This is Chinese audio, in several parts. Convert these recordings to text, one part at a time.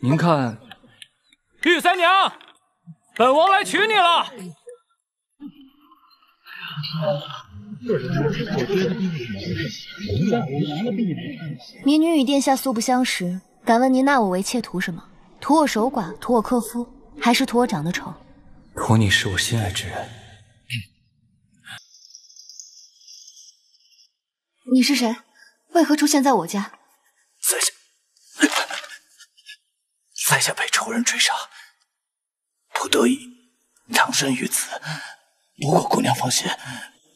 您看，玉三娘，本王来娶你了。民女与殿下素不相识，敢问您纳我为妾图什么？图我守寡，图我克夫，还是图我长得丑？图你是我心爱之人。你是谁？为何出现在我家？在下，在下被仇人追杀，不得已藏身于此。不过姑娘放心，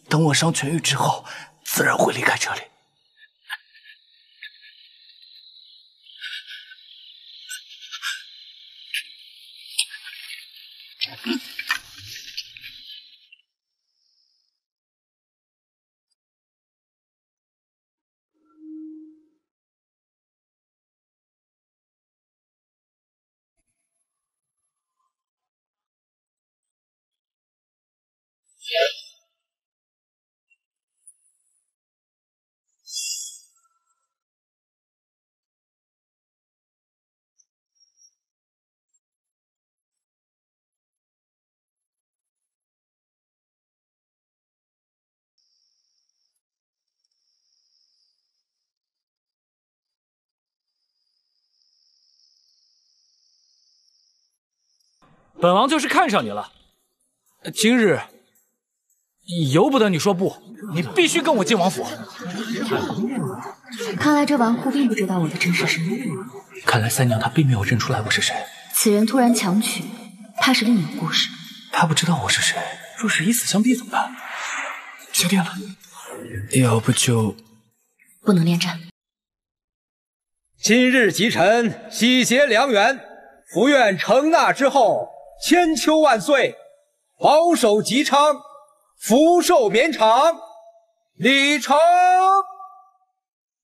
等我伤痊愈之后，自然会离开这里。本王就是看上你了，今日由不得你说不，你必须跟我进王府。看来这纨绔并不知道我的真实身份。看来三娘她并没有认出来我是谁。此人突然强娶，怕是另有故事。她不知道我是谁，若是以死相逼怎么办？决定了，要不就不能恋战。今日吉辰，喜结良缘，福愿成纳之后。千秋万岁，保守吉昌，福寿绵长。礼成，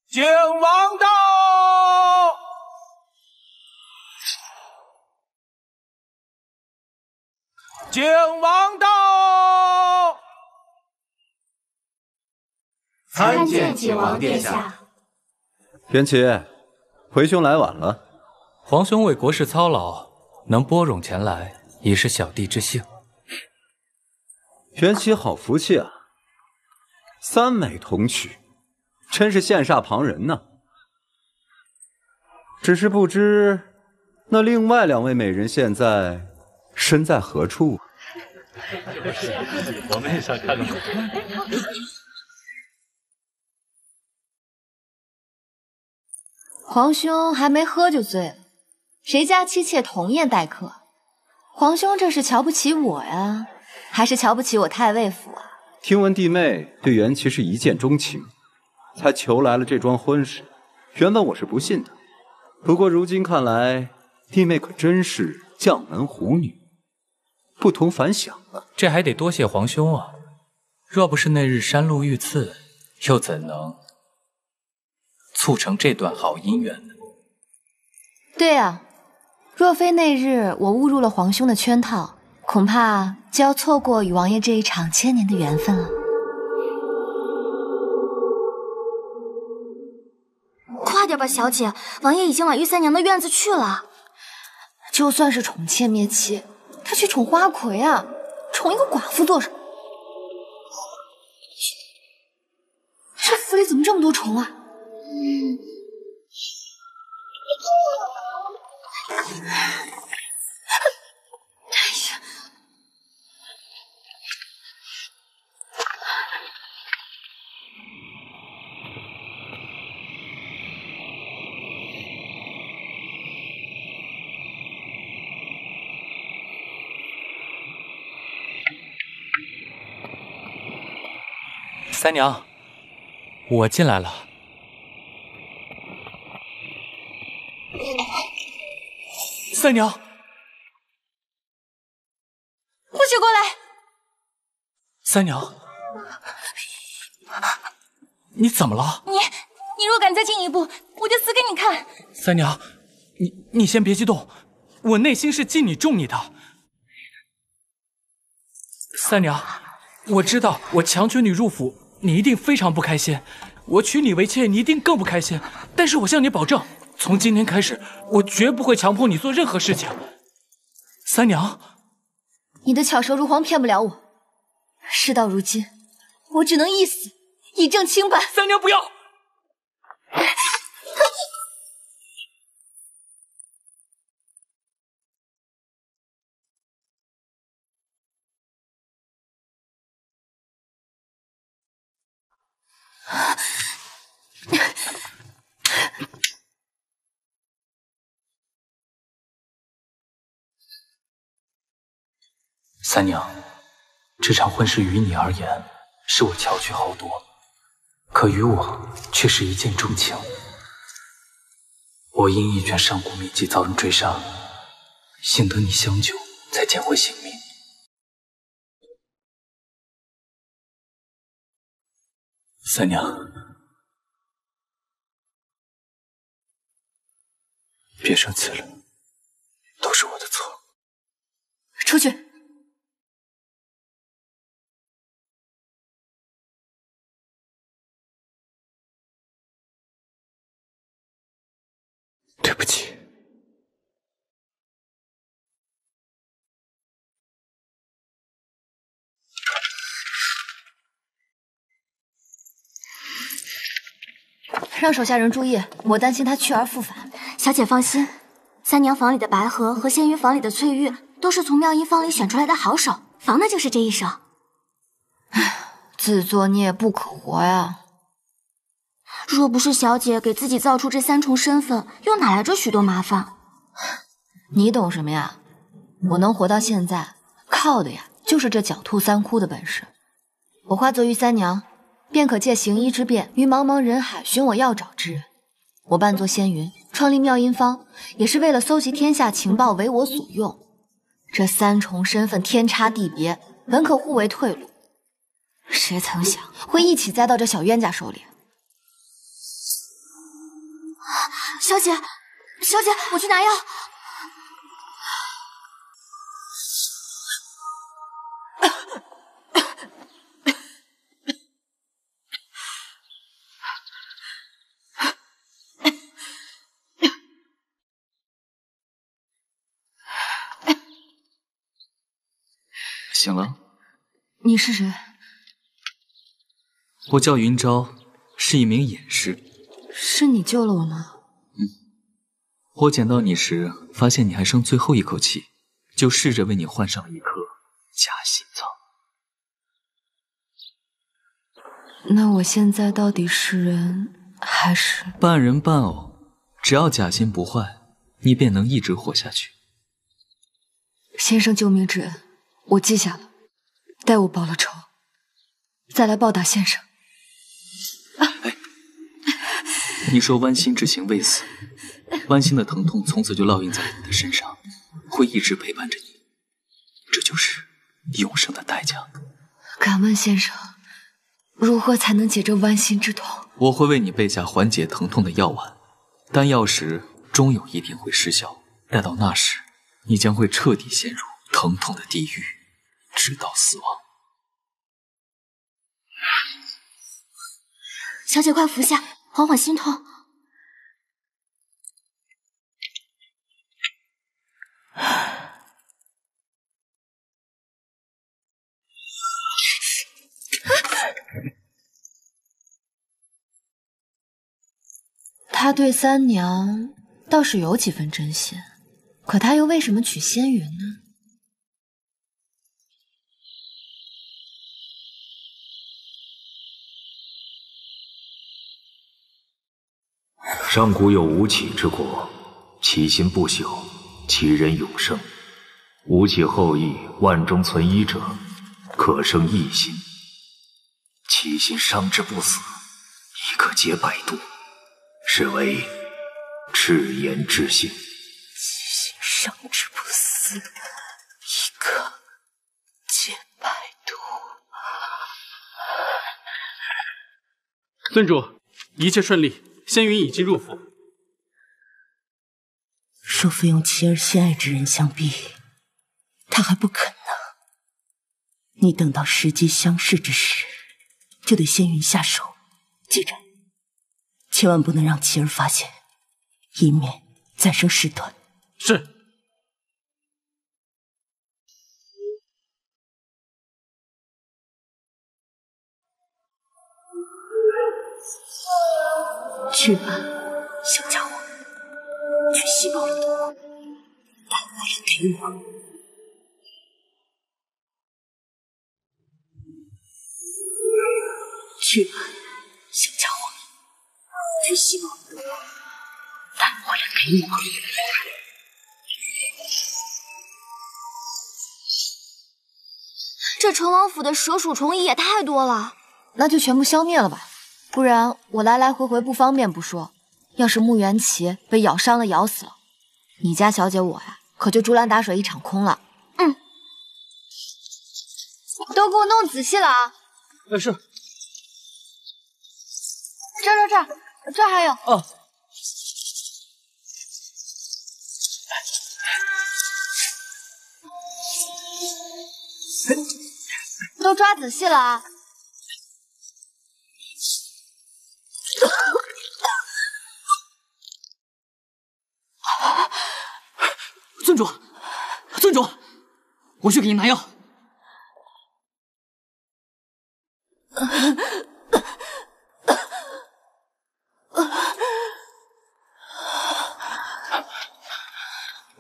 景王到。景王到。参见景王殿下。元琪，回兄来晚了。皇兄为国事操劳，能拨冗前来。已是小弟之幸，元齐好福气啊！三美同娶，真是羡煞旁人呐。只是不知那另外两位美人现在身在何处？我们也想看看。皇兄还没喝就醉了，谁家妻妾同宴待客？皇兄这是瞧不起我呀，还是瞧不起我太尉府啊？听闻弟妹对元琪是一见钟情，才求来了这桩婚事。原本我是不信的，不过如今看来，弟妹可真是将门虎女，不同凡响了。这还得多谢皇兄啊！若不是那日山路遇刺，又怎能促成这段好姻缘呢？对呀。若非那日我误入了皇兄的圈套，恐怕就要错过与王爷这一场千年的缘分了。快点吧，小姐，王爷已经往玉三娘的院子去了。就算是宠妾灭妻，他去宠花魁啊，宠一个寡妇做什么？这府里怎么这么多虫啊？哎三娘，我进来了。三娘，不许过来！三娘，你怎么了？你，你若敢再进一步，我就死给你看！三娘，你你先别激动，我内心是敬你重你的。三娘，我知道我强娶你入府，你一定非常不开心；我娶你为妾，你一定更不开心。但是我向你保证。从今天开始，我绝不会强迫你做任何事情。三娘，你的巧舌如簧骗不了我。事到如今，我只能一死，以证清白。三娘不要！三娘，这场婚事于你而言是我巧取豪夺，可于我却是一见钟情。我因一卷上古秘籍遭人追杀，幸得你相救，才捡回性命。三娘，别生气了，都是我的错。出去。对不起。让手下人注意，我担心他去而复返。小姐放心，三娘房里的白荷和仙云房里的翠玉都是从妙音坊里选出来的好手，防的就是这一手。唉，自作孽不可活呀！若不是小姐给自己造出这三重身份，又哪来这许多麻烦？你懂什么呀？我能活到现在，靠的呀就是这狡兔三窟的本事。我化作玉三娘。便可借行医之便，于茫茫人海寻我要找之人。我扮作仙云，创立妙音坊，也是为了搜集天下情报，为我所用。这三重身份天差地别，本可互为退路，谁曾想会一起栽到这小冤家手里？小姐，小姐，我去拿药。醒了，你是谁？我叫云昭，是一名隐士。是你救了我吗？嗯，我捡到你时，发现你还剩最后一口气，就试着为你换上了一颗假心脏。那我现在到底是人还是半人半偶？只要假心不坏，你便能一直活下去。先生救命之恩。我记下了，待我报了仇，再来报答先生。哎，你说剜心之刑未死，剜心的疼痛从此就烙印在你的身上，会一直陪伴着你，这就是永生的代价。敢问先生，如何才能解这剜心之痛？我会为你备下缓解疼痛的药丸，但药时终有一天会失效，待到那时，你将会彻底陷入疼痛的地狱。直到死亡，小姐快服下，缓缓心痛。他对三娘倒是有几分真心，可他又为什么娶仙云呢？上古有吴起之国，其心不朽，其人永生。吴起后裔万中存一者，可生一心。其心伤之不死，亦可解百毒，是为赤炎之心。其心伤之不死，亦可解百毒。尊主，一切顺利。仙云已经入府。若非用妻儿心爱之人相逼，他还不肯呢。你等到时机相适之时，就对仙云下手。记着，千万不能让妻儿发现，以免再生事端。是。去吧，小家伙，去吸饱了毒，带回来给我。去吧，小家伙，去吸饱了毒，带回来给我。这成王府的蛇鼠虫蚁也太多了，那就全部消灭了吧。不然我来来回回不方便不说，要是穆元琪被咬伤了、咬死了，你家小姐我呀，可就竹篮打水一场空了。嗯，都给我弄仔细了啊！这这这这还有。哦。都抓仔细了啊！尊主，尊主，我去给你拿药。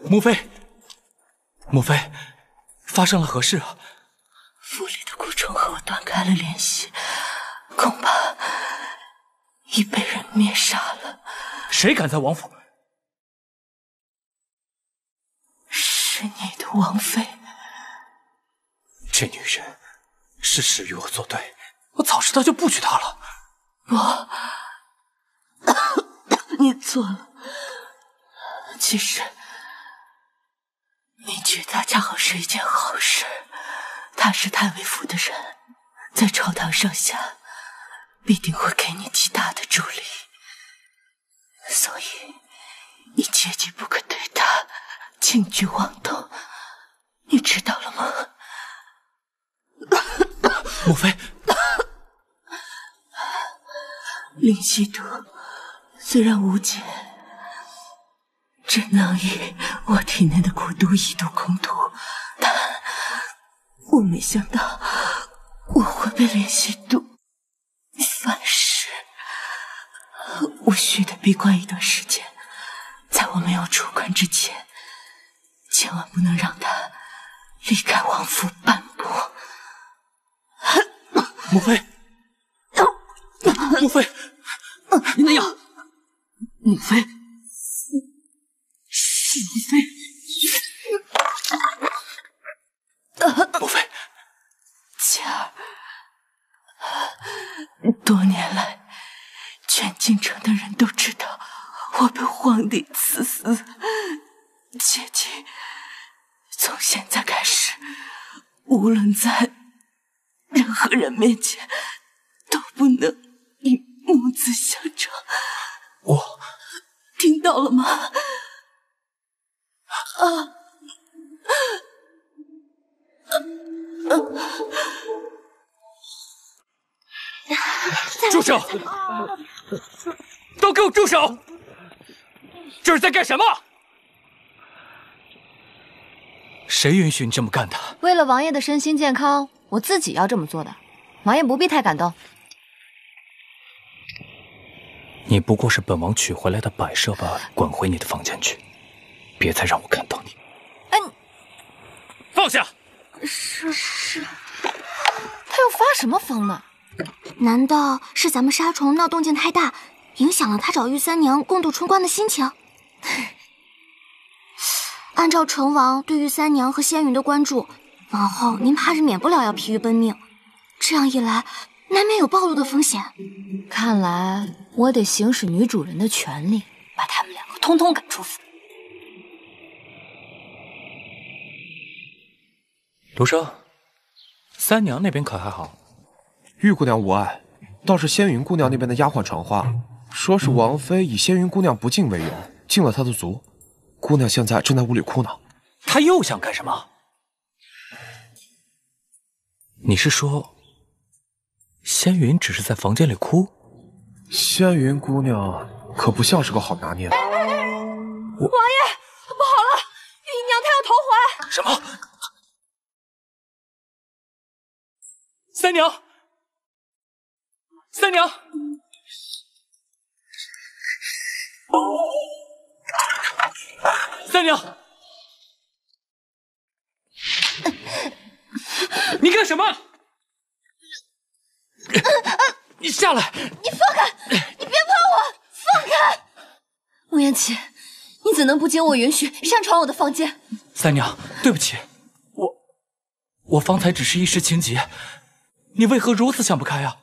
母妃，母妃，发生了何事啊？府里的蛊虫和我断开了联系，恐怕已被人灭杀了。谁敢在王府？是你的王妃。这女人是时与我作对，我早知道就不娶她了。不，你错了。其实，你娶她恰好是一件好事。她是太尉府的人，在朝堂上下必定会给你极大的助力，所以你切记不可对她轻举妄动，你知道了吗？母妃，灵犀毒虽然无解，只能以我体内的蛊毒以毒攻毒，但我没想到我会被灵犀毒反噬，我需得闭关一段时间，在我没有出关之前，千万不能让他离开王府半步。母妃，母妃，你的药，母妃，是母妃，母妃，倩儿，多年来，全京城的人都知道我被皇帝赐死，切记，从现在开始，无论在。任何人面前都不能以母子相称。我听到了吗？啊！住手！都给我住手！这是在干什么？谁允许你这么干的？为了王爷的身心健康。我自己要这么做的，王爷不必太感动。你不过是本王取回来的摆设罢了，滚回你的房间去，别再让我看到你。哎，放下！是是，他又发什么疯呢？难道是咱们杀虫闹动静太大，影响了他找玉三娘共度春光的心情？按照成王对玉三娘和仙云的关注。往后您怕是免不了要疲于奔命，这样一来，难免有暴露的风险。看来我得行使女主人的权利，把他们两个通通赶出府。卢生，三娘那边可还好？玉姑娘无碍，倒是仙云姑娘那边的丫鬟传话，说是王妃以仙云姑娘不敬为由，禁了她的足。姑娘现在正在屋里哭呢。她又想干什么？你是说，仙云只是在房间里哭？仙云姑娘可不像是个好拿捏的。王爷，不好了，玉姨娘她要投怀。什么？三娘，三娘，三娘，你干什么？你下来！你放开！你别碰我！放开！穆言启，你怎能不经我允许擅闯我的房间？三娘，对不起，我我方才只是一时情急，你为何如此想不开啊？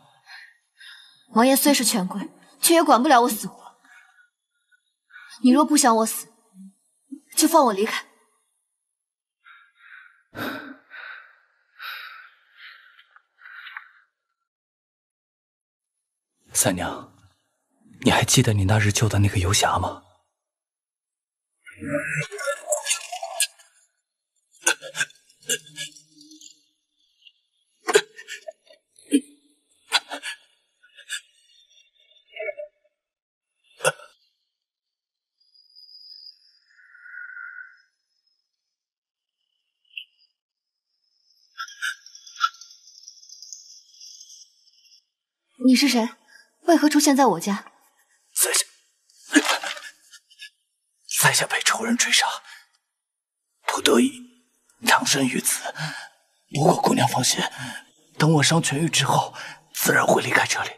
王爷虽是权贵，却也管不了我死活。你若不想我死，就放我离开。三娘，你还记得你那日救的那个游侠吗？你是谁？为何出现在我家？在下，在下被仇人追杀，不得已藏身于此。不过姑娘放心，等我伤痊愈之后，自然会离开这里。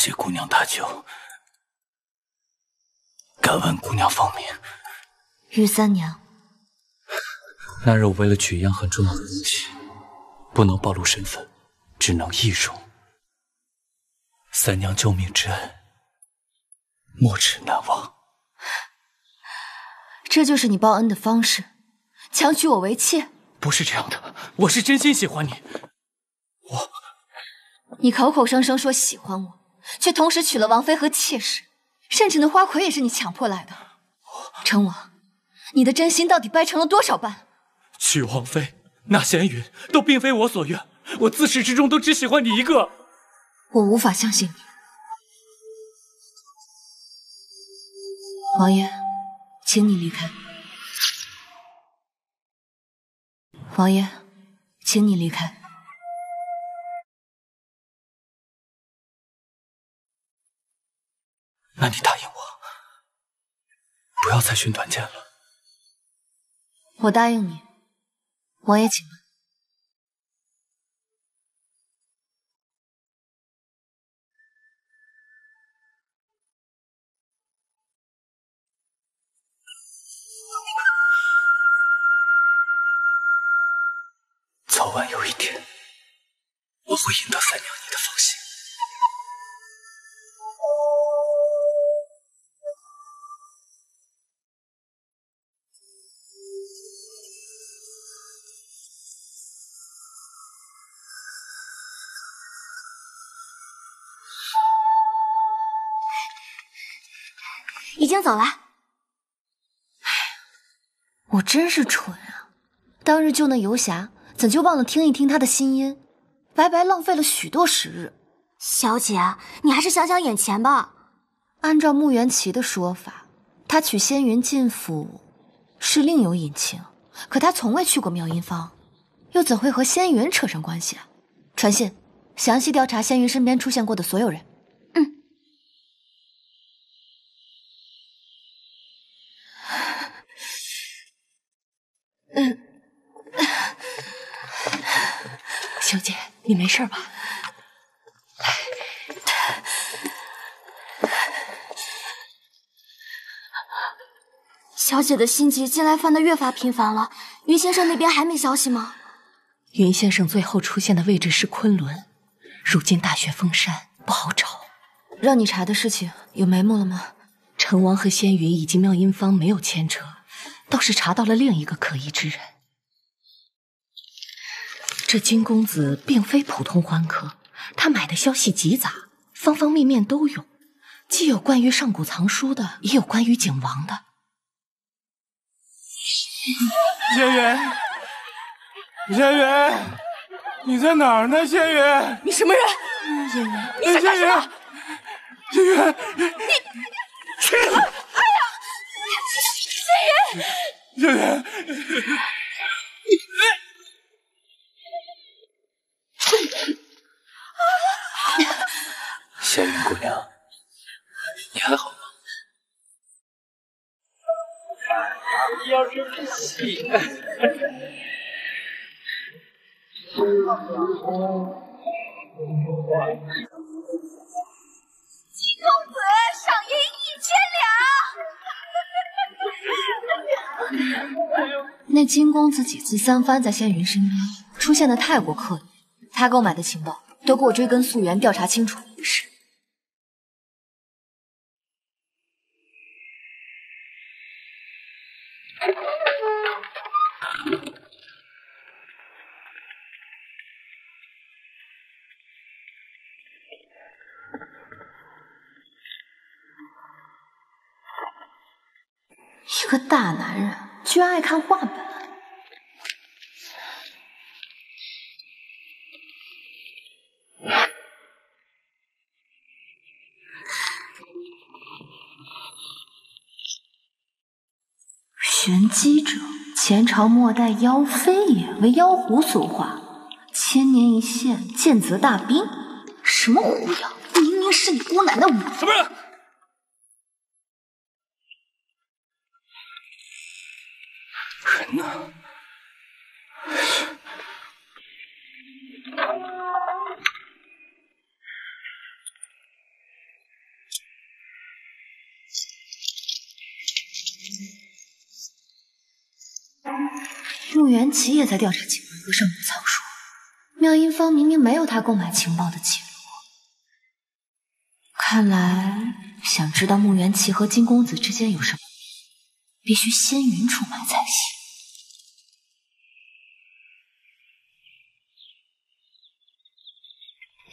谢姑娘搭救，敢问姑娘芳名？玉三娘。那日我为了取一样很重要的东西，不能暴露身份，只能易容。三娘救命之恩，没齿难忘。这就是你报恩的方式，强娶我为妾？不是这样的，我是真心喜欢你。我，你口口声声说喜欢我，却同时娶了王妃和妾室，甚至那花魁也是你强迫来的。成王，你的真心到底掰成了多少瓣？娶王妃，纳闲云，都并非我所愿。我自始至终都只喜欢你一个。我无法相信你，王爷，请你离开。王爷，请你离开。那你答应我，不要再寻短见了。我答应你，王爷请问。早晚有一天，我会赢得三娘你的芳心。经走了。我真是蠢啊！当日救那游侠，怎就忘了听一听他的心音，白白浪费了许多时日。小姐，你还是想想眼前吧。按照穆元琪的说法，他娶仙云进府是另有隐情，可他从未去过妙音坊，又怎会和仙云扯上关系啊？传信，详细调查仙云身边出现过的所有人。嗯。嗯，小姐，你没事吧？小姐的心疾近来犯的越发频繁了，云先生那边还没消息吗？云先生最后出现的位置是昆仑，如今大雪封山，不好找。让你查的事情有眉目了吗？成王和仙云以及妙音坊没有牵扯，倒是查到了另一个可疑之人。这金公子并非普通欢客，他买的消息极杂，方方面面都有，既有关于上古藏书的，也有关于景王的。仙云，仙云，你在哪儿呢？仙云，你什么人？仙云，你想干什么？仙云，你，仙云，哎呀，仙云，仙云，仙云姑娘，你还好吗？要是喜。金公子赏银一千两。那金公子几次三番在仙云身边，出现的太过刻意。他购买的情报都给我追根溯源，调查清楚。是。一个大男人居然爱看画本，姬者，前朝末代妖妃也，为妖狐所化，千年一现，见则大兵。什么狐妖？明明是你姑奶奶我。什么？人穆元琪也在调查景文和上古藏书，妙音坊明明没有他购买情报的记录，看来想知道穆元琪和金公子之间有什么，必须仙云出马才行。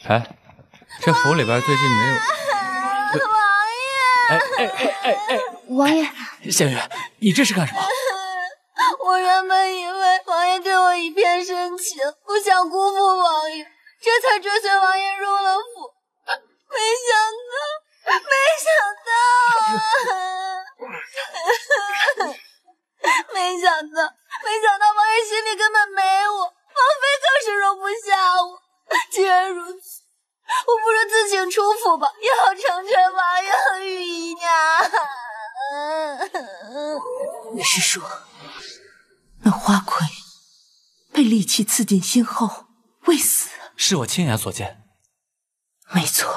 哎，这府里边最近没有。王爷！哎哎哎哎哎！王爷，仙云，你这是干什么？深情，不想辜负王爷，这才追随王爷入了府。没想到，没想到啊，没想到，没想到王爷心里根本没我，王妃更是容不下我。既然如此，我不如自请出府吧，也好成全王爷和御姨娘。你是说，那花魁被利器刺进心后未死？是我亲眼所见。没错，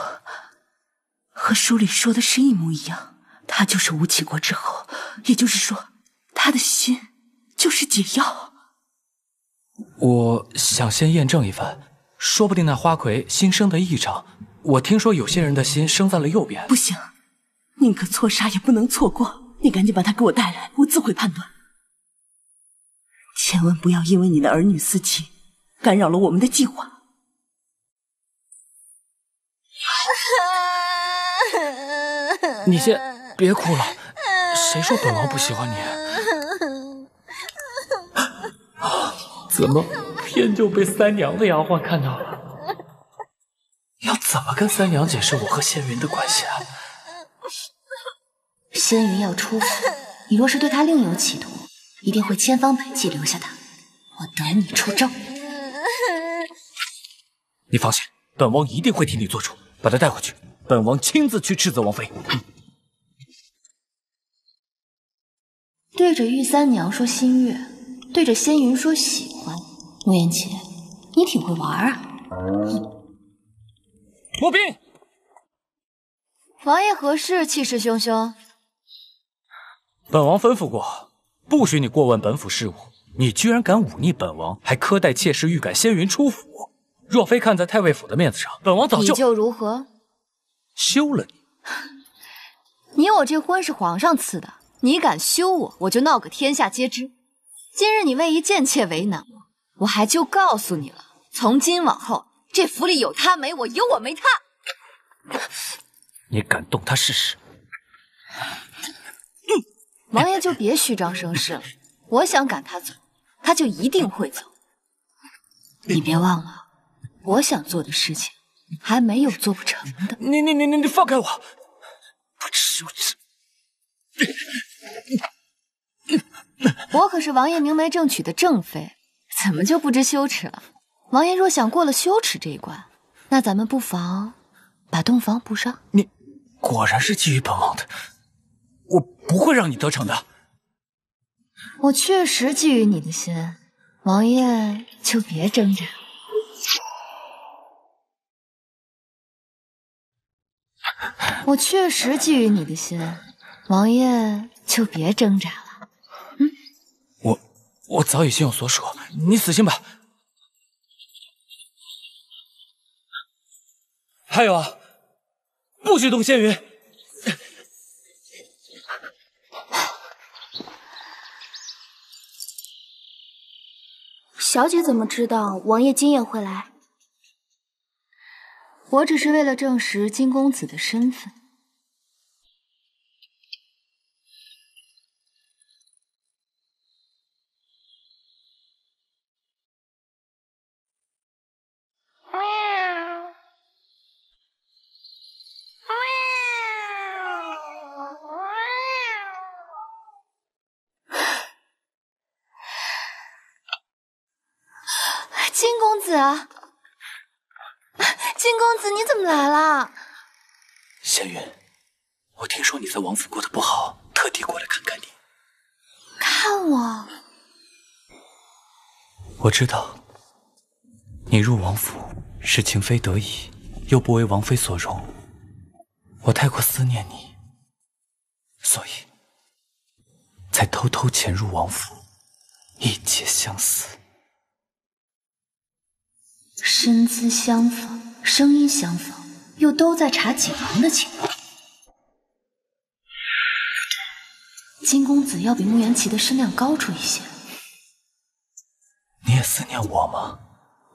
和书里说的是一模一样。他就是吴起国之后，也就是说，他的心就是解药。我想先验证一番。说不定那花魁心生的异常，我听说有些人的心生在了右边。不行，宁可错杀也不能错过。你赶紧把他给我带来，我自会判断。千万不要因为你的儿女私情，干扰了我们的计划。你先别哭了，谁说本王不喜欢你？怎么偏就被三娘的丫鬟看到了？要怎么跟三娘解释我和仙云的关系啊？仙云要出府，你若是对她另有企图，一定会千方百计留下他。我等你出招。你放心，本王一定会替你做主，把他带回去。本王亲自去斥责王妃。对着玉三娘说心悦，对着仙云说喜欢。穆言琪，你挺会玩啊！莫冰，王爷何事气势汹汹？本王吩咐过，不许你过问本府事务。你居然敢忤逆本王，还苛待妾室，欲赶仙云出府。若非看在太尉府的面子上，本王早就你就如何？休了你！你我这婚是皇上赐的，你敢休我，我就闹个天下皆知。今日你为一贱妾为难我，我还就告诉你了，从今往后这府里有他没我，有我没他。你敢动他试试？王爷就别虚张声势了，我想赶他走，他就一定会走。你别忘了，我想做的事情还没有做不成的。你你你你你放开我！不耻羞耻！我可是王爷明媒正娶的正妃，怎么就不知羞耻了？王爷若想过了羞耻这一关，那咱们不妨把洞房补上。你果然是觊觎本王的，我不会让你得逞的。我确实觊觎你的心，王爷就别挣扎。我确实觊觎你的心，王爷就别挣扎了。嗯，我我早已心有所属，你死心吧。还有啊，不许动仙云。小姐怎么知道王爷今夜会来？我只是为了证实金公子的身份。金公子，金公子，你怎么来了？仙云，我听说你在王府过得不好，特地过来看看你。看我？我知道，你入王府是情非得已，又不为王妃所容。我太过思念你，所以才偷偷潜入王府，一解相思。身姿相仿，声音相仿，又都在查景王的情况。金公子要比穆言琪的身量高出一些。你也思念我吗？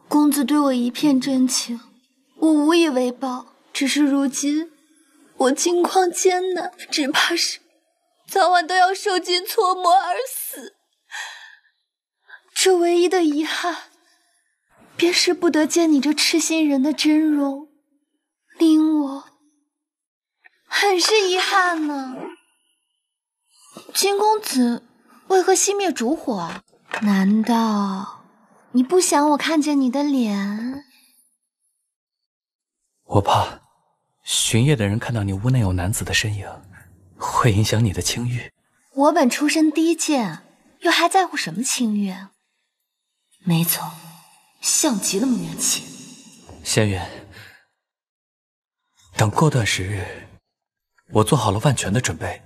公子对我一片真情，我无以为报。只是如今我境况艰难，只怕是早晚都要受尽搓磨而死。这唯一的遗憾。便是不得见你这痴心人的真容，令我很是遗憾呢。金公子为何熄灭烛火？难道你不想我看见你的脸？我怕巡夜的人看到你屋内有男子的身影，会影响你的清誉。我本出身低贱，又还在乎什么清誉？没错。像极了穆元琪。仙云，等过段时日，我做好了万全的准备，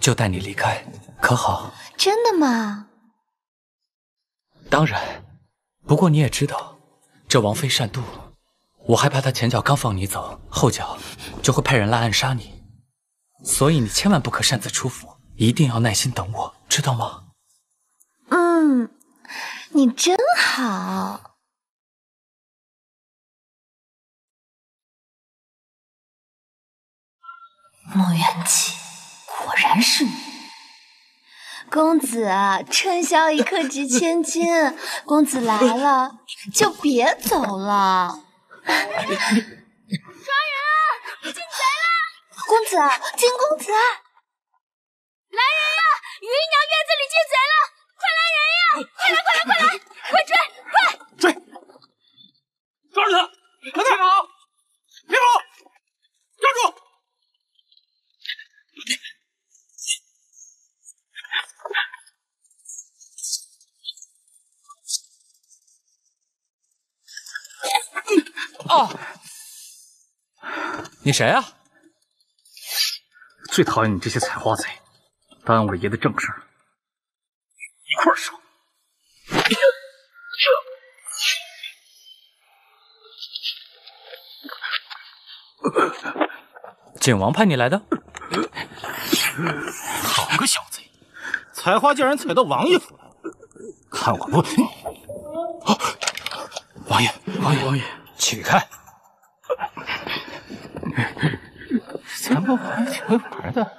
就带你离开，可好？真的吗？当然。不过你也知道，这王妃善妒，我害怕她前脚刚放你走，后脚就会派人来暗杀你，所以你千万不可擅自出府，一定要耐心等我，知道吗？嗯。你真好，莫元琪，果然是你。公子，春宵一刻值千金，公子来了就别走了。抓人啊！进贼了！公子，金公子，来人呀！余姨娘院子里进贼了！快来人呀！快来快来快来！快追快！追！抓住他！快点跑！别跑！啊！你谁啊？最讨厌你这些采花贼，耽误了爷的正事儿，一块儿烧！景王派你来的？好个小贼，采花竟然采到王爷府来，看我不！王爷，王爷，王爷，起开！怎么玩起会玩的？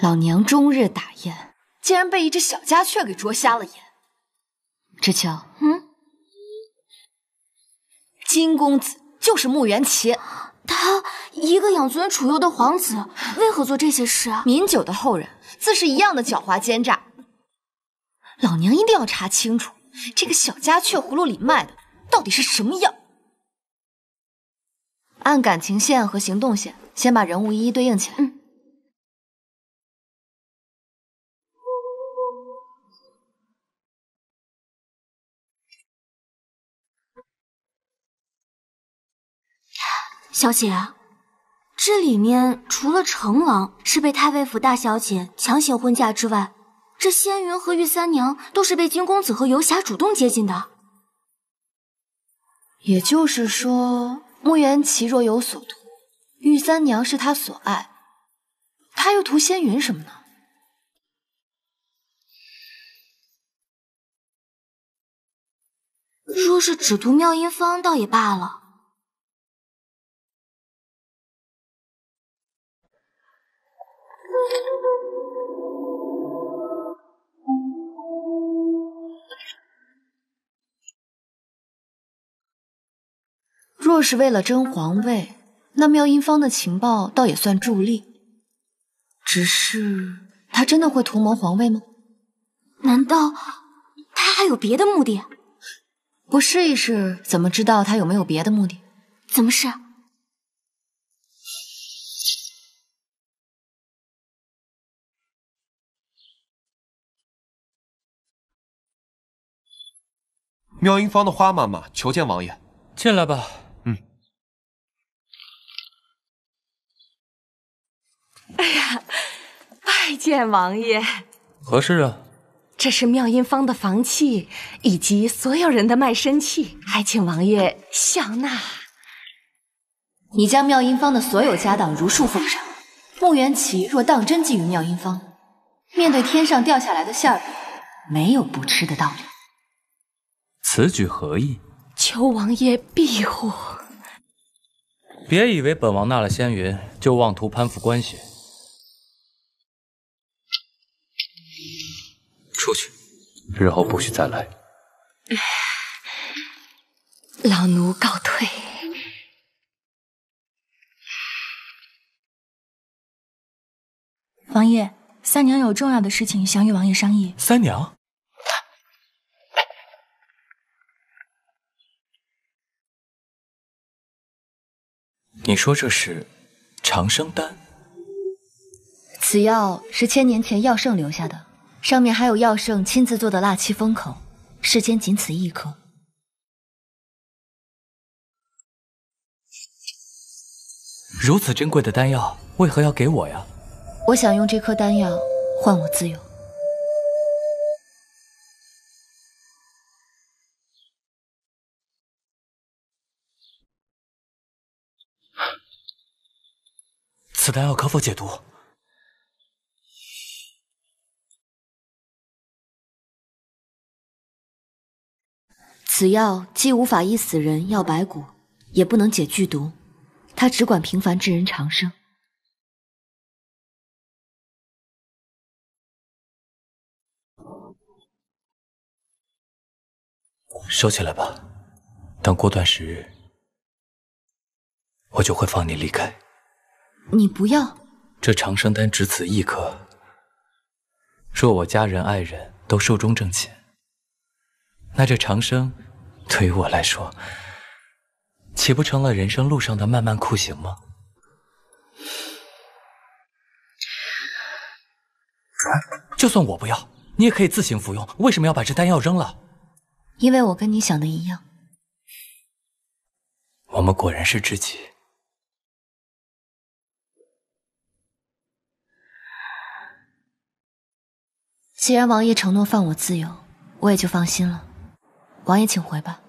老娘终日打雁，竟然被一只小家雀给啄瞎了眼。知秋，嗯，金公子就是穆元齐，他一个养尊处优的皇子，为何做这些事啊？民九的后人，自是一样的狡猾奸诈。老娘一定要查清楚，这个小家雀葫芦里卖的到底是什么药。按感情线和行动线，先把人物一一对应起来。嗯。小姐，这里面除了成王是被太尉府大小姐强行婚嫁之外，这仙云和玉三娘都是被金公子和游侠主动接近的。也就是说，穆元齐若有所图，玉三娘是他所爱，他又图仙云什么呢？若是只图妙音坊，倒也罢了。若是为了争皇位，那妙音坊的情报倒也算助力。只是他真的会图谋皇位吗？难道他还有别的目的？不试一试，怎么知道他有没有别的目的？怎么试？妙音坊的花妈妈求见王爷，进来吧。嗯。哎呀，拜见王爷。何事啊？这是妙音坊的房契，以及所有人的卖身契，还请王爷笑纳。你将妙音坊的所有家当如数奉上。穆元琪若当真觊觎妙音坊，面对天上掉下来的馅饼，没有不吃的道理。此举何意？求王爷庇护。别以为本王纳了仙云就妄图攀附关系。出去，日后不许再来。老奴告退。王爷，三娘有重要的事情想与王爷商议。三娘。你说这是长生丹？此药是千年前药圣留下的，上面还有药圣亲自做的蜡漆封口，世间仅此一颗。如此珍贵的丹药，为何要给我呀？我想用这颗丹药换我自由。此丹药可否解毒？此药既无法医死人、药白骨，也不能解剧毒，它只管平凡之人长生。收起来吧，等过段时日，我就会放你离开。你不要，这长生丹只此一颗。若我家人爱人都寿终正寝，那这长生对于我来说，岂不成了人生路上的漫漫酷刑吗？就算我不要，你也可以自行服用。为什么要把这丹药扔了？因为我跟你想的一样。我们果然是知己。既然王爷承诺放我自由，我也就放心了。王爷，请回吧。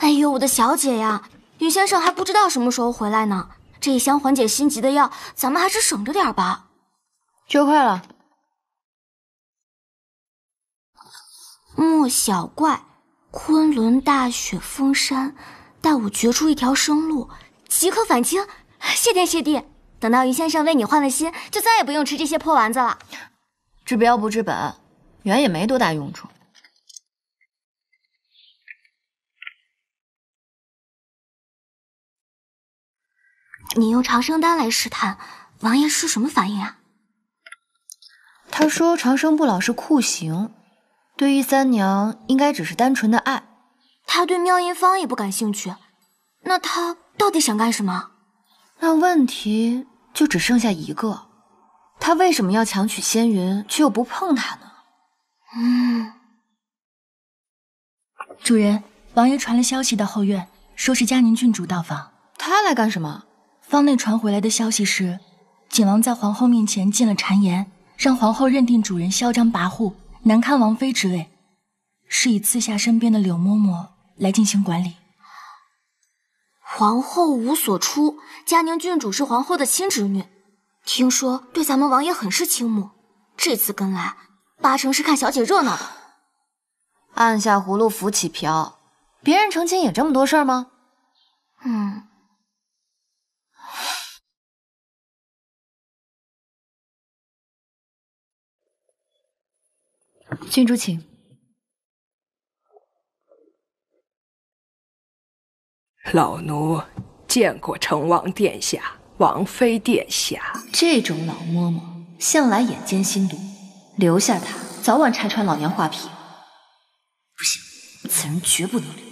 哎呦，我的小姐呀！云先生还不知道什么时候回来呢。这一箱缓解心急的药，咱们还是省着点吧。就快了。莫小怪，昆仑大雪封山，待我掘出一条生路，即可返京。谢天谢地！等到云先生为你换了心，就再也不用吃这些破丸子了。治标不治本，原也没多大用处。你用长生丹来试探，王爷是什么反应啊？他说长生不老是酷刑，对于三娘应该只是单纯的爱。他对妙音坊也不感兴趣，那他到底想干什么？那问题就只剩下一个，他为什么要强娶仙云，却又不碰她呢？嗯，主人，王爷传了消息到后院，说是嘉宁郡主到访。他来干什么？方内传回来的消息是，景王在皇后面前进了谗言，让皇后认定主人嚣张跋扈，难堪王妃之位，是以赐下身边的柳嬷嬷来进行管理。皇后无所出，嘉宁郡主是皇后的亲侄女，听说对咱们王爷很是倾慕，这次跟来八成是看小姐热闹的。按下葫芦浮起瓢，别人成亲也这么多事儿吗？嗯。郡主，请。老奴见过成王殿下、王妃殿下。这种老嬷嬷向来眼尖心毒，留下她，早晚拆穿老娘画皮。不行，此人绝不能留。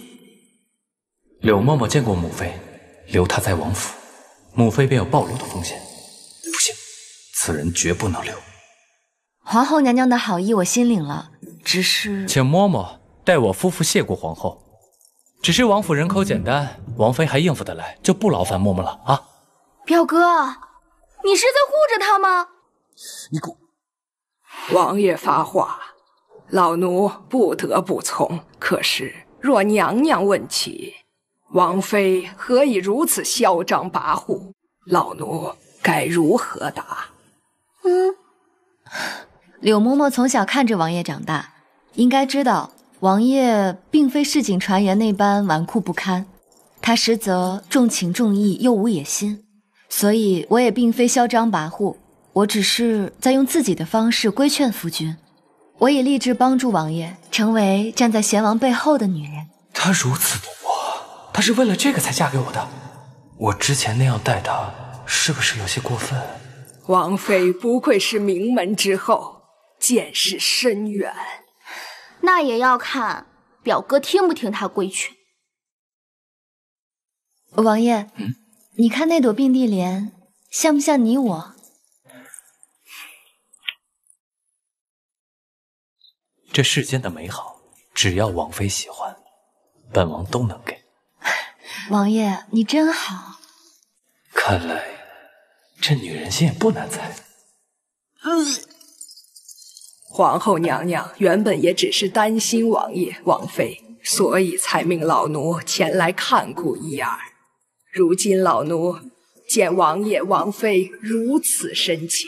柳嬷嬷见过母妃，留她在王府，母妃便有暴露的风险。不行，此人绝不能留。皇后娘娘的好意我心领了，只是请嬷嬷代我夫妇谢过皇后。只是王府人口简单，王妃还应付得来，就不劳烦嬷嬷了啊。表哥，你是在护着她吗？你给我！王爷发话，老奴不得不从。可是若娘娘问起，王妃何以如此嚣张跋扈？老奴该如何答？嗯。柳嬷嬷从小看着王爷长大，应该知道王爷并非市井传言那般纨绔不堪，他实则重情重义又无野心，所以我也并非嚣张跋扈，我只是在用自己的方式规劝夫君。我也立志帮助王爷成为站在贤王背后的女人。她如此懂我，她是为了这个才嫁给我的。我之前那样待她，是不是有些过分？王妃不愧是名门之后。见识深远，那也要看表哥听不听他规劝。王爷，嗯，你看那朵并蒂莲，像不像你我？这世间的美好，只要王妃喜欢，本王都能给。王爷，你真好。看来这女人心也不难猜。皇后娘娘原本也只是担心王爷、王妃，所以才命老奴前来看顾一二。如今老奴见王爷、王妃如此深情，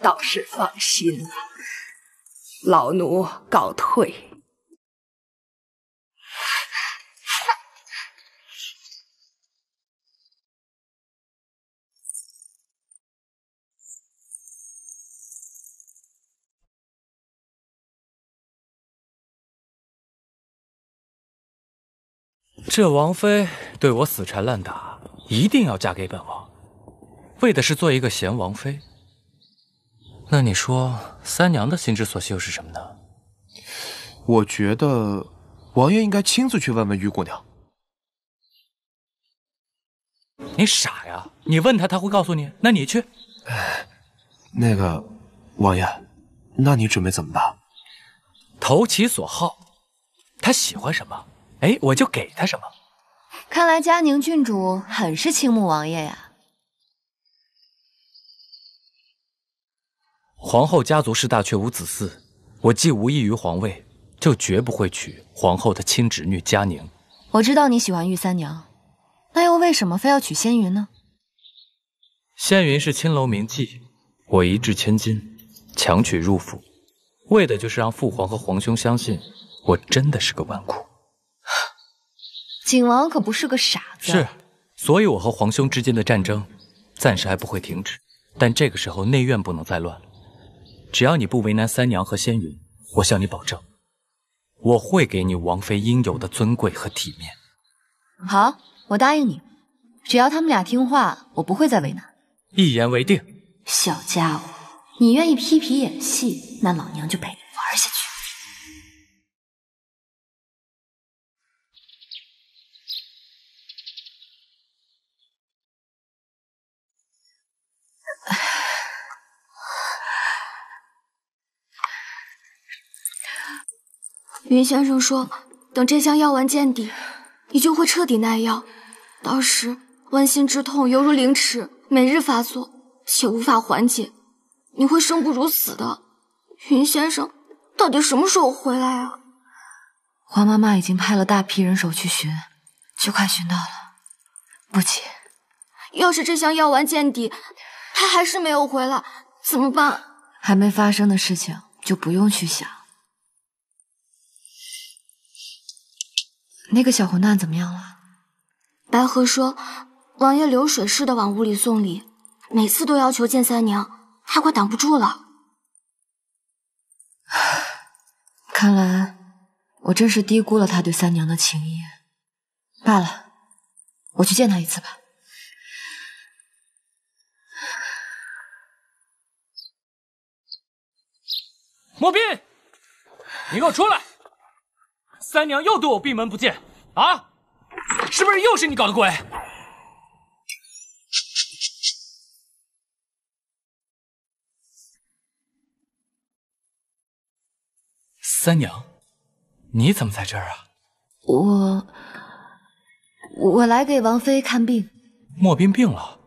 倒是放心了。老奴告退。这王妃对我死缠烂打，一定要嫁给本王，为的是做一个贤王妃。那你说三娘的心之所系又是什么呢？我觉得王爷应该亲自去问问玉姑娘。你傻呀？你问他，他会告诉你。那你去。那个王爷，那你准备怎么办？投其所好，他喜欢什么？哎，我就给他什么。看来嘉宁郡主很是倾慕王爷呀。皇后家族世大，却无子嗣。我既无异于皇位，就绝不会娶皇后的亲侄女嘉宁。我知道你喜欢玉三娘，那又为什么非要娶仙云呢？仙云是青楼名妓，我一掷千金强娶入府，为的就是让父皇和皇兄相信我真的是个纨绔。景王可不是个傻子，是，所以我和皇兄之间的战争暂时还不会停止，但这个时候内院不能再乱了。只要你不为难三娘和仙云，我向你保证，我会给你王妃应有的尊贵和体面。好，我答应你，只要他们俩听话，我不会再为难。一言为定。小家伙，你愿意批皮演戏，那老娘就陪你玩下去。云先生说，等这箱药丸见底，你就会彻底耐药。到时剜心之痛犹如凌迟，每日发作，且无法缓解，你会生不如死的。云先生到底什么时候回来啊？皇妈妈已经派了大批人手去寻，就快寻到了。不急，要是这箱药丸见底，他还是没有回来，怎么办？还没发生的事情就不用去想。那个小混蛋怎么样了？白河说，王爷流水似的往屋里送礼，每次都要求见三娘，他快挡不住了。看来我真是低估了他对三娘的情谊。罢了，我去见他一次吧。莫斌，你给我出来！三娘又对我闭门不见啊！是不是又是你搞的鬼？三娘，你怎么在这儿啊？我我来给王妃看病。莫斌病了，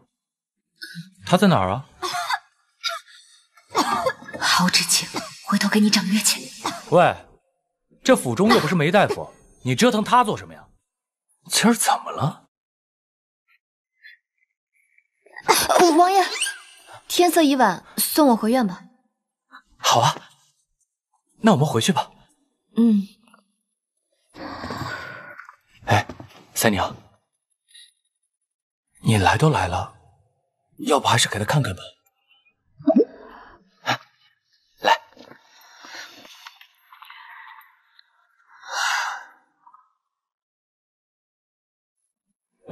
他在哪儿啊？好知情，回头给你掌约去。喂。这府中又不是没大夫，你折腾他做什么呀？今儿怎么了？王爷，天色已晚，送我回院吧。好啊，那我们回去吧。嗯。哎，三娘，你来都来了，要不还是给他看看吧。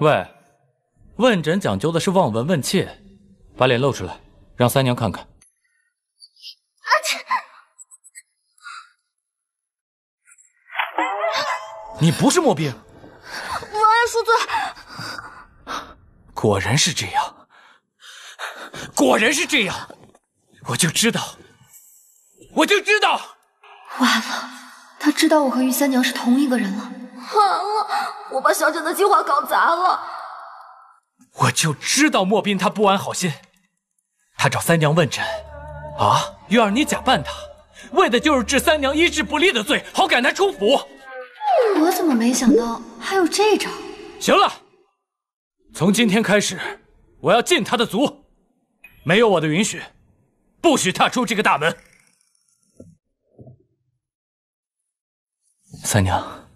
喂，问诊讲究的是望闻问切，把脸露出来，让三娘看看。你不是莫冰，王爷恕罪。果然是这样，果然是这样，我就知道，我就知道。完了，他知道我和玉三娘是同一个人了。完了，我把小姐的计划搞砸了。我就知道莫斌他不安好心，他找三娘问诊，啊，又让你假扮他，为的就是治三娘医治不力的罪，好赶他出府。我怎么没想到还有这招？行了，从今天开始，我要禁他的足，没有我的允许，不许踏出这个大门。三娘，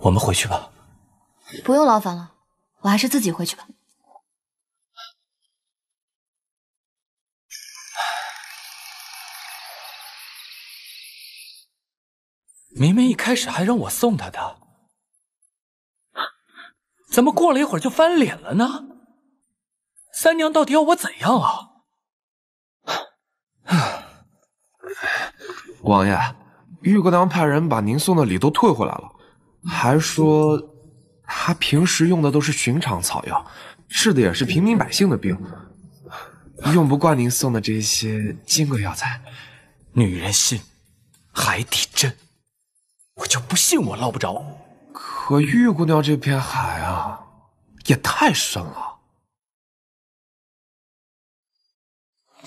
我们回去吧。不用劳烦了，我还是自己回去吧。明明一开始还让我送他的，怎么过了一会儿就翻脸了呢？三娘到底要我怎样啊？王爷，玉姑娘派人把您送的礼都退回来了，还说他平时用的都是寻常草药，治的也是平民百姓的病，用不惯您送的这些金贵药材。女人心，海底针。我就不信我捞不着。可玉姑娘这片海啊，也太深了。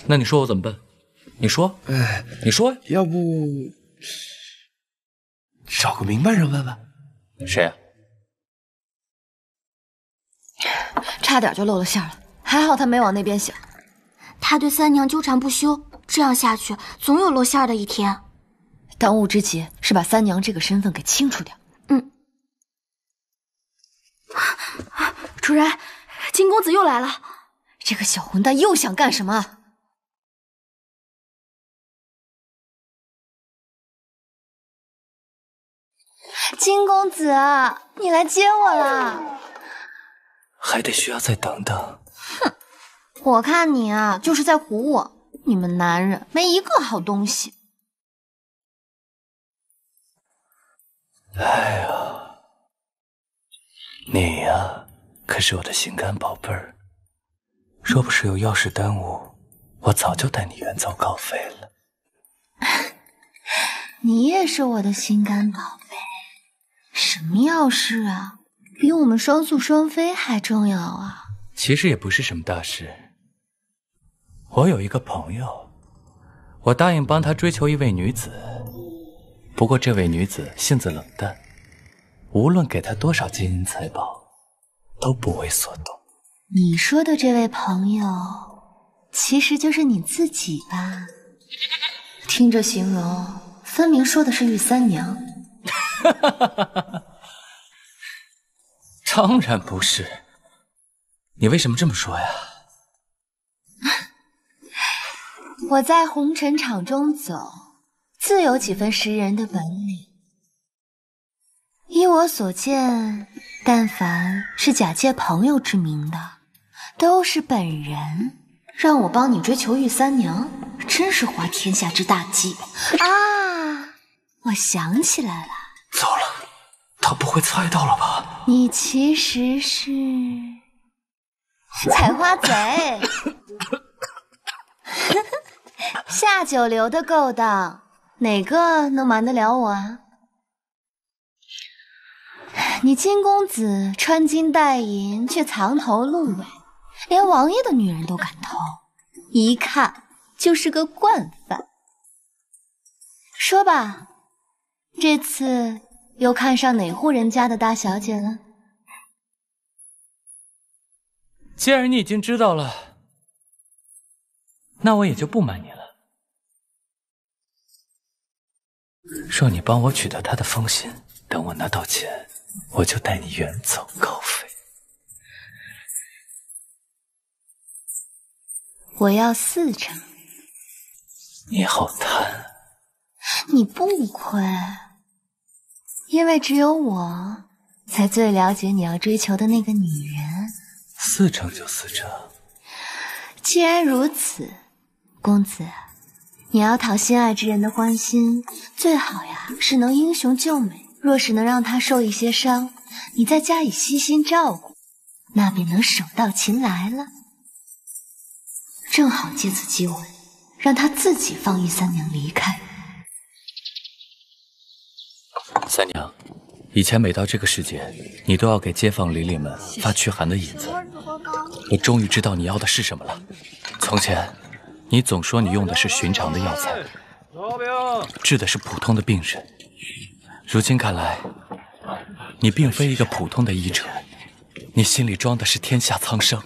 那你说我怎么办？你说，哎，你说，要不找个明白人问问？谁啊？差点就露了馅了，还好他没往那边想。他对三娘纠缠不休，这样下去总有露馅的一天。当务之急是把三娘这个身份给清除掉。嗯，主人，金公子又来了。这个小混蛋又想干什么？金公子，你来接我了。还得需要再等等。哼，我看你啊，就是在唬我。你们男人没一个好东西。哎呀，你呀，可是我的心肝宝贝儿。若不是有要事耽误，我早就带你远走高飞了。你也是我的心肝宝贝。什么要事啊？比我们双宿双飞还重要啊！其实也不是什么大事。我有一个朋友，我答应帮他追求一位女子。不过这位女子性子冷淡，无论给他多少金银财宝，都不为所动。你说的这位朋友，其实就是你自己吧？听这形容，分明说的是玉三娘。哈哈哈哈哈！当然不是。你为什么这么说呀？我在红尘场中走。自有几分识人的本领。依我所见，但凡是假借朋友之名的，都是本人。让我帮你追求玉三娘，真是滑天下之大稽啊！我想起来了，糟了，他不会猜到了吧？你其实是采花贼，下九流的勾当。哪个能瞒得了我啊？你金公子穿金戴银，却藏头露尾，连王爷的女人都敢偷，一看就是个惯犯。说吧，这次又看上哪户人家的大小姐了？既然你已经知道了，那我也就不瞒你了。若你帮我取得他的芳心，等我拿到钱，我就带你远走高飞。我要四成。你好贪。你不亏，因为只有我才最了解你要追求的那个女人。四成就四成。既然如此，公子。你要讨心爱之人的欢心，最好呀是能英雄救美。若是能让他受一些伤，你再加以悉心照顾，那便能手到擒来了。正好借此机会，让他自己放玉三娘离开。三娘，以前每到这个时节，你都要给街坊邻里们发驱寒的引子。我终于知道你要的是什么了。从前。你总说你用的是寻常的药材，治的是普通的病人。如今看来，你并非一个普通的医者，你心里装的是天下苍生。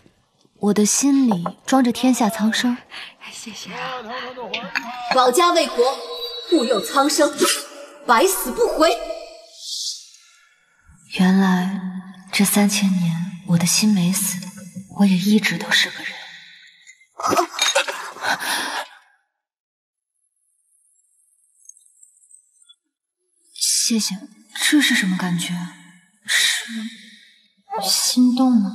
我的心里装着天下苍生。谢谢。保家卫国，护佑苍生，百死不悔。原来这三千年，我的心没死，我也一直都是个人。谢谢，这是什么感觉？是心动吗？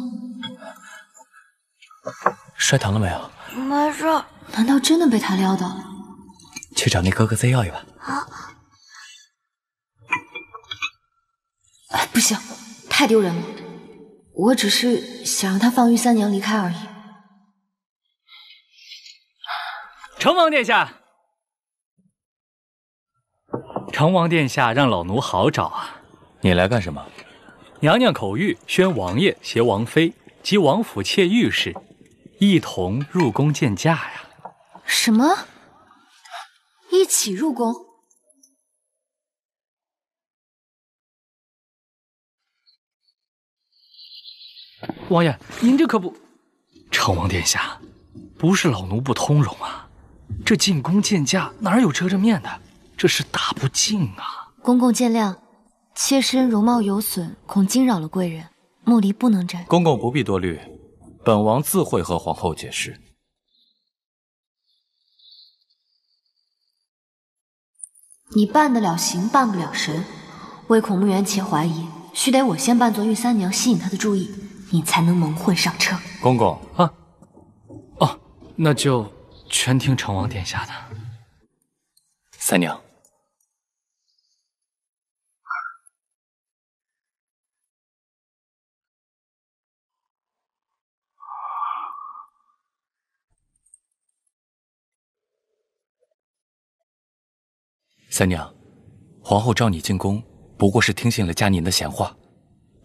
摔疼了没有？没事。难道真的被他撩到了？去找那哥哥再要一碗。啊！哎，不行，太丢人了。我只是想让他放玉三娘离开而已。成王殿下。成王殿下让老奴好找啊！你来干什么？娘娘口谕，宣王爷携王妃及王府妾御史一同入宫见驾呀！什么？一起入宫？王爷，您这可不……成王殿下，不是老奴不通融啊，这进宫见驾哪有遮着面的？这是大不敬啊！公公见谅，妾身容貌有损，恐惊扰了贵人，木离不能沾。公公不必多虑，本王自会和皇后解释。你办得了形，办不了神，唯恐穆元琪怀疑，须得我先扮作玉三娘，吸引他的注意，你才能蒙混上车。公公啊，哦，那就全听成王殿下的。三娘。三娘，皇后召你进宫，不过是听信了佳宁的闲话。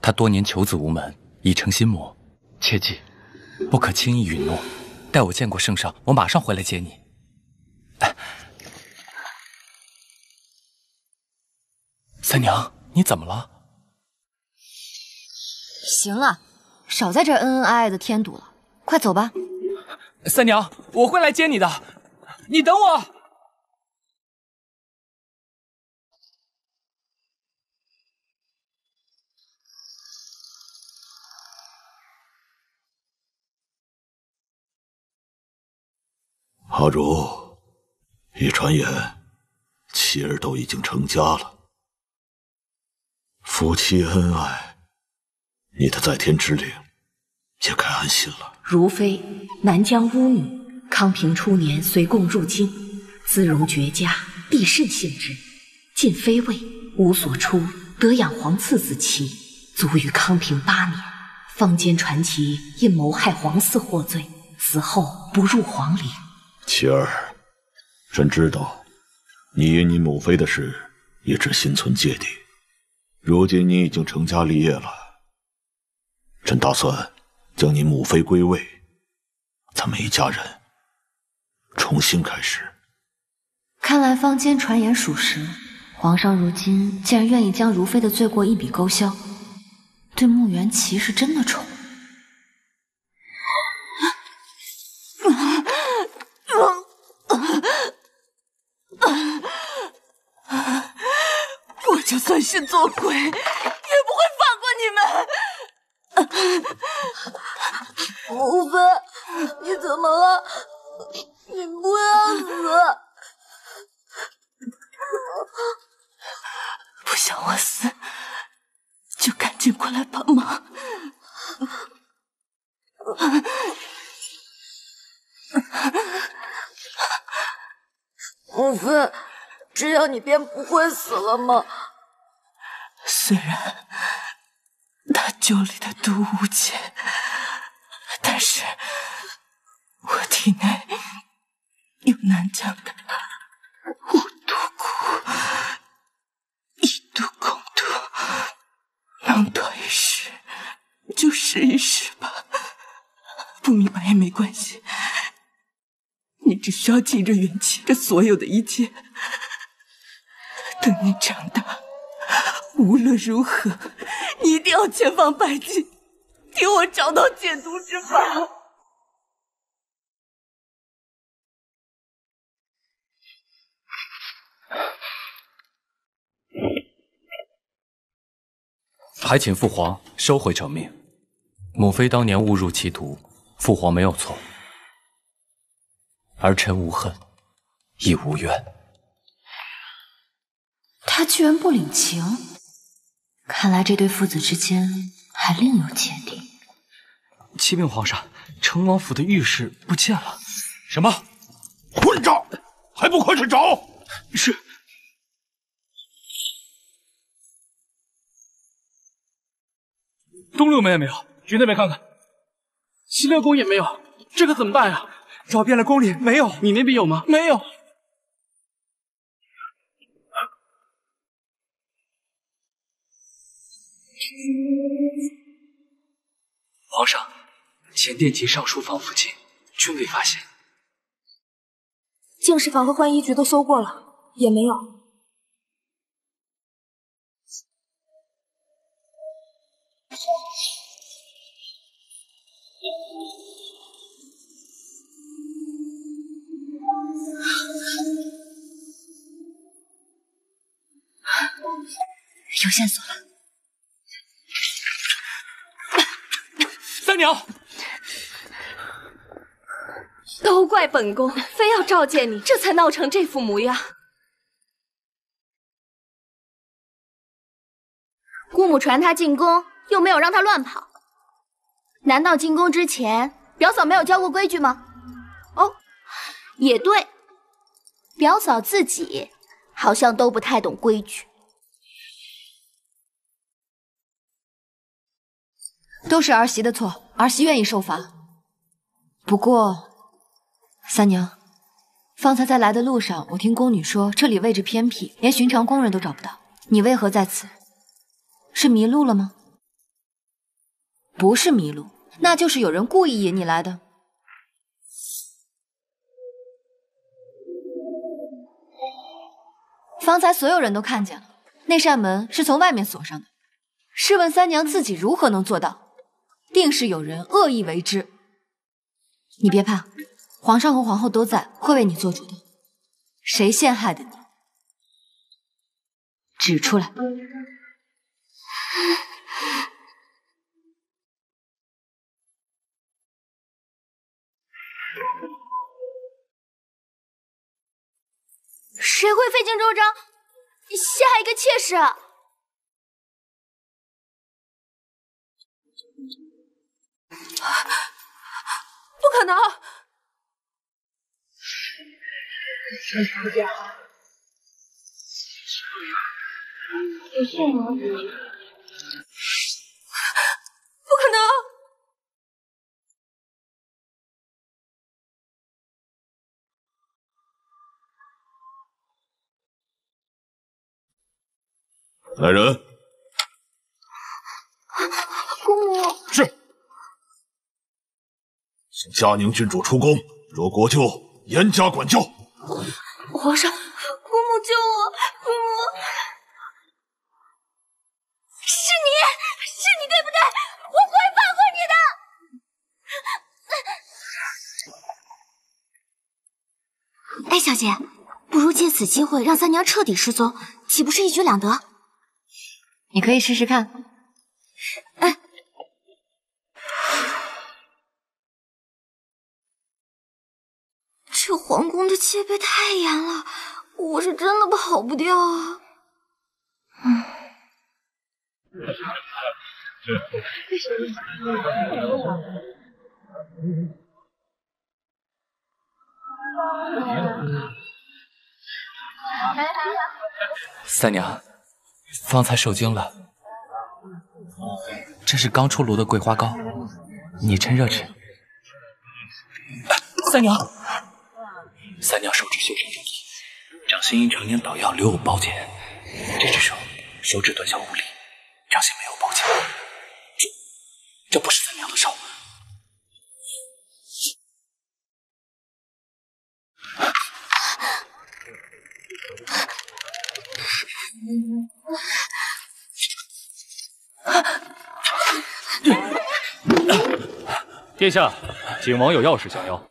她多年求子无门，已成心魔，切记不可轻易允诺。待我见过圣上，我马上回来接你。三娘，你怎么了？行了，少在这恩恩爱爱的添堵了，快走吧。三娘，我会来接你的，你等我。阿如，一传言，妻儿都已经成家了，夫妻恩爱，你的在天之灵也该安心了。如妃，南疆巫女，康平初年随贡入京，姿容绝佳，必甚信之。晋妃位，无所出，得养皇次子妻，卒于康平八年。坊间传奇因谋害皇嗣获罪，死后不入皇陵。琪儿，朕知道你与你母妃的事一直心存芥蒂。如今你已经成家立业了，朕打算将你母妃归位，咱们一家人重新开始。看来坊间传言属实，皇上如今竟然愿意将如妃的罪过一笔勾销，对穆元琪是真的宠。我就算是做鬼，也不会放过你们。吴飞，你怎么了？你不要死！不想我死，就赶紧过来帮忙。吴飞，这样你便不会死了吗？虽然他酒里的毒无解，但是我体内有南疆的五毒蛊，一毒攻毒，能躲一时就试一试吧。不明白也没关系，你只需要记着元气，这所有的一切。等你长大，无论如何，你一定要千方百计替我找到解毒之法。还请父皇收回成命。母妃当年误入歧途，父皇没有错，儿臣无恨，亦无怨。他居然不领情，看来这对父子之间还另有芥蒂。启禀皇上，成王府的御史不见了。什么？混账！还不快去找！是。东六门也没有，去那边看看。西六宫也没有，这可怎么办呀？找遍了宫里没有，你那边有吗？没有。皇上，前殿及尚书房附近均未发现。净室房和浣衣局都搜过了，也没有。有线索了，三娘，都怪本宫非要召见你，这才闹成这副模样。姑母传他进宫，又没有让他乱跑，难道进宫之前表嫂没有教过规矩吗？哦，也对，表嫂自己好像都不太懂规矩。都是儿媳的错，儿媳愿意受罚。不过，三娘，方才在来的路上，我听宫女说这里位置偏僻，连寻常宫人都找不到。你为何在此？是迷路了吗？不是迷路，那就是有人故意引你来的。方才所有人都看见了，那扇门是从外面锁上的。试问三娘自己如何能做到？定是有人恶意为之。你别怕，皇上和皇后都在，会为你做主的。谁陷害的你？指出来！谁会费尽周章陷害一个妾室？不可能！有线吗？不可能！来人！姑母是。送嘉宁郡主出宫，若国舅严加管教。皇上，姑母救我！姑母，是你，是你对不对？我不会放过你的。哎，小姐，不如借此机会让三娘彻底失踪，岂不是一举两得？你可以试试看。戒备太严了，我是真的跑不掉啊！嗯。三娘，方才受惊了。这是刚出炉的桂花糕，你趁热吃。三娘。三娘手指修成正印，掌心因常年捣药留有包茧，这只手手指短小无力，掌心没有包茧。这这不是三娘的手。殿下，景王有要事想要。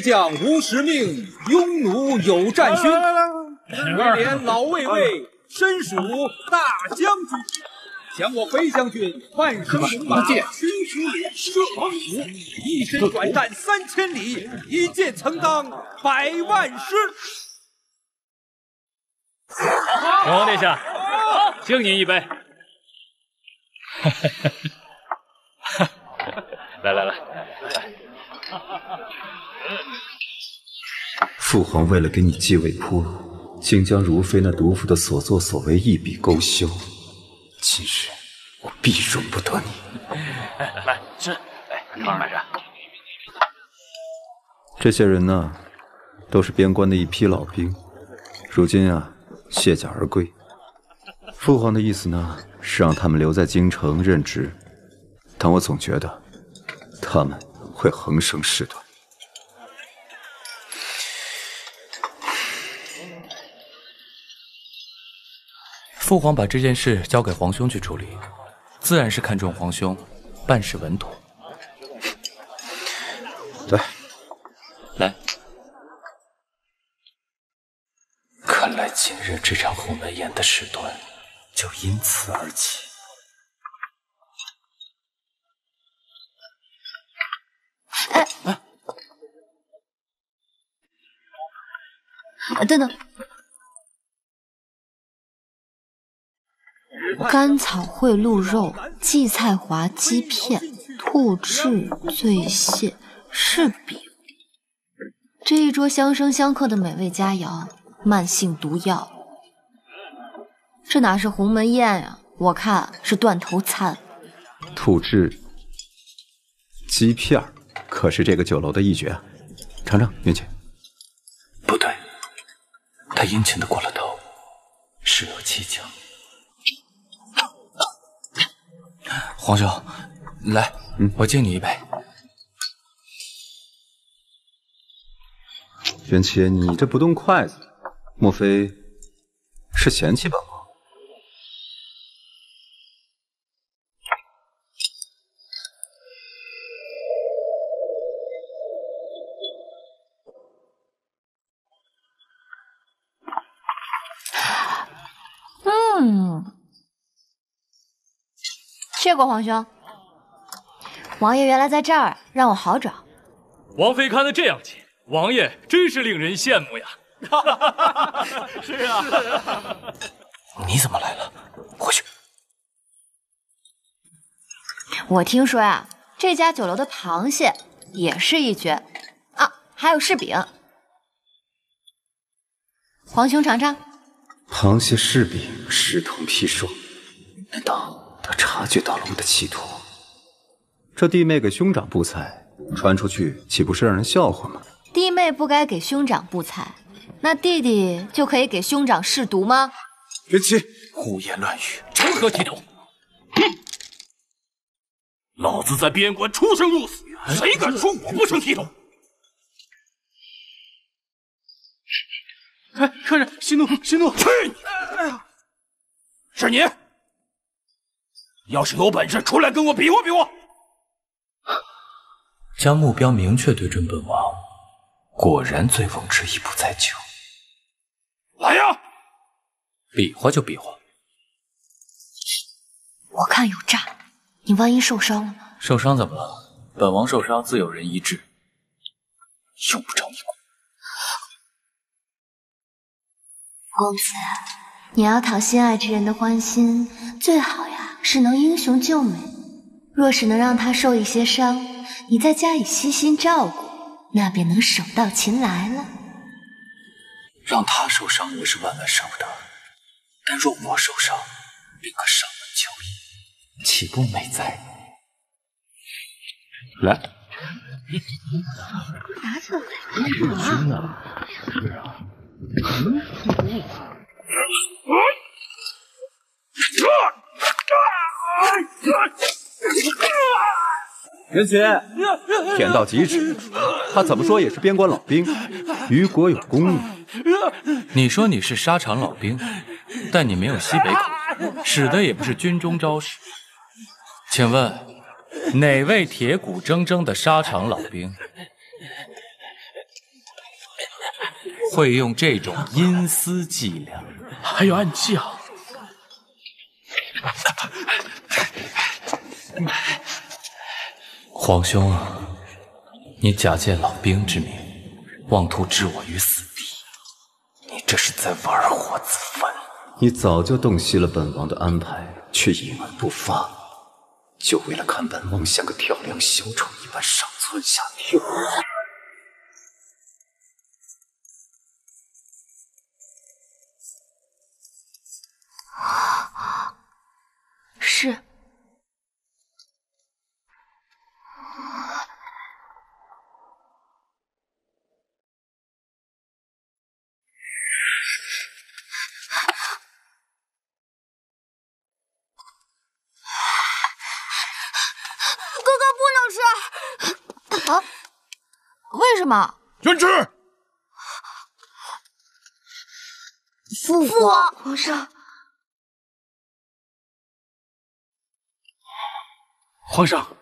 飞将无使命，庸奴有战勋。威廉老卫尉，身属大将军。想我飞将军半生戎马，军书里射猛虎，一身转战三千里，一剑曾当百万师。景王殿下，敬您一杯。来 来来，父皇为了给你继位铺路，竟将如妃那毒妇的所作所为一笔勾销。今日我必容不得你！来吃，来尝尝着。这些人呢，都是边关的一批老兵，如今啊卸甲而归。父皇的意思呢，是让他们留在京城任职，但我总觉得他们会横生事端。父皇把这件事交给皇兄去处理，自然是看重皇兄办事稳妥。对，来。看来今日这场鸿门宴的事端就因此而起。哎，等等。甘草烩鹿肉、荠菜滑鸡片、兔翅醉蟹、柿饼，这一桌相生相克的美味佳肴，慢性毒药。这哪是鸿门宴呀？我看是断头餐。兔翅、鸡片可是这个酒楼的一绝啊，尝尝，云姐。不对，他殷勤的过了头，事有蹊跷。皇兄，来，我敬你一杯。元琪，你这不动筷子，莫非是嫌弃本王？过皇兄，王爷原来在这儿，让我好找。王妃看得这样紧，王爷真是令人羡慕呀！是啊，你怎么来了？回去。我听说呀，这家酒楼的螃蟹也是一绝啊，还有柿饼，皇兄尝尝。螃蟹柿饼，势同砒霜，难道？他察觉到了我们的企图，这弟妹给兄长布菜，传出去岂不是让人笑话吗？弟妹不该给兄长布菜，那弟弟就可以给兄长试毒吗？元琪，胡言乱语，成何体统？老子在边关出生入死，谁敢说我不成体统？哎，客人，息怒，息怒！去你！哎呀，是你。要是有本事，出来跟我比划比划！将目标明确对准本王，果然醉翁之意不在酒。来呀！比划就比划。我看有诈，你万一受伤了呢？受伤怎么了？本王受伤自有人医治，用不着你管。公子，你要讨心爱之人的欢心，最好呀。是能英雄救美，若是能让他受一些伤，你再加以悉心照顾，那便能手到擒来了。让他受伤，我是万万舍不得；但若我受伤，便可上门求医，岂不美哉？来，拿起来，真的，是啊，元奇，甜到极致，他怎么说也是边关老兵，于国有功呢。你说你是沙场老兵，但你没有西北口，使的也不是军中招式。请问，哪位铁骨铮铮的沙场老兵会用这种阴私伎俩？还有暗器啊！皇兄，你假借老兵之名，妄图置我于死地，你这是在玩火自焚！你早就洞悉了本王的安排，却隐而不发，就为了看本王像个跳梁小丑一般上蹿下跳。是。哥哥不能吃。啊？为什么？宣旨。父父王皇上，皇上，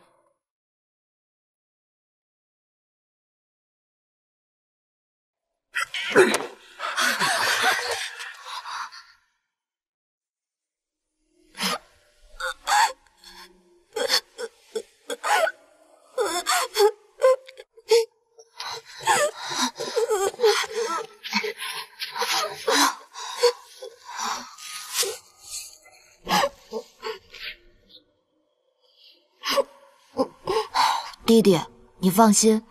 弟弟，你放心，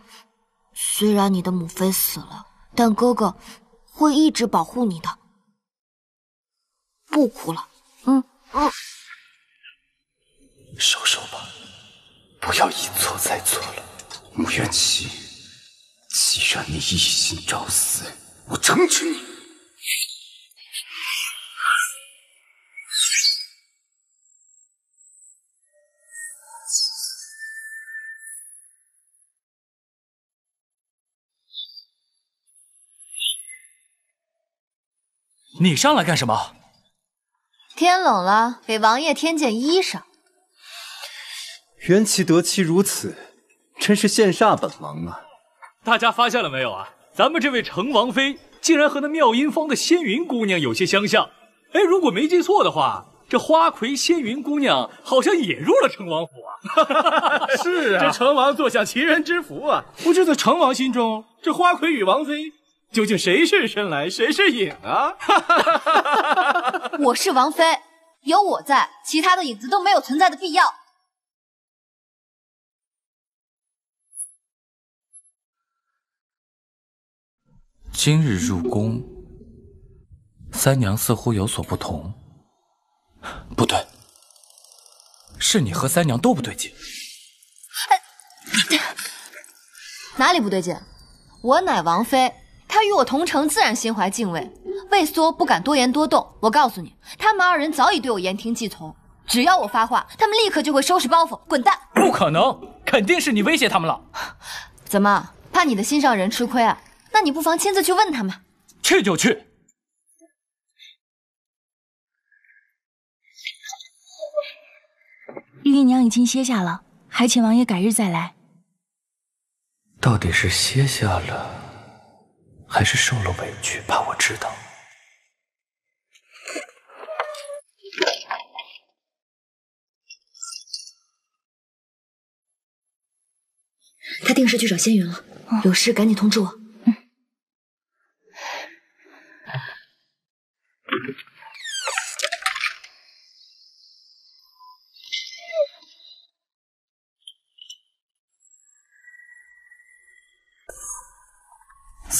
虽然你的母妃死了，但哥哥会一直保护你的。不哭了，嗯嗯。收手吧，不要一错再错了。穆元琪，既然你一心找死，我成全你。你上来干什么？天冷了，给王爷添件衣裳。元气得妻如此，真是羡煞本王啊！大家发现了没有啊？咱们这位成王妃竟然和那妙音坊的仙云姑娘有些相像。哎，如果没记错的话，这花魁仙云姑娘好像也入了成王府啊！是啊，这成王坐享其人之福啊！不知在成王心中，这花魁与王妃究竟谁是生来，谁是影啊？我是王妃，有我在，其他的影子都没有存在的必要。今日入宫，三娘似乎有所不同。不对，是你和三娘都不对劲。哪里不对劲？我乃王妃，她与我同城，自然心怀敬畏，畏缩不敢多言多动。我告诉你，他们二人早已对我言听计从，只要我发话，他们立刻就会收拾包袱滚蛋。不可能，肯定是你威胁他们了。怎么，怕你的心上人吃亏啊？那你不妨亲自去问他们。去就去。玉姨娘已经歇下了，还请王爷改日再来。到底是歇下了，还是受了委屈？怕我知道。他定是去找仙云了，有事赶紧通知我。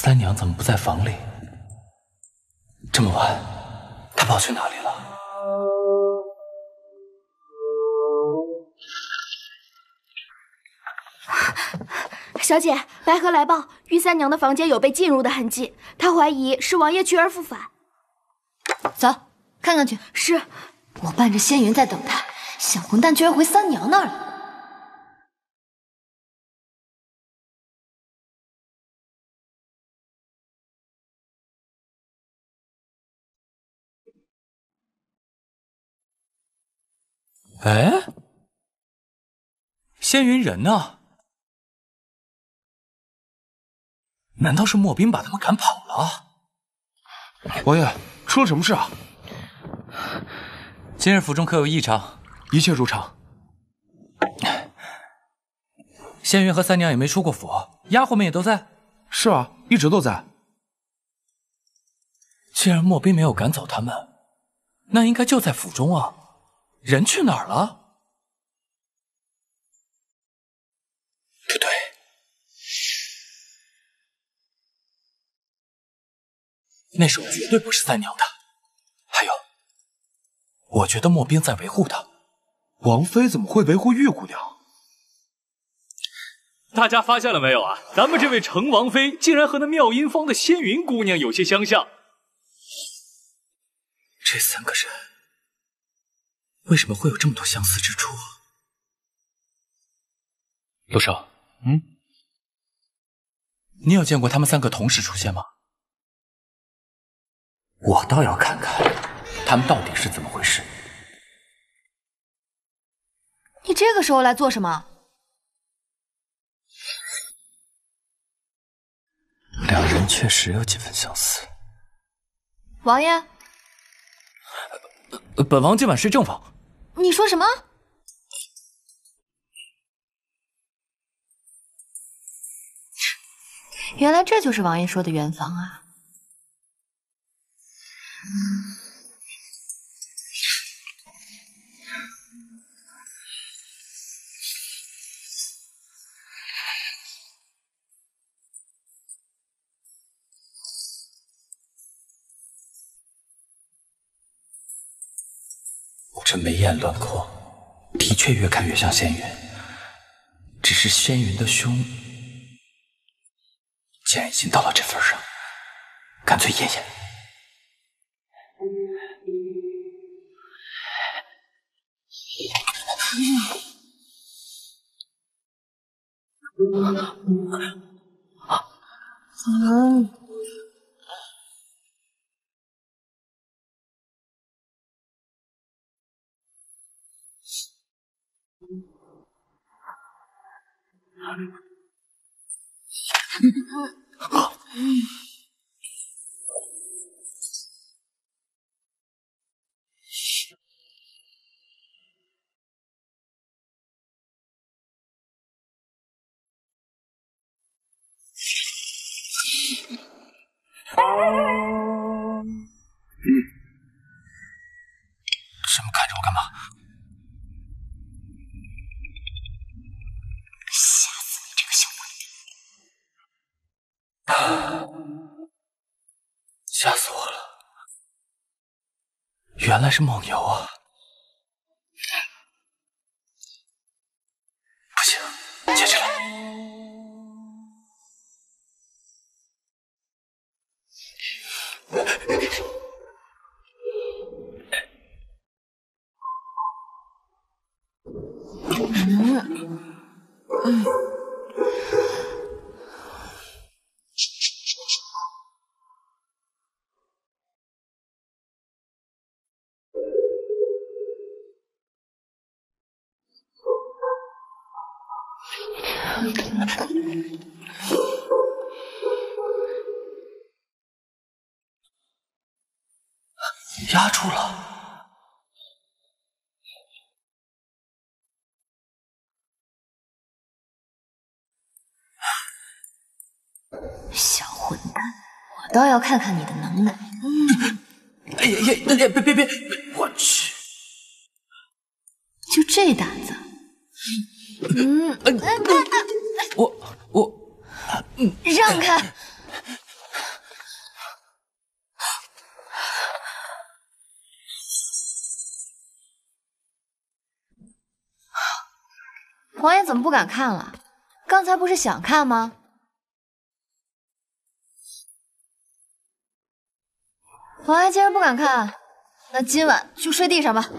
三娘怎么不在房里？这么晚，她跑去哪里了？小姐，白河来报，玉三娘的房间有被进入的痕迹，她怀疑是王爷去而复返。走，看看去。是。我伴着仙云在等他，小混蛋居然回三娘那儿了。哎，仙云人呢？难道是莫冰把他们赶跑了？王爷，出了什么事啊？今日府中可有异常？一切如常。仙云和三娘也没出过府，丫鬟们也都在。是啊，一直都在。既然莫冰没有赶走他们，那应该就在府中啊。人去哪儿了？不对，那手绝对不是三娘的。还有，我觉得莫冰在维护她。王妃怎么会维护玉姑娘？大家发现了没有啊？咱们这位成王妃竟然和那妙音坊的仙云姑娘有些相像。这三个人。为什么会有这么多相似之处？陆少，嗯，你有见过他们三个同时出现吗？我倒要看看他们到底是怎么回事。你这个时候来做什么？两人确实有几分相似。王爷，本王今晚睡正房。你说什么？原来这就是王爷说的圆房啊！眉眼轮廓的确越看越像仙云，只是仙云的胸，既然已经到了这份上，干脆演演。嗯。这 么看着我干嘛？吓死我了！原来是梦游啊！不行，接起来。嗯。压倒要看看你的能耐。嗯哎呀呀！别别别！我去，就这胆子！嗯，我我，让开！王爷怎么不敢看了？刚才不是想看吗？王爷既然不敢看，那今晚就睡地上吧。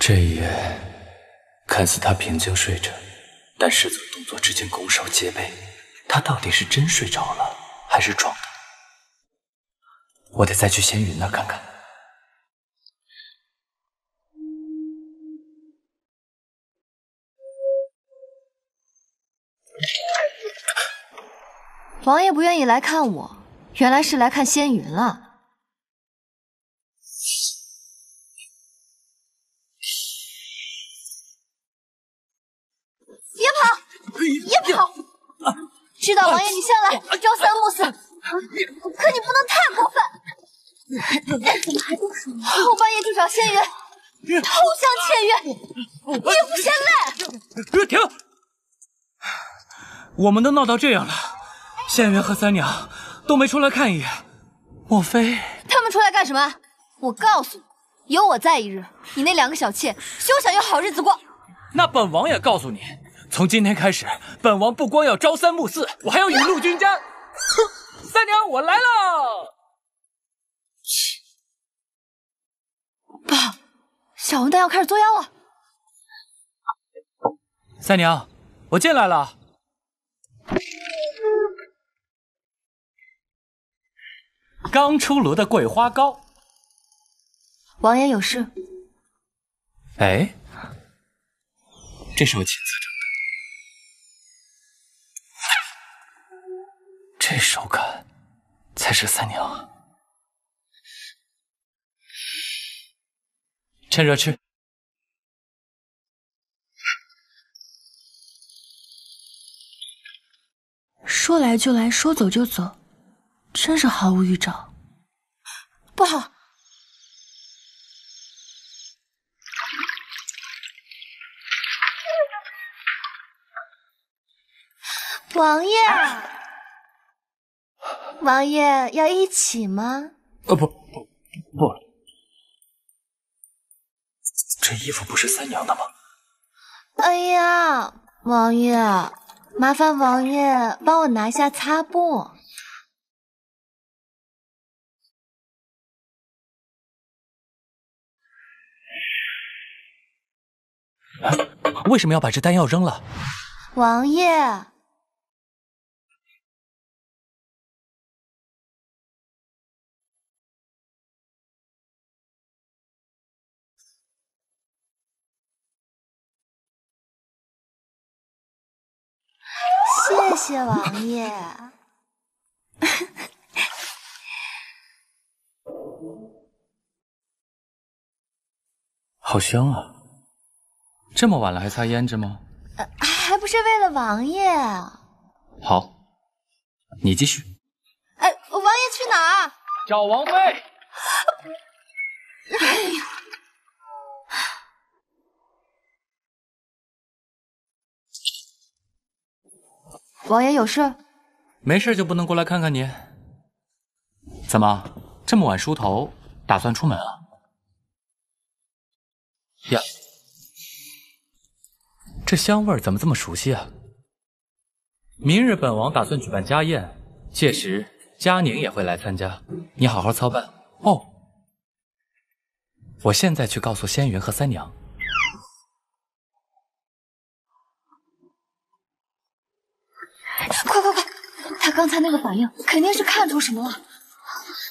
这一夜，看似他平静睡着，但世子动作之间攻守皆备。他到底是真睡着了，还是装的？我得再去仙云那看看。王爷不愿意来看我，原来是来看仙云了。别跑！别跑！知道王爷你向来朝三暮四，可你不能太过分。怎么还动手？后半夜就找仙云，投降签约，一服先泪。停！我们都闹到这样了，仙云和三娘都没出来看一眼，莫非他们出来干什么？我告诉你，有我在一日，你那两个小妾休想有好日子过。那本王也告诉你，从今天开始，本王不光要朝三暮四，我还要雨露均沾。哼 三娘，我来了！爸，小混蛋要开始作妖了。三娘，我进来了。刚出炉的桂花糕。王爷有事？哎，这是我亲自蒸这手感才是三娘！趁热吃。说来就来，说走就走，真是毫无预兆。不好！王爷，王爷要一起吗？呃，不不不，这衣服不是三娘的吗？哎呀，王爷，麻烦王爷帮我拿下擦布。为什么要把这丹药扔了？王爷，谢谢王爷。好香啊！这么晚了还擦胭脂吗？呃，还不是为了王爷。好，你继续。哎，王爷去哪儿？找王妃。哎呀！王爷有事？没事就不能过来看看你？怎么这么晚梳头，打算出门啊？呀，这香味怎么这么熟悉啊？明日本王打算举办家宴，届时佳宁也会来参加，你好好操办哦。我现在去告诉仙云和三娘。快快快！他刚才那个反应，肯定是看出什么了。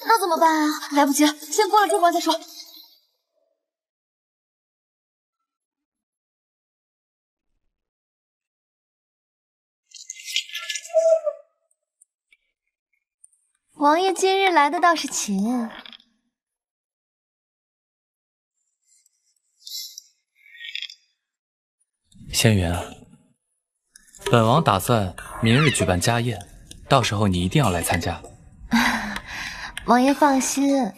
那怎么办啊？来不及了，先过了这关再说。王爷今日来的倒是勤。仙云啊，本王打算明日举办家宴，到时候你一定要来参加。王爷放心，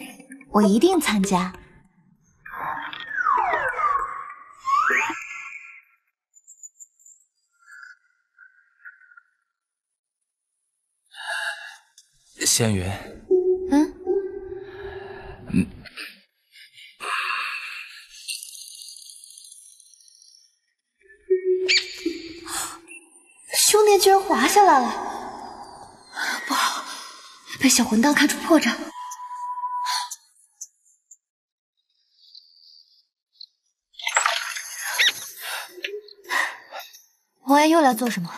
我一定参加。仙云。被小混蛋看出破绽。王爷又来做什么？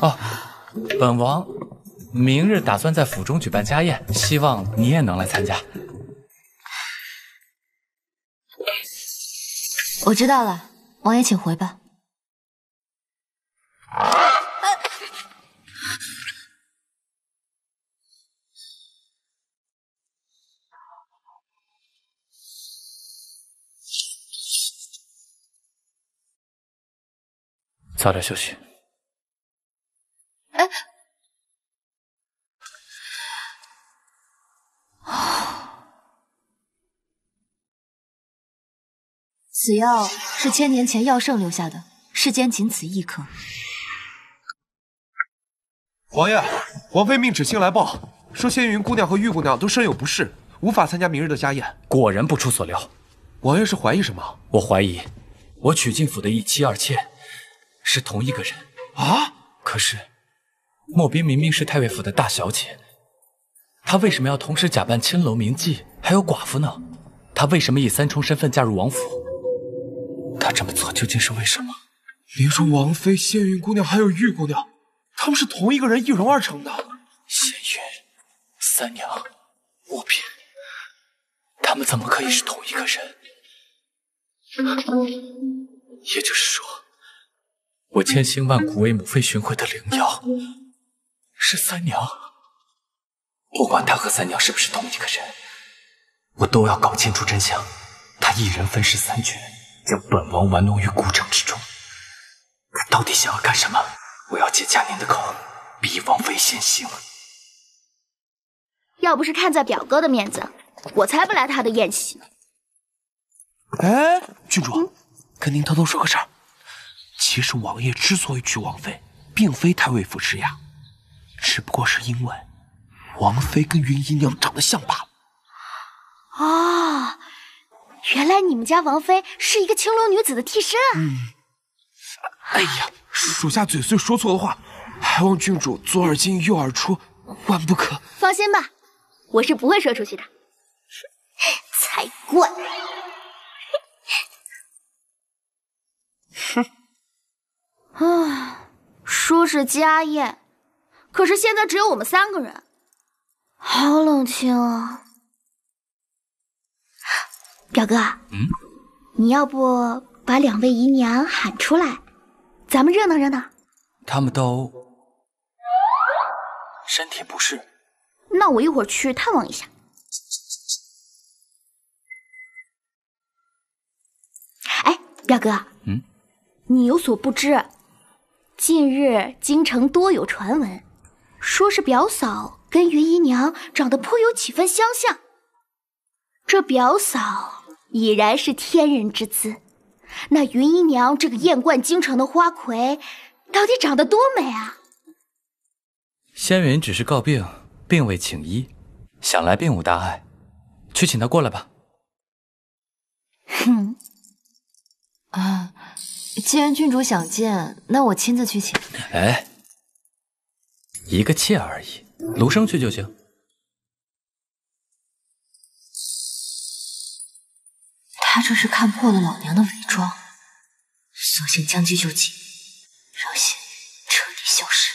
哦，本王明日打算在府中举办家宴，希望你也能来参加。我知道了，王爷请回吧。早点休息。哎，此药是千年前药圣留下的，世间仅此一颗。王爷，王妃命旨信来报，说仙云姑娘和玉姑娘都身有不适，无法参加明日的家宴。果然不出所料。王爷是怀疑什么？我怀疑，我娶进府的一妻二妾是同一个人啊！可是，莫冰明明是太尉府的大小姐，她为什么要同时假扮青楼名妓还有寡妇呢？她为什么以三重身份嫁入王府？她这么做究竟是为什么？明珠王妃、仙云姑娘还有玉姑娘，她们是同一个人一融而成的。仙云、三娘、莫冰，他们怎么可以是同一个人？也就是说，我千辛万苦为母妃寻回的灵药是三娘。不管她和三娘是不是同一个人，我都要搞清楚真相。她一人分饰三角，将本王玩弄于股掌之中。她到底想要干什么？我要解佳宁的口，逼王妃现形。要不是看在表哥的面子，我才不来他的宴席呢。哎，郡主，跟您偷偷说个事儿。其实王爷之所以娶王妃，并非太尉府之雅，只不过是因为王妃跟云姨娘长得像罢了。哦，原来你们家王妃是一个青楼女子的替身啊！嗯。哎呀，属下嘴碎说错的话，还望郡主左耳进右耳出，万不可。放心吧，我是不会说出去的。才怪！哼！啊，说是家宴，可是现在只有我们三个人，好冷清啊！表哥，嗯，你要不把两位姨娘喊出来，咱们热闹热闹。他们都身体不适，那我一会儿去探望一下。哎，表哥，嗯，你有所不知，近日京城多有传闻，说是表嫂跟云姨娘长得颇有几分相像。这表嫂已然是天人之姿，那云姨娘这个艳冠京城的花魁，到底长得多美啊！仙云只是告病，并未请医，想来并无大碍，去请她过来吧。哼，啊，既然郡主想见，那我亲自去请。哎，一个妾而已，卢生去就行。他这是看破了老娘的伪装，索性将计就计，让仙云彻底消失。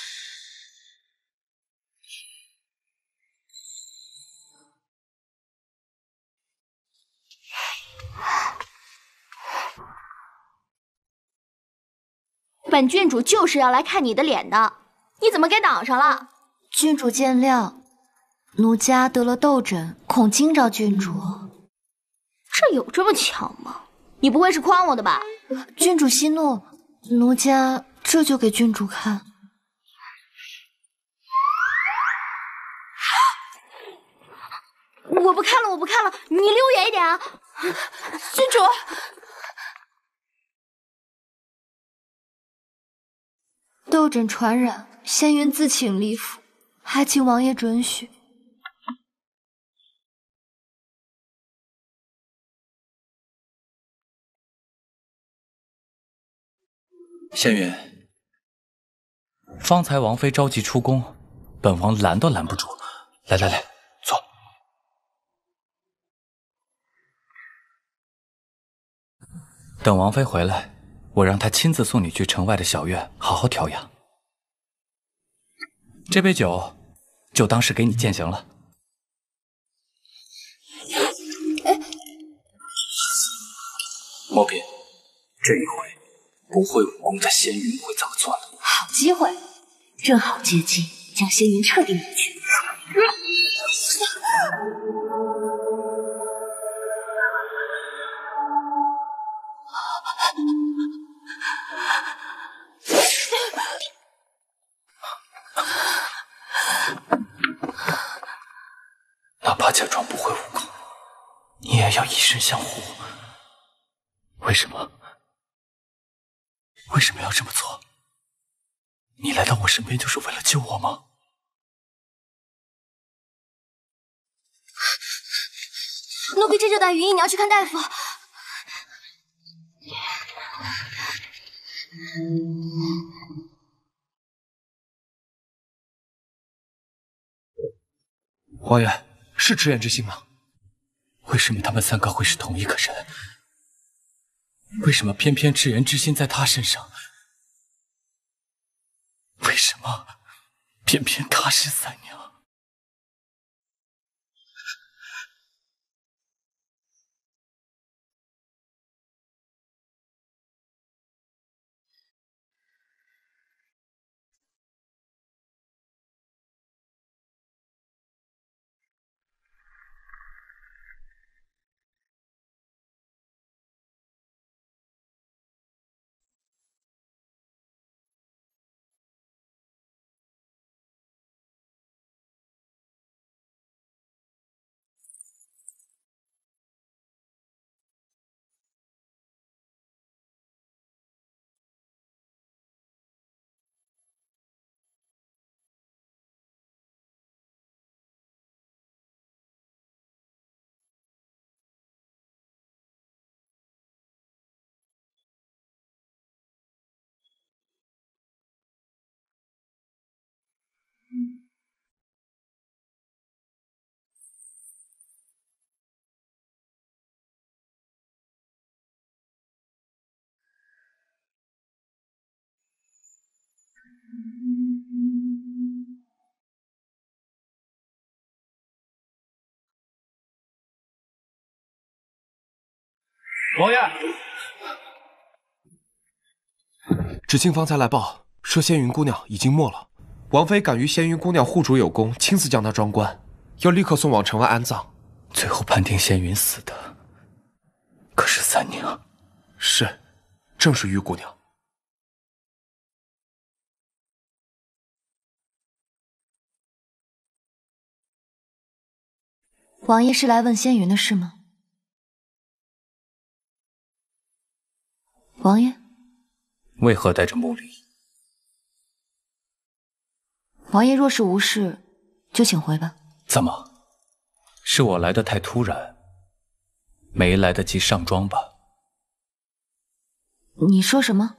本郡主就是要来看你的脸的，你怎么给挡上了？郡主见谅，奴家得了痘疹，恐惊着郡主。这有这么巧吗？你不会是诓我的吧？郡主息怒，奴家这就给郡主看。我不看了，我不看了，你离我远一点啊！郡主，痘疹传染，仙云自请离府，还请王爷准许。仙云，方才王妃着急出宫，本王拦都拦不住。来来来，坐。等王妃回来，我让他亲自送你去城外的小院好好调养。这杯酒，就当是给你践行了。莫嫔，这一回。不会武功的仙云会怎么做呢？好机会，正好借机将仙云彻底抹去。要以身相护。为什么？为什么要这么做？你来到我身边就是为了救我吗？奴婢这就带云姨娘去看大夫。王爷是赤焰之心吗？为什么他们三个会是同一个人？为什么偏偏赤炎之心在他身上？为什么偏偏他是三娘？王爷，芷清方才来报说仙云姑娘已经没了。王妃感于仙云姑娘护主有功，亲自将她装棺，要立刻送往城外安葬。最后判定仙云死的，可是三娘。是，正是玉姑娘。王爷是来问仙云的事吗？王爷，为何带着木离？王爷若是无事，就请回吧。怎么？是我来的太突然，没来得及上妆吧？你说什么？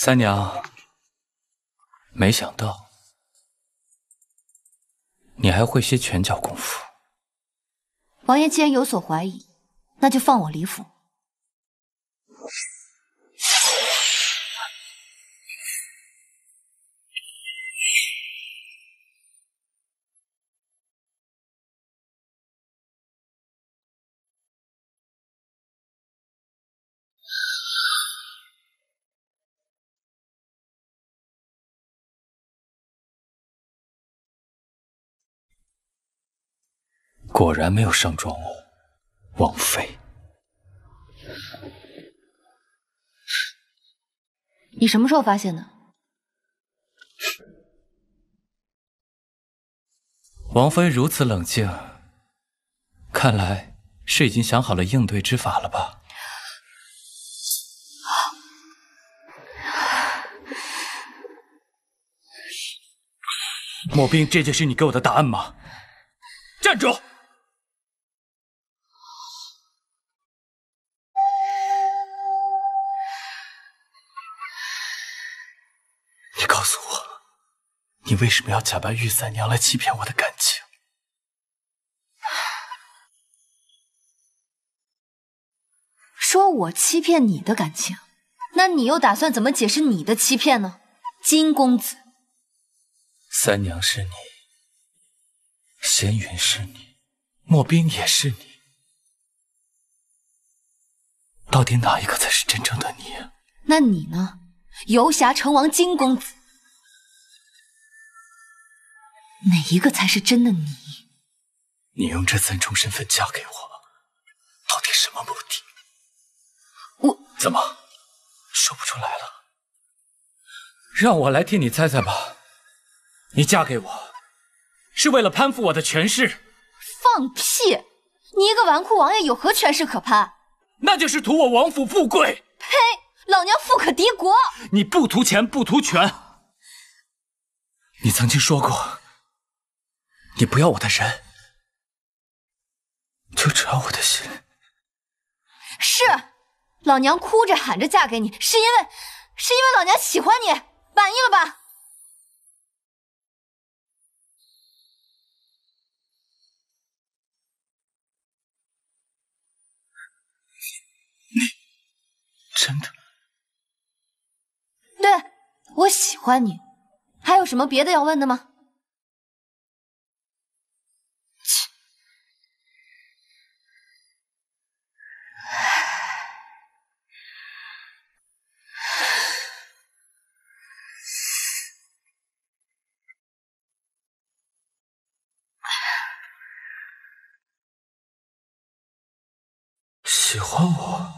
三娘，没想到你还会些拳脚功夫。王爷既然有所怀疑，那就放我离府。果然没有上妆哦，王妃。你什么时候发现的？王妃如此冷静，看来是已经想好了应对之法了吧？莫冰，这就是你给我的答案吗？站住！为什么要假扮玉三娘来欺骗我的感情？说我欺骗你的感情，那你又打算怎么解释你的欺骗呢？金公子，三娘是你，仙云是你，莫冰也是你，到底哪一个才是真正的你？那你呢？游侠成王金公子，哪一个才是真的你？你用这三重身份嫁给我，到底什么目的？我怎么说不出来了？让我来替你猜猜吧。你嫁给我，是为了攀附我的权势？放屁！你一个纨绔王爷有何权势可攀？那就是图我王府富贵。呸！老娘富可敌国。你不图钱，不图权。你曾经说过，你不要我的人，就只要我的心。是，老娘哭着喊着嫁给你，是因为，是因为老娘喜欢你，满意了吧？你真的？对，我喜欢你。还有什么别的要问的吗？喜欢我？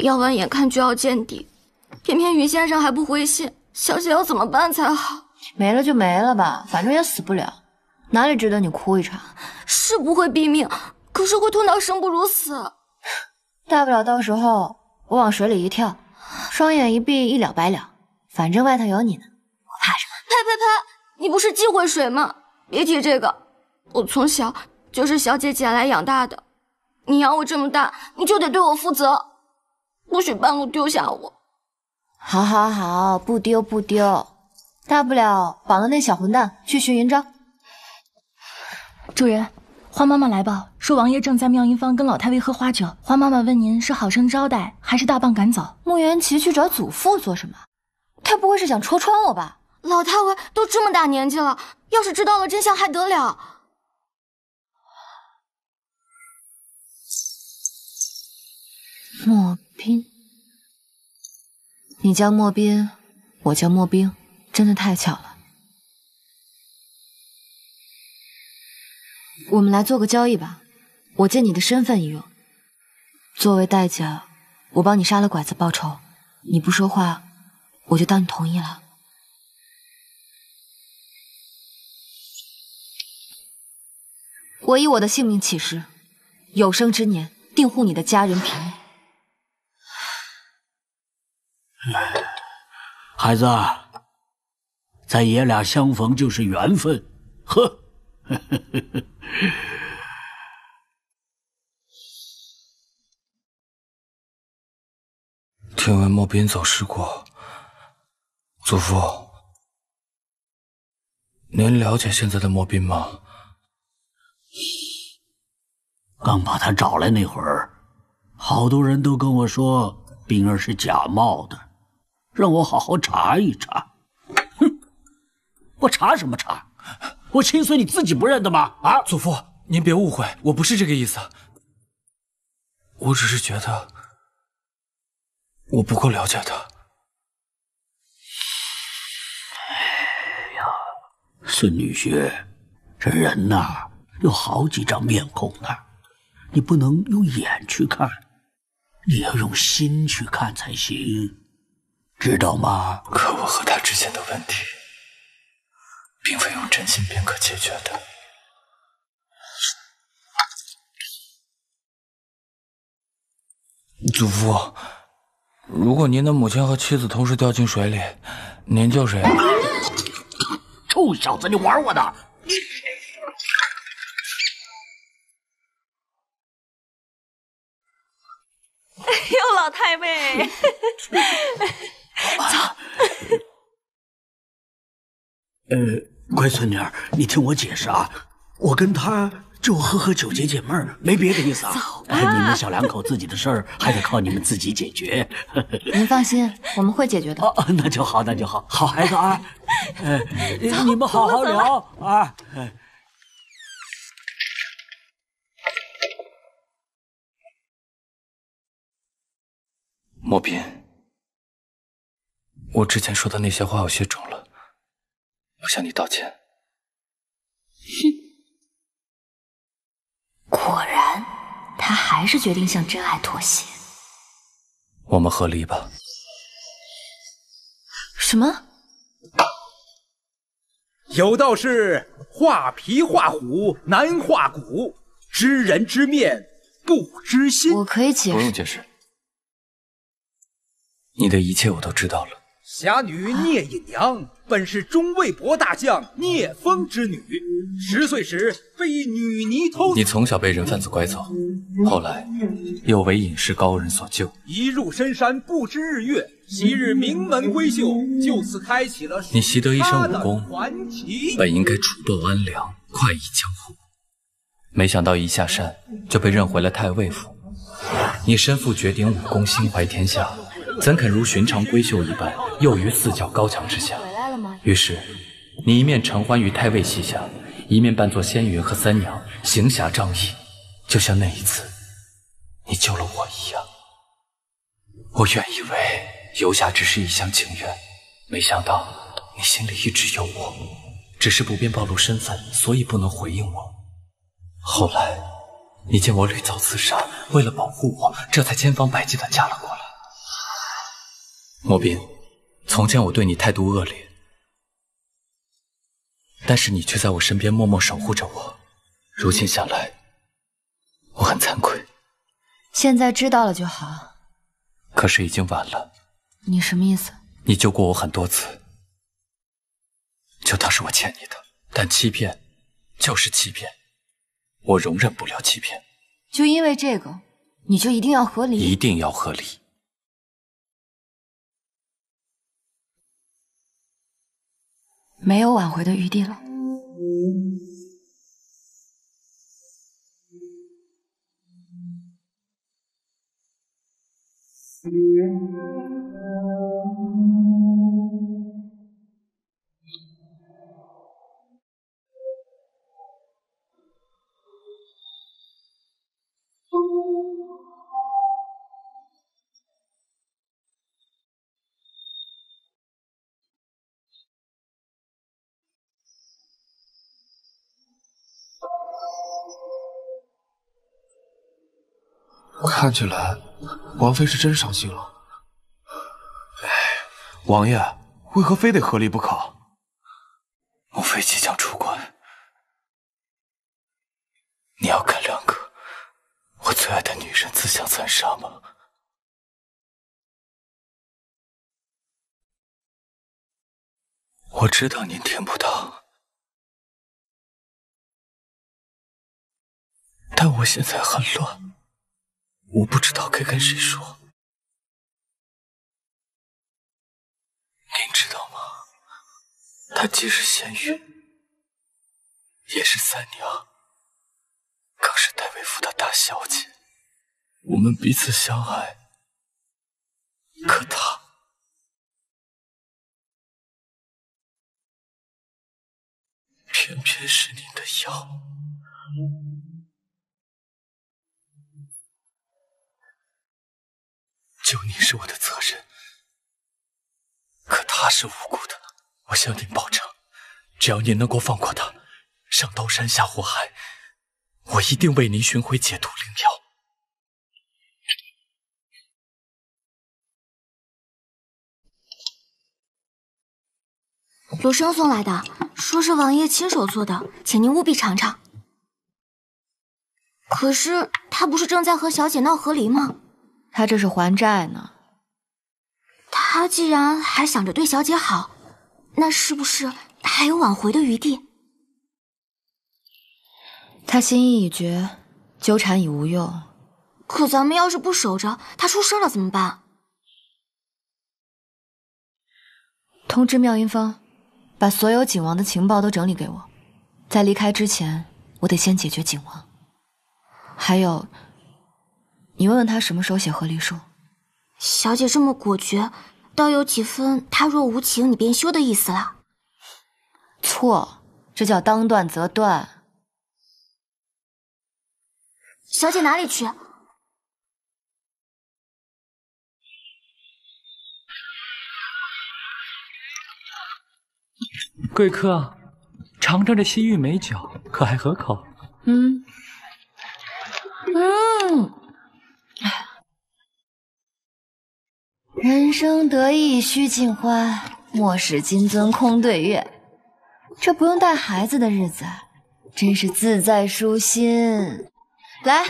药丸眼看就要见底，偏偏于先生还不回信，小姐要怎么办才好？没了就没了吧，反正也死不了，哪里值得你哭一场？是不会毙命，可是会痛到生不如死。大不了到时候我往水里一跳，双眼一闭，一了百了。反正外头有你呢，我怕什么？呸呸呸！你不是忌讳水吗？别提这个，我从小就是小姐捡来养大的，你养我这么大，你就得对我负责。不许半路丢下我！好，好，好，不丢，不丢。大不了绑了那小混蛋去寻云章。主人，花妈妈来报说王爷正在妙音坊跟老太尉喝花酒。花妈妈问您是好生招待，还是大棒赶走？穆元琪去找祖父做什么？他不会是想戳穿我吧？老太尉都这么大年纪了，要是知道了真相还得了？莫冰，你叫莫冰，我叫莫冰，真的太巧了。我们来做个交易吧，我借你的身份一用，作为代价，我帮你杀了拐子报仇。你不说话，我就当你同意了。我以我的性命起誓，有生之年定护你的家人平安。孩子，咱爷俩相逢就是缘分，呵。听闻莫斌走失过，祖父，您了解现在的莫斌吗？刚把他找来那会儿，好多人都跟我说冰儿是假冒的，让我好好查一查。哼，我查什么查？我亲孙你自己不认得吗？啊，祖父，您别误会，我不是这个意思。我只是觉得我不够了解他。孙女婿，这人呐有好几张面孔呢，你不能用眼去看，你要用心去看才行，知道吗？可我和他之间的问题，并非用真心便可解决的。祖父，如果您的母亲和妻子同时掉进水里，您救谁？臭小子，你玩我的！哎呦，老太妹，走。呃，乖孙女儿，你听我解释啊，我跟他就喝喝酒解解闷儿，没别的意思啊。走吧，你们小两口自己的事儿还得靠你们自己解决。您放心，我们会解决的。哦，那就好，那就好，好孩子啊。呃，你们好好聊啊。莫斌，我之前说的那些话有些重了，我向你道歉。果然，他还是决定向真爱妥协。我们和离吧。什么？有道是画皮画虎难画骨，知人知面不知心。我可以解释。不用解释。你的一切我都知道了。侠女聂隐娘本是中魏博大将聂风之女，十岁时被一女尼偷。你从小被人贩子拐走，后来又为隐士高人所救。一入深山不知日月，昔日名门闺秀就此开启了你习得一身武功。本应该除暴安良，快意江湖，没想到一下山就被认回了太尉府。你身负绝顶武功，心怀天下。怎肯如寻常闺秀一般，囿于四角高墙之下？于是，你一面承欢于太尉膝下，一面扮作仙云和三娘，行侠仗义，就像那一次你救了我一样。我原以为游侠只是一厢情愿，没想到你心里一直有我，只是不便暴露身份，所以不能回应我。后来，你见我屡遭刺杀，为了保护我，这才千方百计的嫁了过来。莫斌，从前我对你态度恶劣，但是你却在我身边默默守护着我。如今想来，我很惭愧。现在知道了就好。可是已经晚了。你什么意思？你救过我很多次，就当是我欠你的。但欺骗就是欺骗，我容忍不了欺骗。就因为这个，你就一定要和离？一定要和离。没有挽回的余地了。看起来王妃是真伤心了。哎，王爷为何非得和离不可？莫非即将出关？你要看两个我最爱的女人自相残杀吗？我知道您听不到，但我现在很乱。我不知道该跟谁说，您知道吗？她既是仙云，也是三娘，更是戴维府的大小姐。我们彼此相爱，可她偏偏是您的药。救你是我的责任可他是无辜的我向您保证只要您能够放过他上刀山下火海我一定为您寻回解毒灵药。罗生送来的说是王爷亲手做的请您务必尝尝。可是他不是正在和小姐闹和离吗？他这是还债呢。他既然还想着对小姐好，那是不是还有挽回的余地？他心意已决，纠缠已无用。可咱们要是不守着，他出事了怎么办？通知妙音坊，把所有景王的情报都整理给我。在离开之前，我得先解决景王。还有，你问问他什么时候写和离书。小姐这么果决，倒有几分他若无情，你便休的意思了。错，这叫当断则断。小姐哪里去？贵客，尝尝这西域美酒，可还合口？嗯，嗯，人生得意须尽欢，莫使金樽空对月。这不用带孩子的日子，真是自在舒心。来，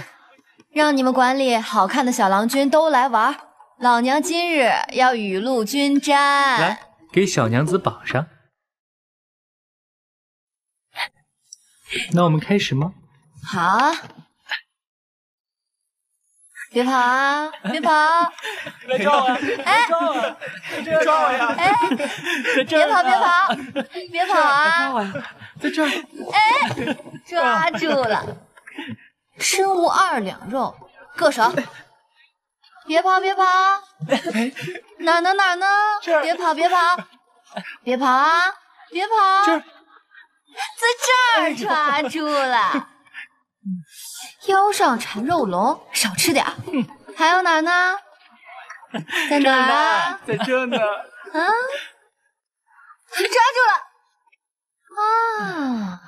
让你们管理好看的小郎君都来玩。老娘今日要雨露均沾。来，给小娘子绑上。那我们开始吗？好啊！别跑啊！别跑！别抓我！哎！别抓我呀！哎！别跑！别跑！别跑啊！在这儿！哎！抓住了！身无二两肉，硌手！别跑！别跑！哪呢？哪呢？别跑！别跑！别跑啊！别跑！这儿。在这儿抓住了，腰上缠肉龙，少吃点。还有哪儿呢？在哪儿啊？在这呢。啊！抓住了！啊，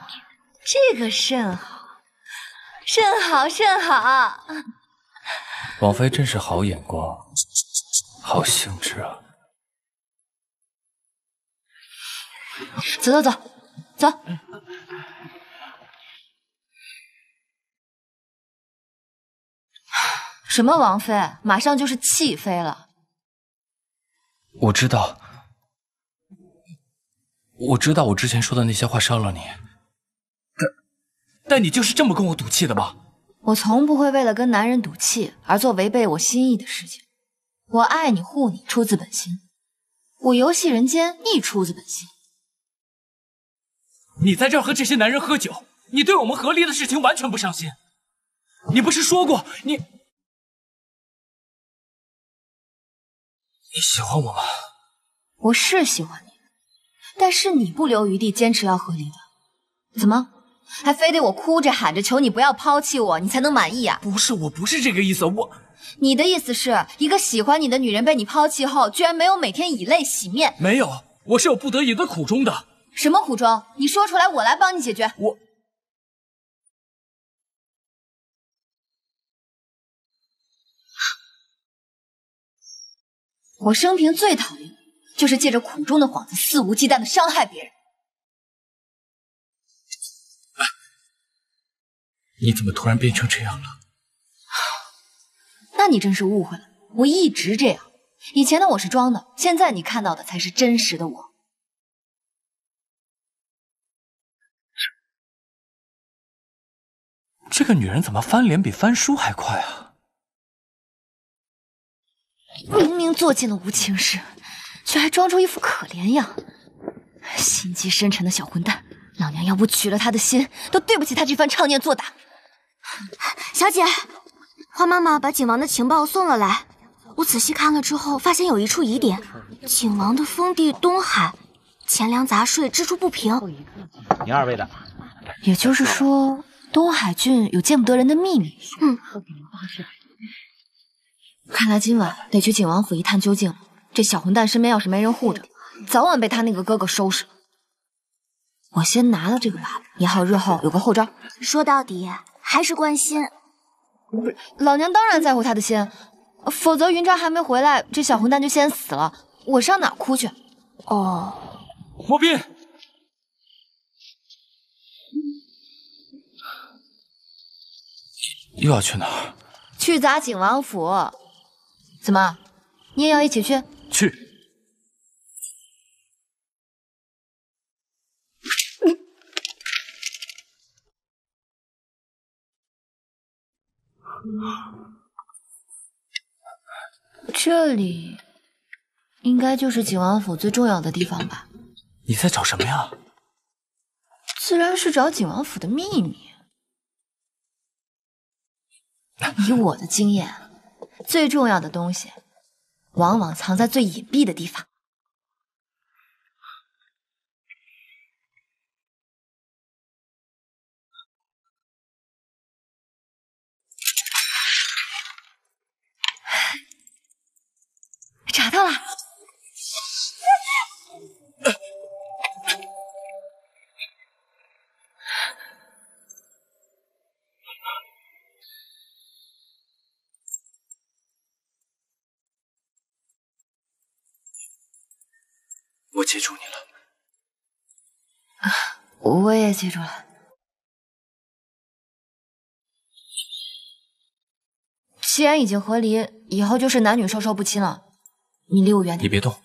这个甚好，甚好，甚好。王妃真是好眼光，好兴致啊！走走走。走，什么王妃，马上就是弃妃了。我知道，我知道，我之前说的那些话伤了你，但但你就是这么跟我赌气的吗？我从不会为了跟男人赌气而做违背我心意的事情。我爱你护你，出自本心；我游戏人间，亦出自本心。你在这儿和这些男人喝酒，你对我们和离的事情完全不上心。你不是说过你你喜欢我吗？我是喜欢你，但是你不留余地坚持要和离的，怎么还非得我哭着喊着求你不要抛弃我，你才能满意啊？不是，我不是这个意思，我你的意思是一个喜欢你的女人被你抛弃后，居然没有每天以泪洗面？没有，我是有不得已的苦衷的。什么苦衷？你说出来，我来帮你解决。我，我生平最讨厌的就是借着苦衷的幌子，肆无忌惮的伤害别人。你怎么突然变成这样了？那你真是误会了，我一直这样。以前的我是装的，现在你看到的才是真实的我。这个女人怎么翻脸比翻书还快啊！明明做尽了无情事，却还装出一副可怜样，心机深沉的小混蛋！老娘要不取了他的心，都对不起他这番唱念作打。小姐，花妈妈把景王的情报送了来，我仔细看了之后，发现有一处疑点：景王的封地东海，钱粮杂税支出不平。你二位的，也就是说。东海郡有见不得人的秘密。嗯，看来今晚得去景王府一探究竟了。这小混蛋身边要是没人护着，早晚被他那个哥哥收拾了。我先拿了这个把柄，也好日后有个后招。说到底还是关心。不是，老娘当然在乎他的心，否则云昭还没回来，这小混蛋就先死了，我上哪哭去？哦，莫斌，又要去哪儿？去砸景王府。怎么，你也要一起去？去。这里应该就是景王府最重要的地方吧？你在找什么呀？自然是找景王府的秘密。以我的经验，最重要的东西往往藏在最隐蔽的地方。我也记住了。既然已经和离，以后就是男女授受不亲了。你离我远点。你别动。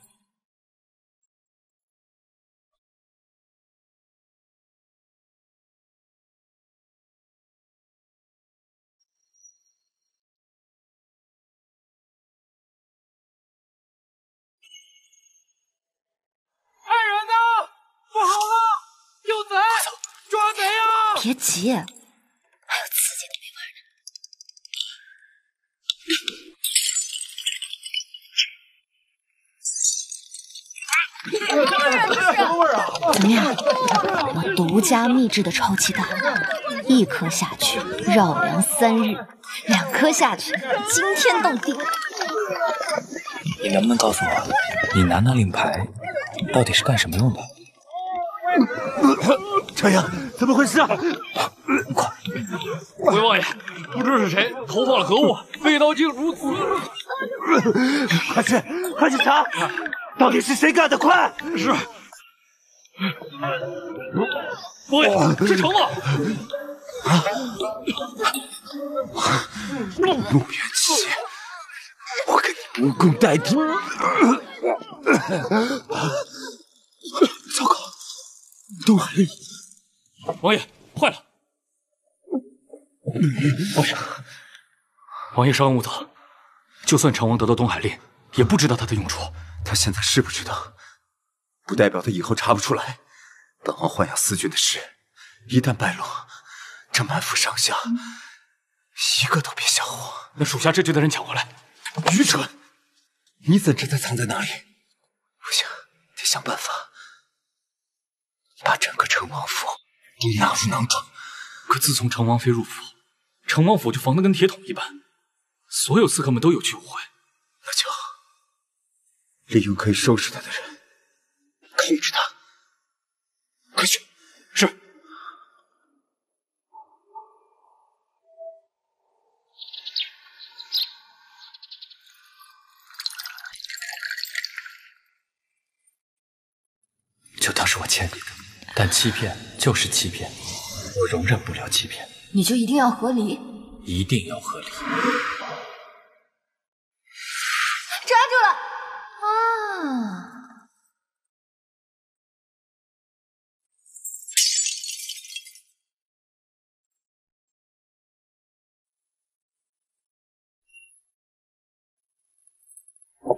急，还有刺激的没完呢。怎么样？我独家秘制的超气弹，一颗下去绕梁三日，两颗下去惊天动地。你能不能告诉我，你拿那令牌到底是干什么用的？朝阳，怎么回事啊？快！回王爷，不知是谁投放了核物，味道竟如此。快去，快去查，到底是谁干的？快！是。王爷，是程王。陆元齐，我跟你不共戴天！糟糕，东海！王爷，坏了！王爷？王爷稍安勿躁。就算成王得到东海令，也不知道他的用处。他现在是不知道，不代表他以后查不出来。本王豢养四郡的事，一旦败露，这满府上下一个都别想活。那属下这就带人抢回来。愚蠢！你怎知他藏在哪里？不行，得想办法把整个成王府都纳入囊中。可自从成王妃入府，成王府就防得跟铁桶一般，所有刺客们都有去无回。那就利用可以收拾他的人，控制他。快去！是。就当是我欠你的，但欺骗就是欺骗，我容忍不了欺骗。你就一定要和离？一定要和离。抓住了！啊！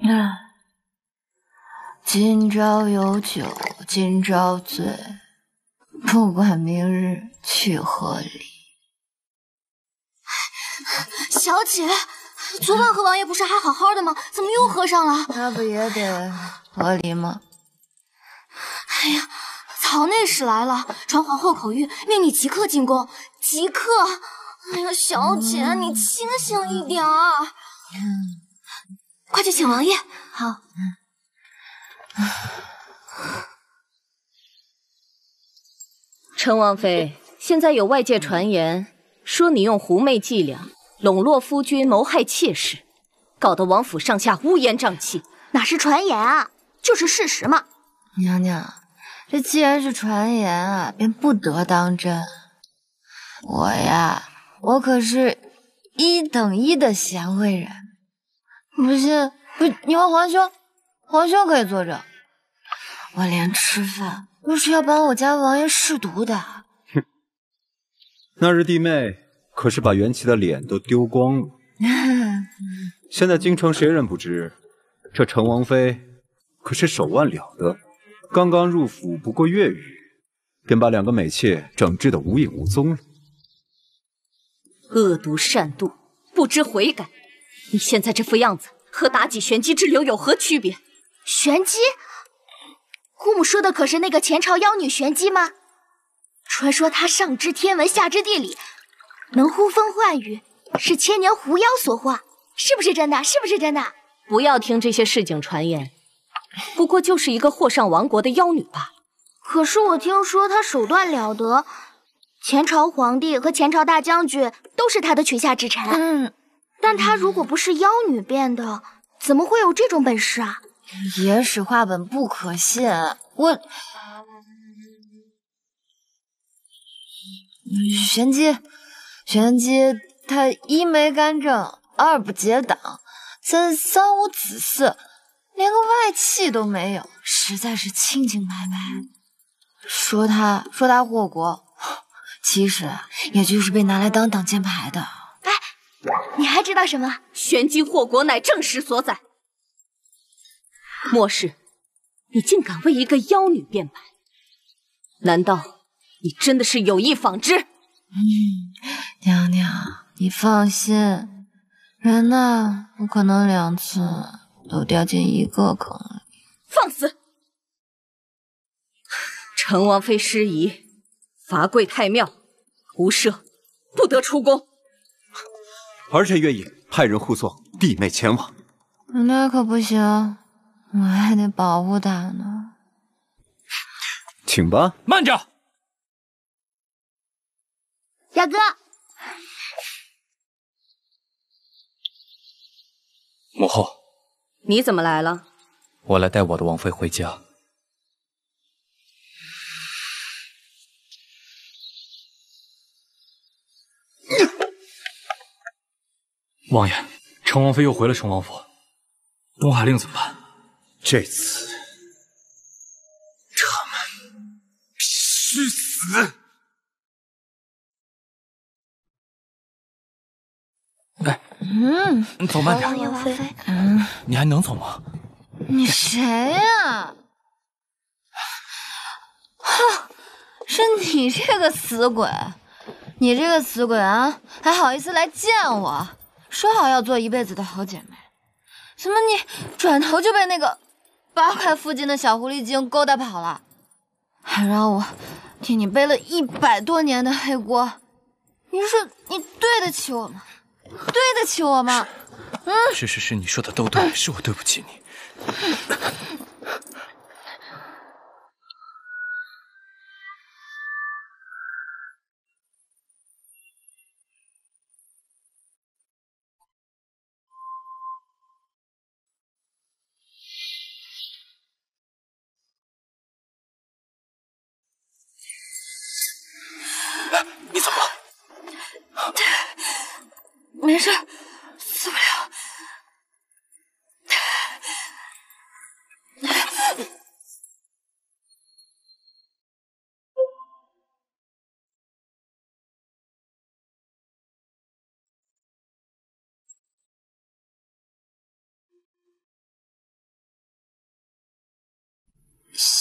啊！今朝有酒今朝醉，不管明日去何里。小姐，昨晚和王爷不是还好好的吗？怎么又喝上了？那不也得和离吗？哎呀，曹内侍来了，传皇后口谕，命你即刻进宫，即刻！哎呀，小姐，你清醒一点儿，快去请王爷。好。陈王妃，现在有外界传言说你用狐媚伎俩笼络夫君，谋害妾室，搞得王府上下乌烟瘴气。哪是传言啊，就是事实嘛。娘娘，这既然是传言啊，便不得当真。我呀，我可是一等一的贤惠人。不信，不，你问皇兄，皇兄可以作证。我连吃饭都是要帮我家王爷试毒的。哼，那日弟妹可是把元气的脸都丢光了。现在京城谁人不知，这成王妃可是手腕了得，刚刚入府不过月余，便把两个美妾整治的无影无踪了。恶毒善妒，不知悔改。你现在这副样子，和妲己玄机之流有何区别？玄机？姑母说的可是那个前朝妖女玄机吗？传说她上知天文，下知地理，能呼风唤雨，是千年狐妖所化，是不是真的？是不是真的？不要听这些市井传言，不过就是一个祸上亡国的妖女罢了。可是我听说她手段了得，前朝皇帝和前朝大将军都是她的裙下之臣。嗯，但她如果不是妖女变的，怎么会有这种本事啊？野史话本不可信，我玄机，玄机，他一没干政，二不结党，三三无子嗣，连个外戚都没有，实在是清清白白。说他说他祸国，其实也就是被拿来当挡箭牌的。哎，你还知道什么？玄机祸国乃正史所载。末世，你竟敢为一个妖女辩白？难道你真的是有意仿之？嗯，娘娘，你放心，人呢不可能两次都掉进一个坑里。放肆！成王妃失仪，罚跪太庙，无赦，不得出宫。儿臣愿意派人护送弟妹前往。那可不行。我还得保护他呢，请吧。慢着，雅哥，母后，你怎么来了？我来带我的王妃回家。王爷，成王妃又回了成王府，东海令怎么办？这次他们必须死！哎，嗯，走慢点。王妃，嗯，你还能走吗？你谁呀？哼，是你这个死鬼！你这个死鬼啊，还好意思来见我？说好要做一辈子的好姐妹，怎么你转头就被那个……八块附近的小狐狸精勾搭跑了，还让我替你背了一百多年的黑锅。你说你对得起我吗？对得起我吗？嗯，是是是，你说的都对，是我对不起。你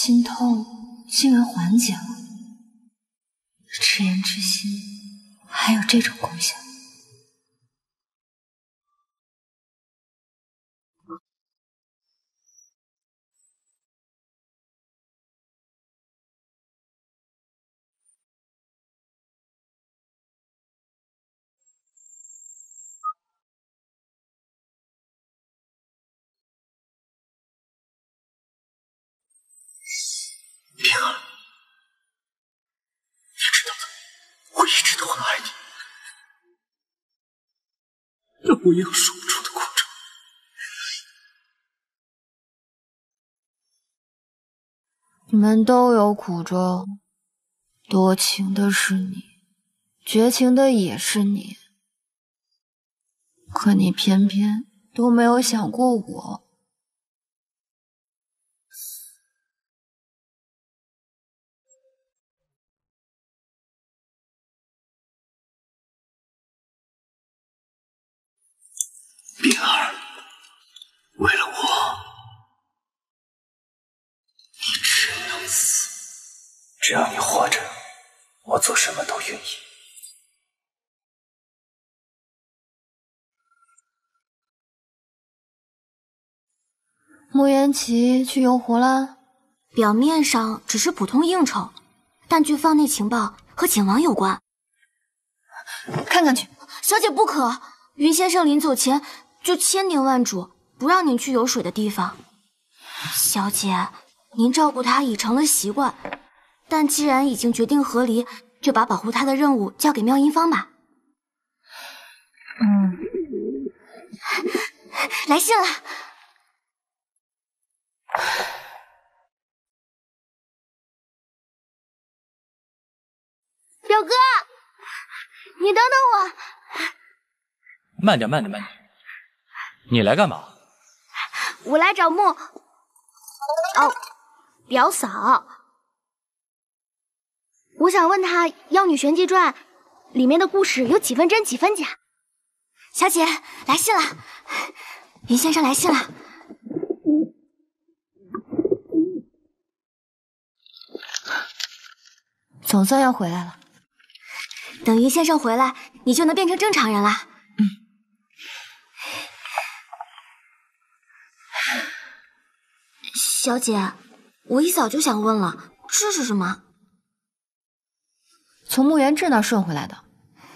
心痛竟然缓解了。赤炎之心还有这种功效？我也有说不出的苦衷。你们都有苦衷，多情的是你，绝情的也是你，可你偏偏都没有想过我。冰儿，为了我，你只能死。只要你活着，我做什么都愿意。穆言琪去游湖了，表面上只是普通应酬，但据放内情报和景王有关。看看去，小姐不可。云先生临走前。就千叮万嘱，不让您去有水的地方。小姐，您照顾他已成了习惯，但既然已经决定和离，就把保护他的任务交给妙音坊吧。嗯，来信了，表哥，你等等我。慢点，慢点，慢点。你来干嘛？我来找木。哦，表嫂，我想问他《妖女玄机传》里面的故事有几分真几分假。小姐来信了，云先生来信了。总算要回来了。等云先生回来，你就能变成正常人了。小姐，我一早就想问了，这是什么？从穆元志那顺回来的，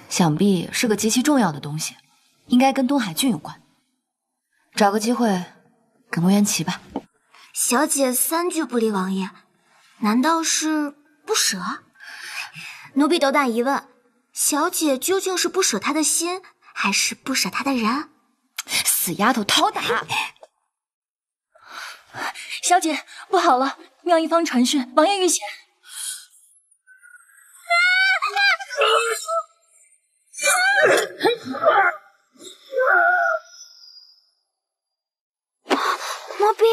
想必是个极其重要的东西，应该跟东海郡有关。找个机会给穆元齐吧。小姐三句不离王爷，难道是不舍？奴婢斗胆一问，小姐究竟是不舍他的心，还是不舍他的人？死丫头，讨打！小姐，不好了！妙一方传讯，王爷遇险。魔鼻，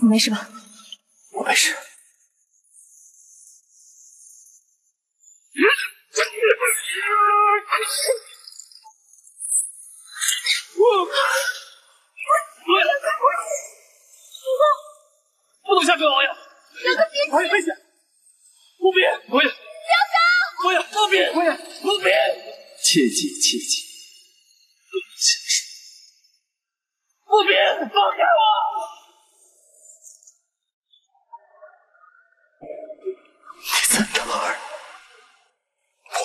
你没事吧？我没事。不能下追王爷！王爷危险！不必，王爷！表嫂！王爷，不必，王爷，不必！切记，切记，不能下手！不必，放开我！你在哪儿？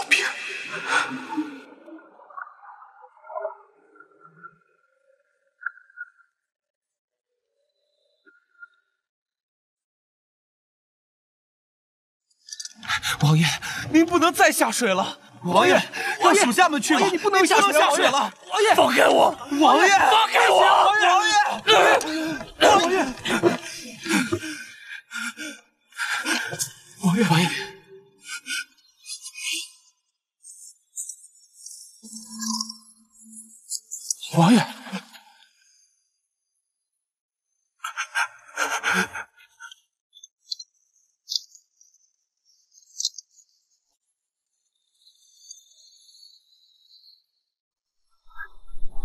不必。王爷，您不能再下水了。王爷，让属下们去吧。你不能下水了。王爷，放开我！王爷，放开我！王爷，王爷，王爷，王爷，王爷。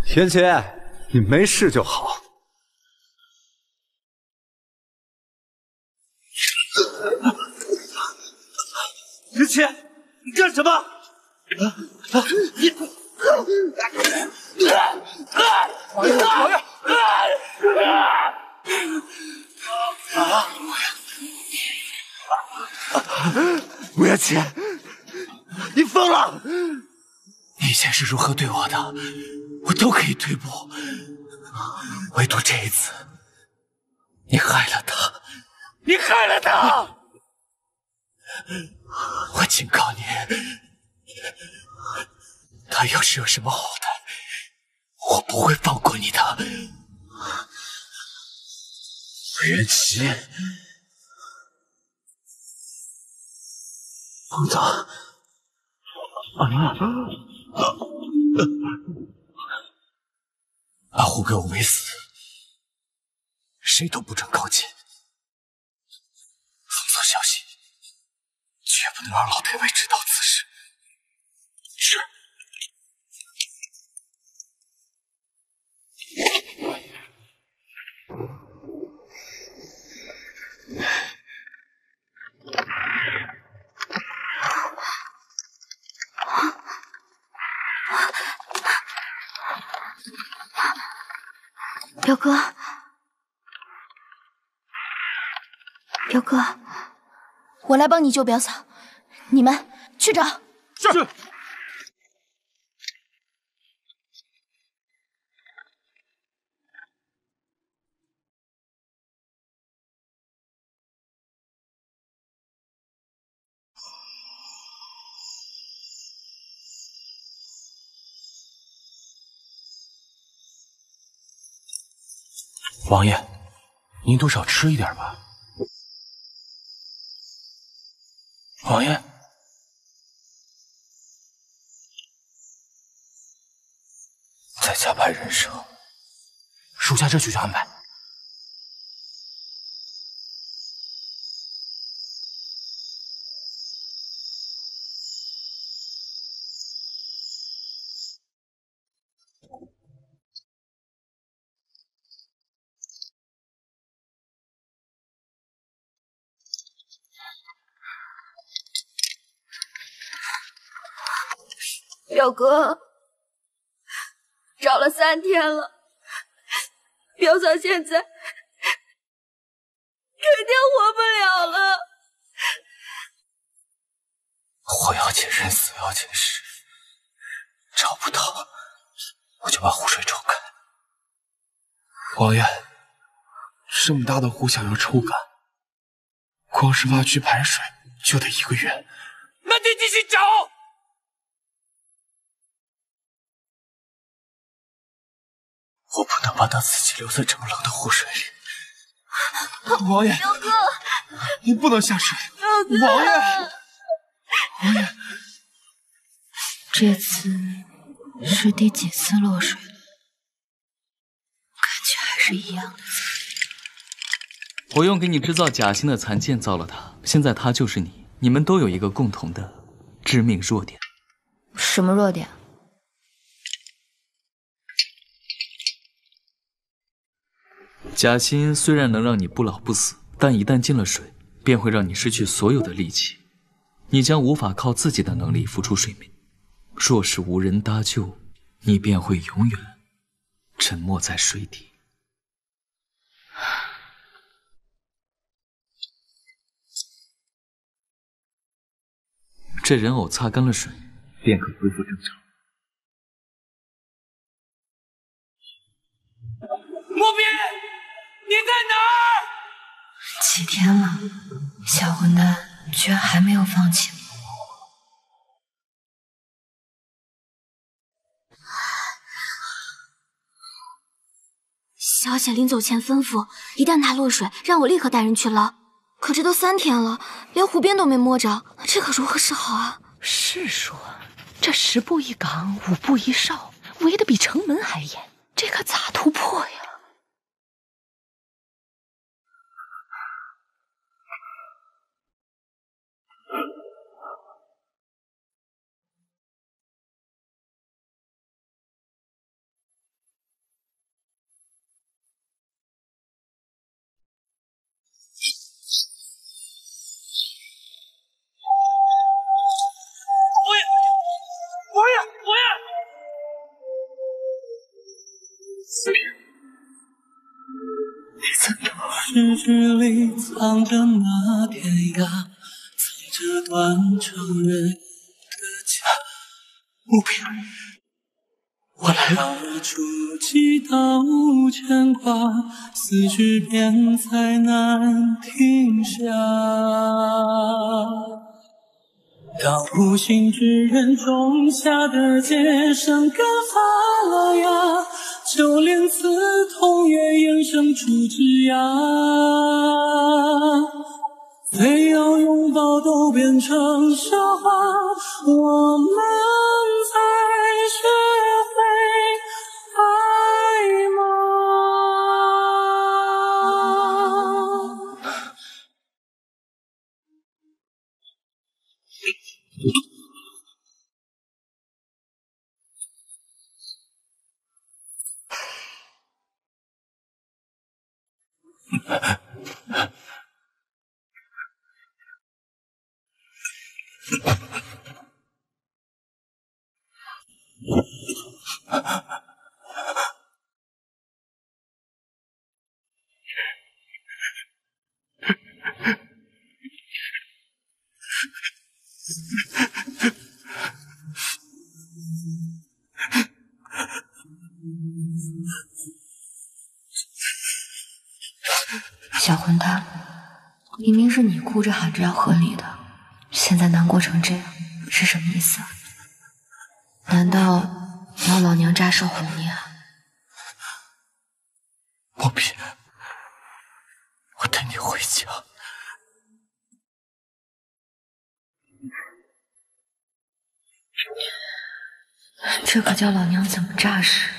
天琪，你没事就好。天琪，你干什么？啊啊你！王爷，王爷！啊！穆元琪，你疯了！你以前是如何对我的，我都可以对不，唯独这一次，你害了他，你害了他！我警告你，他要是有什么好的，我不会放过你的。袁琪，公子，啊！阿虎给我没死，谁都不准靠近。封锁消息，绝不能让老太尉知道表哥，表哥，我来帮你救表嫂，你们去找。是。王爷，您多少吃一点吧。王爷，在加派人手，属下这就去安排。表哥，找了三天了，表嫂现在肯定活不了了。活要紧，人死要紧时，找不到我就把湖水抽干。王爷，这么大的湖想要抽干，光是挖渠排水就得一个月。那你继续找。我不能把他自己留在这么冷的湖水里。王爷，表哥，你不能下水。王爷，王爷，这次是第几次落水了？感觉还是一样的。我用给你制造假心的残剑造了他，现在他就是你。你们都有一个共同的致命弱点。什么弱点？假心虽然能让你不老不死，但一旦进了水，便会让你失去所有的力气，你将无法靠自己的能力浮出水面。若是无人搭救，你便会永远沉没在水底。这人偶擦干了水，便可恢复正常。莫边，你在哪儿？几天了，小混蛋居然还没有放弃我。小姐临走前吩咐，一旦他落水，让我立刻带人去捞。可这都三天了，连湖边都没摸着，这可如何是好啊？是说，这十步一岗，五步一哨，围得比城门还严，这可咋突破呀？诗句里藏着那天涯，藏着断肠人的家。木平，我来了。我触及到牵挂，思绪便再难停下。当无心之人种下的结，生根发了芽，就连刺痛也衍生出枝桠。非要拥抱都变成笑话，我们这可叫老娘怎么诈尸？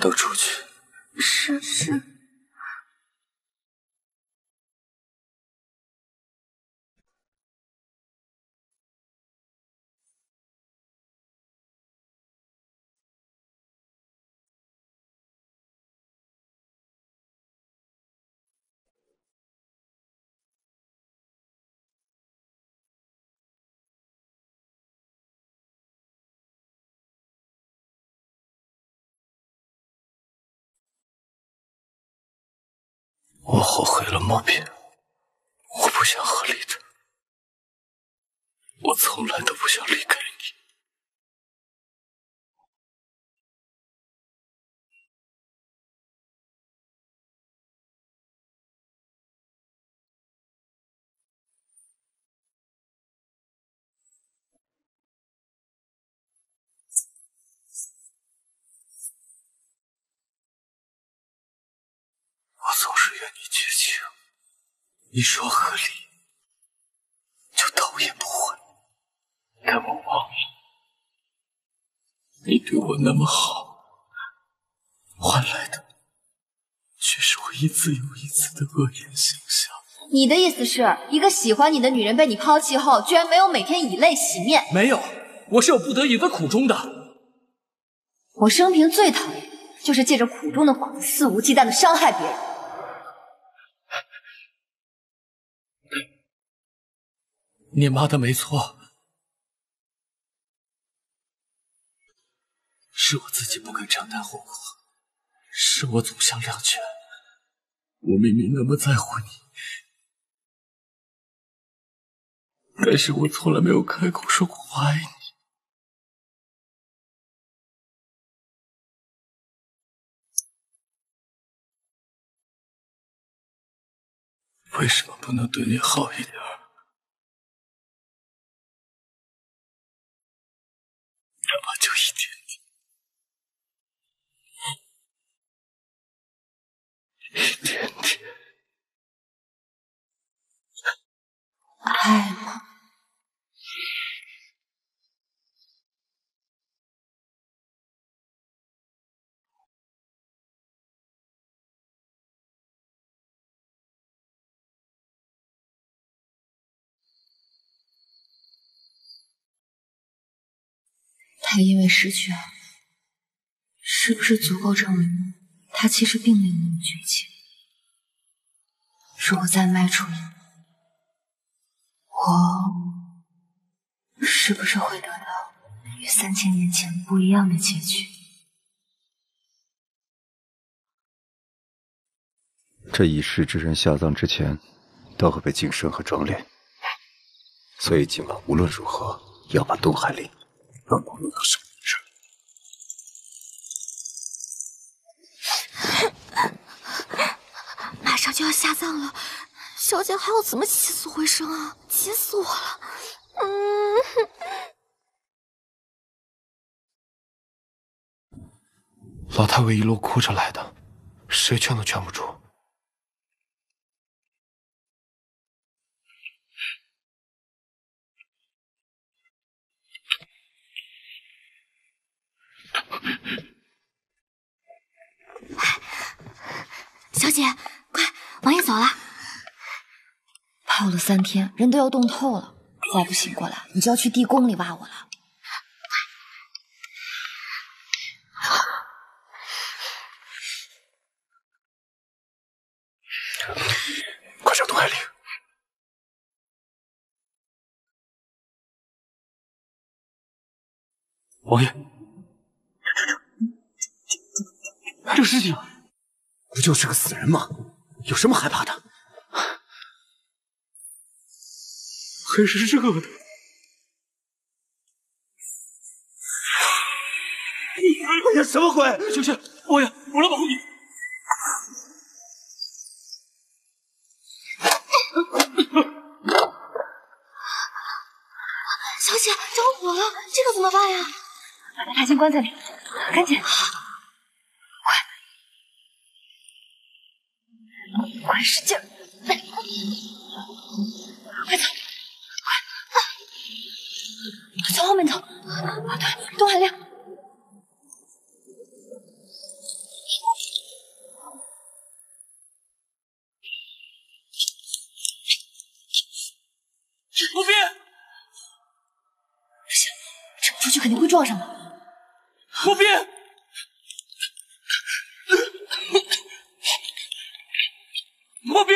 都出去。是是。莫冰，我不想和离的，我从来都不想离开一说合理，就头也不回。但我忘了，你对我那么好，换来的却是我一次又一次的恶言相向。你的意思是一个喜欢你的女人被你抛弃后，居然没有每天以泪洗面？没有，我是有不得已的苦衷的。我生平最讨厌就是借着苦衷的幌子，肆无忌惮的伤害别人。你妈的没错，是我自己不肯承担后果，是我总想两全。我明明那么在乎你，但是我从来没有开口说过我爱你。为什么不能对你好一点？一点点。爱吗？他因为失去爱，是不是足够证明他其实并没有那么绝情？如果再迈出一步，我是不是会得到与三千年前不一样的结局？这一世之人下葬之前，都会被晋升和装殓。所以今晚无论如何要把东海令让到陆大手要下葬了，小姐还要怎么起死回生啊？急死我了！老太尉一路哭着来的，谁劝都劝不住。小姐，快，王爷走了。泡了三天，人都要冻透了，再不醒过来，你就要去地宫里挖我了。快找东海令！王爷，这尸体不就是个死人吗？有什么害怕的？还是这个的。哎呀，什么鬼？小姐，王爷，我来保护你。小姐着火了，这可怎么办呀？把他抬进棺材里，赶紧！快，快使劲！快走，快，从后面走。啊，对，东海亮。不必。这么出去肯定会撞上的。不必。莫必。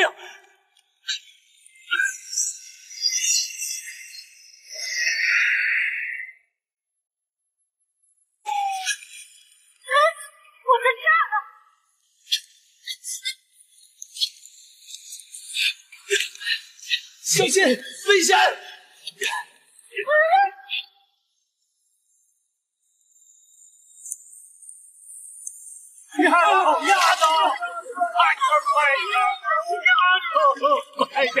小心，危险！丫头，丫头，快点，快点，丫头，快点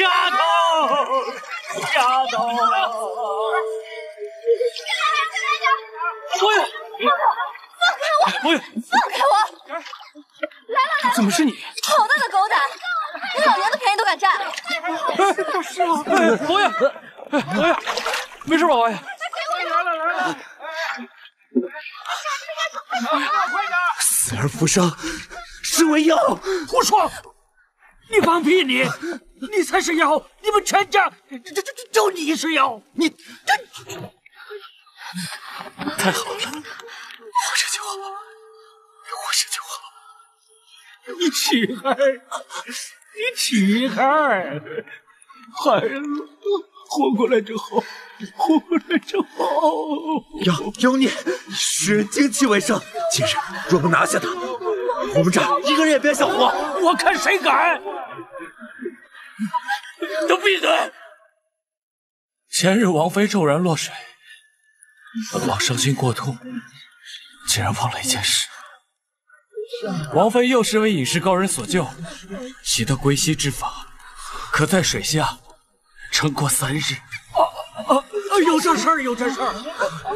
丫头，丫头，王爷，放开我！王爷，放开我！来了来了！怎么是你？好大的狗胆！你老娘的便宜都敢占！是啊，王爷，王爷，没事吧，王爷？死而复生，是为妖！胡说！你放屁！你，你才是妖！你们全家，就就就就你是妖！你这太好了，活着就好，活着就好。你气孩，你气孩，孩子活过来就好，活过来就好。妖妖孽，食人精气为生，今日若不拿下他，我们这一个人也别想活。我看谁敢！都闭嘴！前日王妃骤然落水，本王伤心过度，竟然忘了一件事。王妃又是为隐士高人所救，习得归西之法，可在水下撑过三日。啊啊，有这事儿，有这事儿！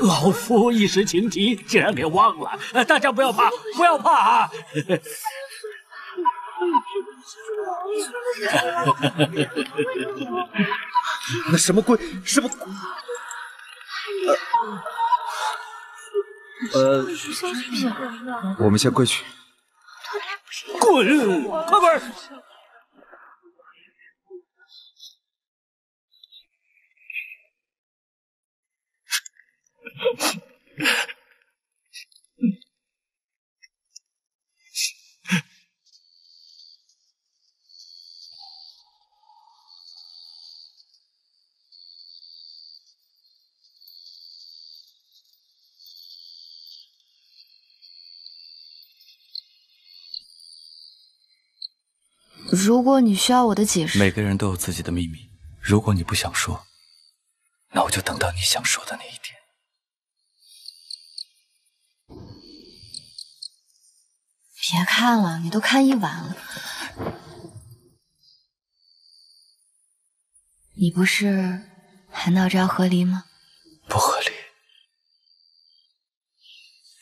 老夫一时情急，竟然给忘了。大家不要怕，不要怕啊！那什么龟？什么？呃，我们先归去。滚！快滚！如果你需要我的解释，每个人都有自己的秘密，如果你不想说，那我就等到你想说的那一天。别看了，你都看一晚了。你不是还闹着要和离吗？不合理，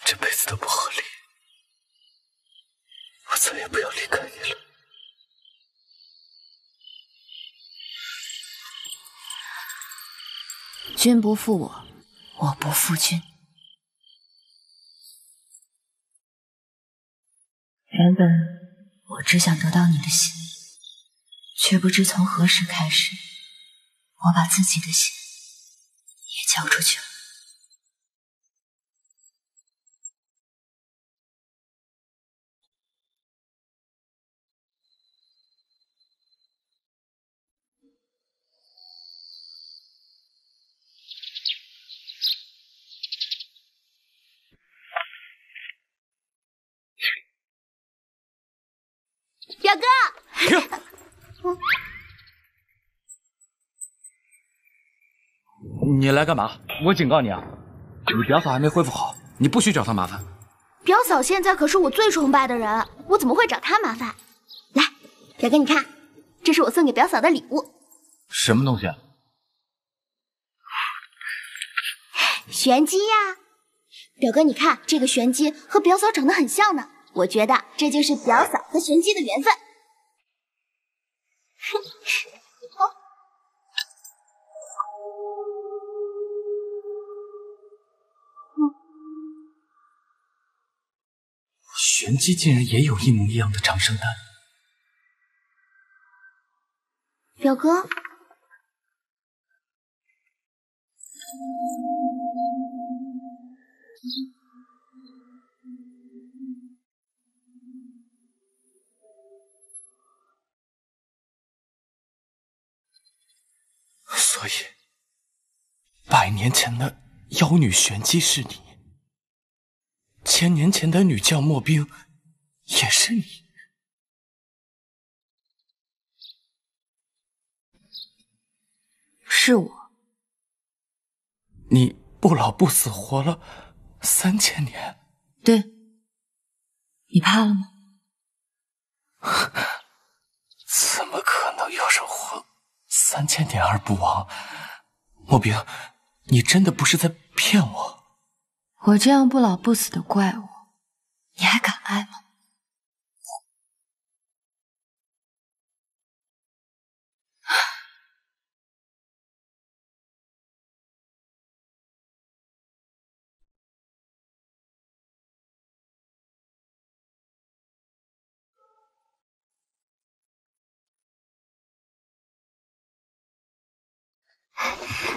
这辈子都不合理。我再也不要离开你了。君不负我，我不负君。原本我只想得到你的心，却不知从何时开始，我把自己的心也交出去了。表哥，你来干嘛？我警告你啊，你表嫂还没恢复好，你不许找她麻烦。表嫂现在可是我最崇拜的人，我怎么会找她麻烦？来，表哥你看，这是我送给表嫂的礼物，什么东西？啊？玄机呀！表哥你看，这个玄机和表嫂长得很像呢，我觉得这就是表嫂和玄机的缘分。玄机竟然也有一模一样的长生丹，表哥，所以百年前的妖女玄机是你。千年前的女将莫冰，也是你。是我。你不老不死，活了三千年。对。你怕了吗？怎么可能有人活三千年而不亡？莫冰，你真的不是在骗我？我这样不老不死的怪物，你还敢爱吗？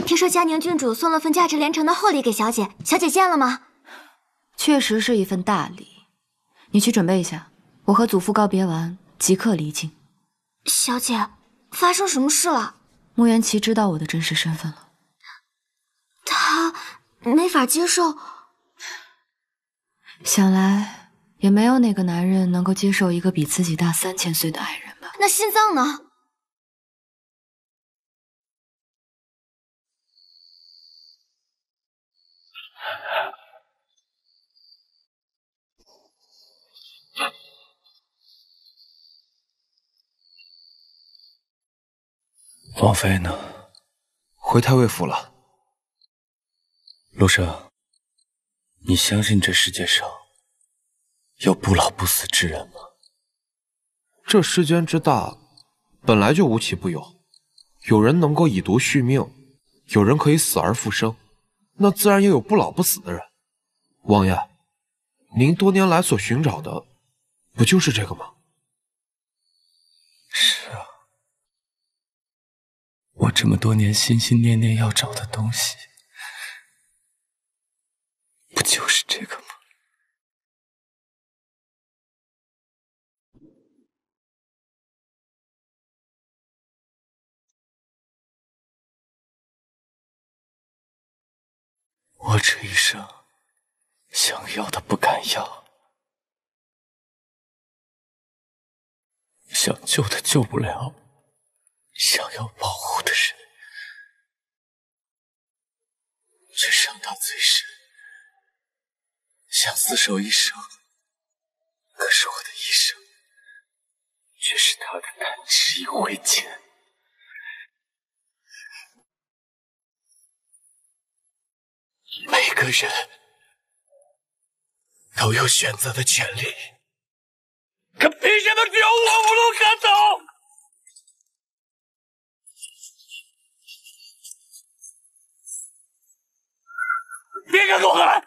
听说嘉宁郡主送了份价值连城的厚礼给小姐，小姐见了吗？确实是一份大礼，你去准备一下。我和祖父告别完，即刻离京。小姐，发生什么事了？穆元琪知道我的真实身份了，他没法接受。想来也没有哪个男人能够接受一个比自己大三千岁的爱人吧？那心脏呢？王妃呢？回太尉府了。陆生，你相信这世界上有不老不死之人吗？这世间之大，本来就无奇不有。有人能够以毒续命，有人可以死而复生，那自然也有不老不死的人。王爷，您多年来所寻找的，不就是这个吗？是啊。我这么多年心心念念要找的东西，不就是这个吗？我这一生想要的不敢要，想救的救不了。想要保护的人却伤他最深想厮守一生可是我的一生却是他的弹指一挥间。每个人都有选择的权利。可凭什么只有我无路可走？别敢过来！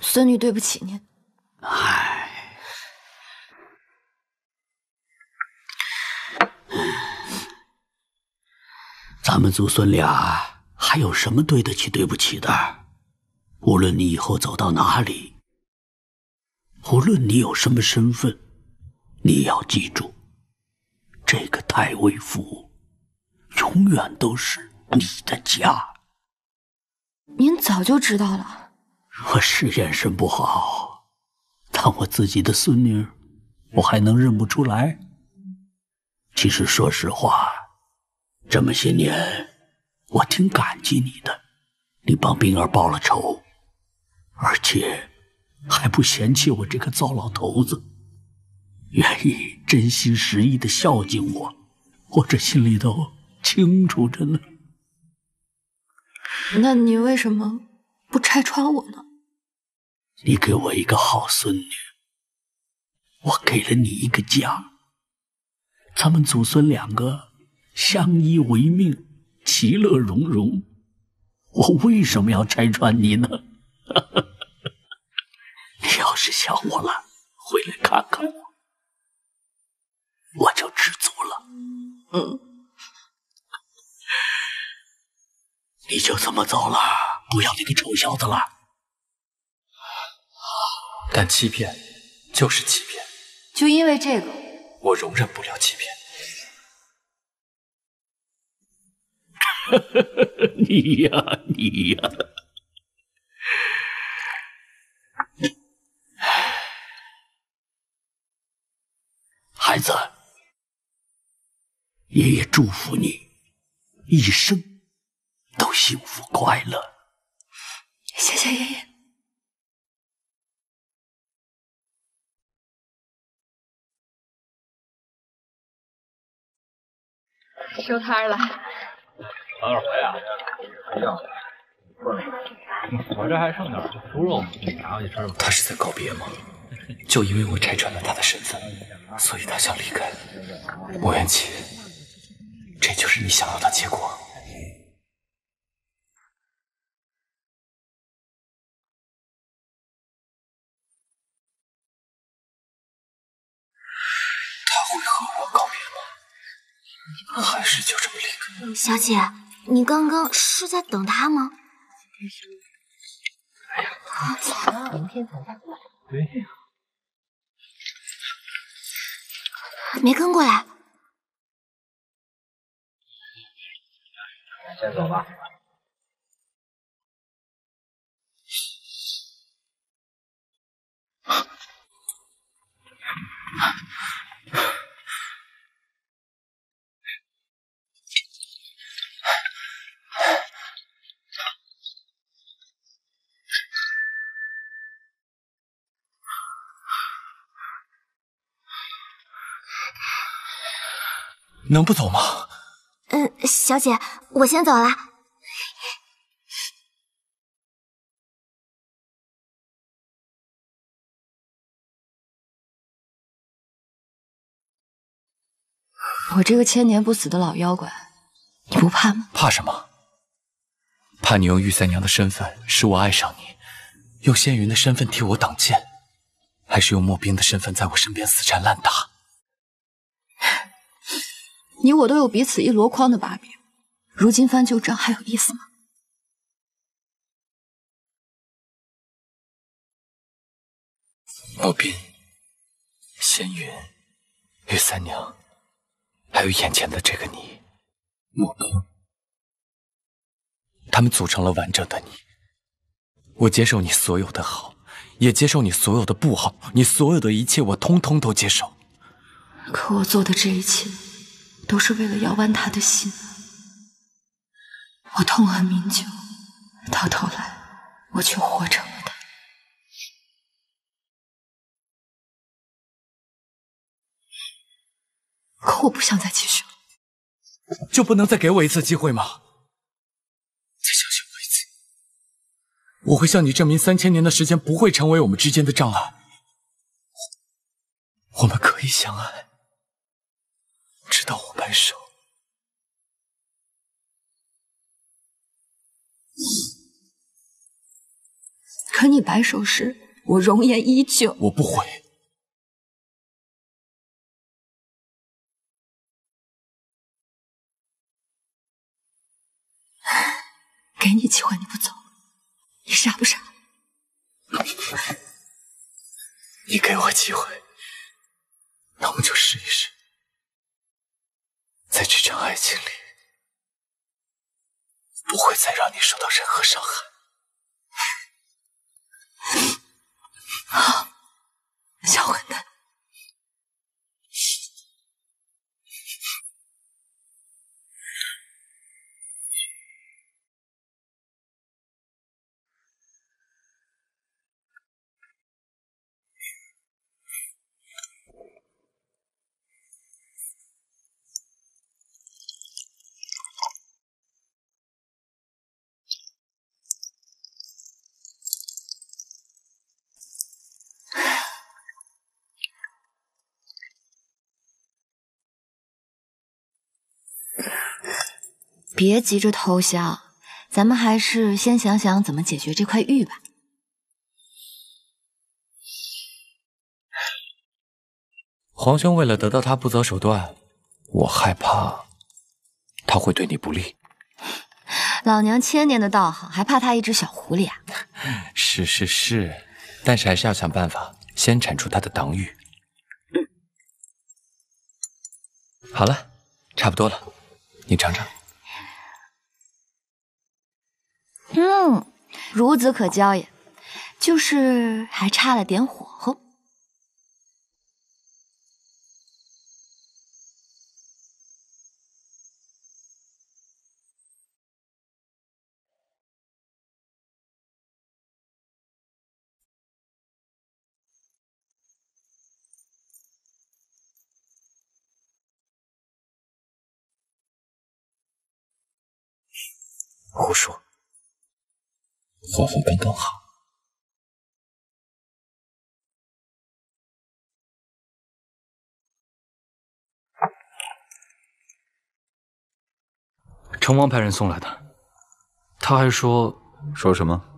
孙女对不起您。唉，咱们祖孙俩还有什么对得起、对不起的？无论你以后走到哪里，无论你有什么身份，你要记住，这个太尉府永远都是你的家。您早就知道了。我是眼神不好，但我自己的孙女，我还能认不出来？其实说实话，这么些年，我挺感激你的。你帮冰儿报了仇，而且还不嫌弃我这个糟老头子，愿意真心实意的孝敬我，我这心里头清楚着呢。那你为什么不拆穿我呢？你给我一个好孙女，我给了你一个家，咱们祖孙两个相依为命，其乐融融。我为什么要拆穿你呢？你要是想我了，回来看看我，我就知足了。嗯，你就这么走了，不要那个臭小子了。但欺骗就是欺骗，就因为这个，我容忍不了欺骗。你呀，你呀，孩子，爷爷祝福你一生都幸福快乐。谢谢爷爷。收摊了。老二回啊？要。我这还剩点猪肉，你拿回去吃吧。他是在告别吗？就因为我拆穿了他的身份，所以他想离开。莫元启，这就是你想要的结果。他会和我告别吗？还是就这么离开？小姐，你刚刚是在等他吗？哎呀，好惨啊！明天咱再过来。对呀。没跟过来。先走吧。能不走吗？嗯，小姐，我先走了。我这个千年不死的老妖怪，你不怕吗？怕什么？怕你用玉三娘的身份使我爱上你，用仙云的身份替我挡剑，还是用莫冰的身份在我身边死缠烂打？你我都有彼此一箩筐的把柄，如今翻旧账还有意思吗？莫冰、仙云、玉三娘，还有眼前的这个你，莫冰，他们组成了完整的你。我接受你所有的好，也接受你所有的不好，你所有的一切，我通通都接受。可我做的这一切，都是为了姚万他的心。我痛恨明九，到头来，我却活成了他。可我不想再继续了，就不能再给我一次机会吗？再相信我一次，我会向你证明，三千年的时间不会成为我们之间的障碍，我们可以相爱，直到我白首。可你白首时，我容颜依旧。我不悔。给你机会，你不走，你傻不傻？你给我机会，那我们就试一试，在这场爱情里，不会再让你受到任何伤害。好，小混蛋。别急着投降，咱们还是先想想怎么解决这块玉吧。皇兄为了得到他不择手段，我害怕他会对你不利。老娘千年的道行，还怕他一只小狐狸啊？是是是，但是还是要想办法先铲除他的党羽。好了，差不多了，你尝尝。嗯，孺子可教也，就是还差了点火候。胡说，火候刚刚好。成王派人送来的，他还说说什么？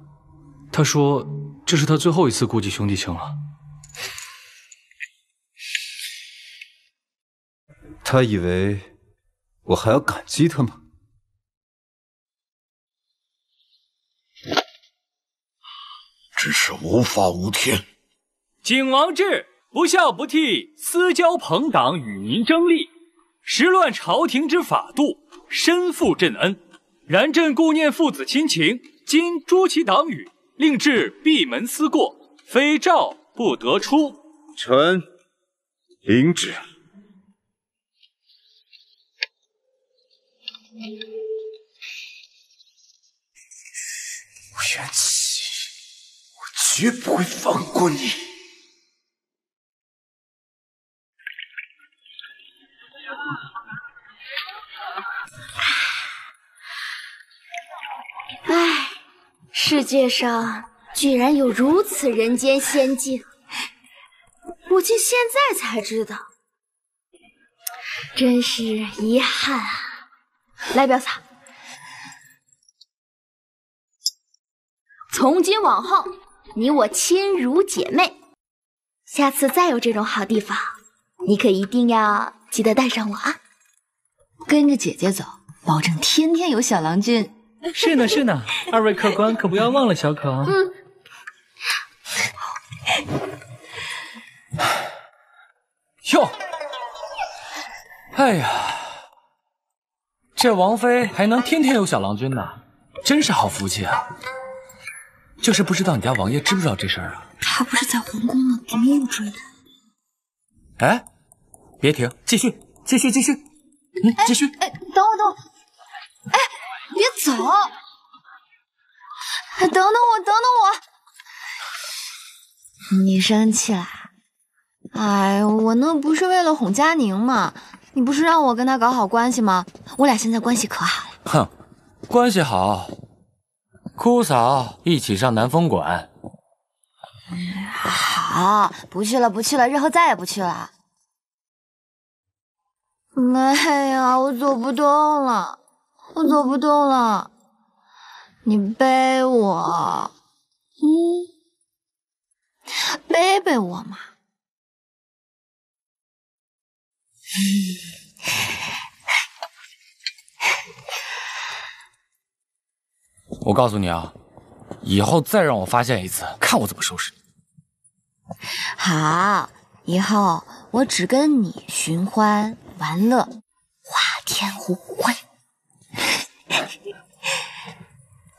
他说这是他最后一次顾及兄弟情了。他以为我还要感激他吗？只是无法无天。景王志不孝不悌，私交朋党，与民争利，时乱朝廷之法度，身负朕恩。然朕顾念父子亲情，今诛其党羽，令至闭门思过，非诏不得出。臣领旨。元气，我绝不会放过你。唉，世界上居然有如此人间仙境，我竟现在才知道，真是遗憾啊！来，表嫂，从今往后，你我亲如姐妹。下次再有这种好地方，你可一定要记得带上我啊！跟着姐姐走，保证天天有小郎君。是呢是呢，二位客官可不要忘了小可。嗯。哟，哎呀，这王妃还能天天有小郎君呢，真是好福气啊！就是不知道你家王爷知不知道这事儿啊？他不是在皇宫吗？怎么又追来？哎，别停，继续，继续，继续，嗯，继续。哎，等我，等我，哎，别走！等等我，等等我！你生气啦？哎，我那不是为了哄佳宁吗？你不是让我跟他搞好关系吗？我俩现在关系可好了。哼，关系好，姑嫂一起上南风馆。好，不去了，不去了，日后再也不去了。没呀，我走不动了，我走不动了，你背我，嗯，背背我嘛。我告诉你啊，以后再让我发现一次，看我怎么收拾你。好，以后我只跟你寻欢玩乐，花天胡混。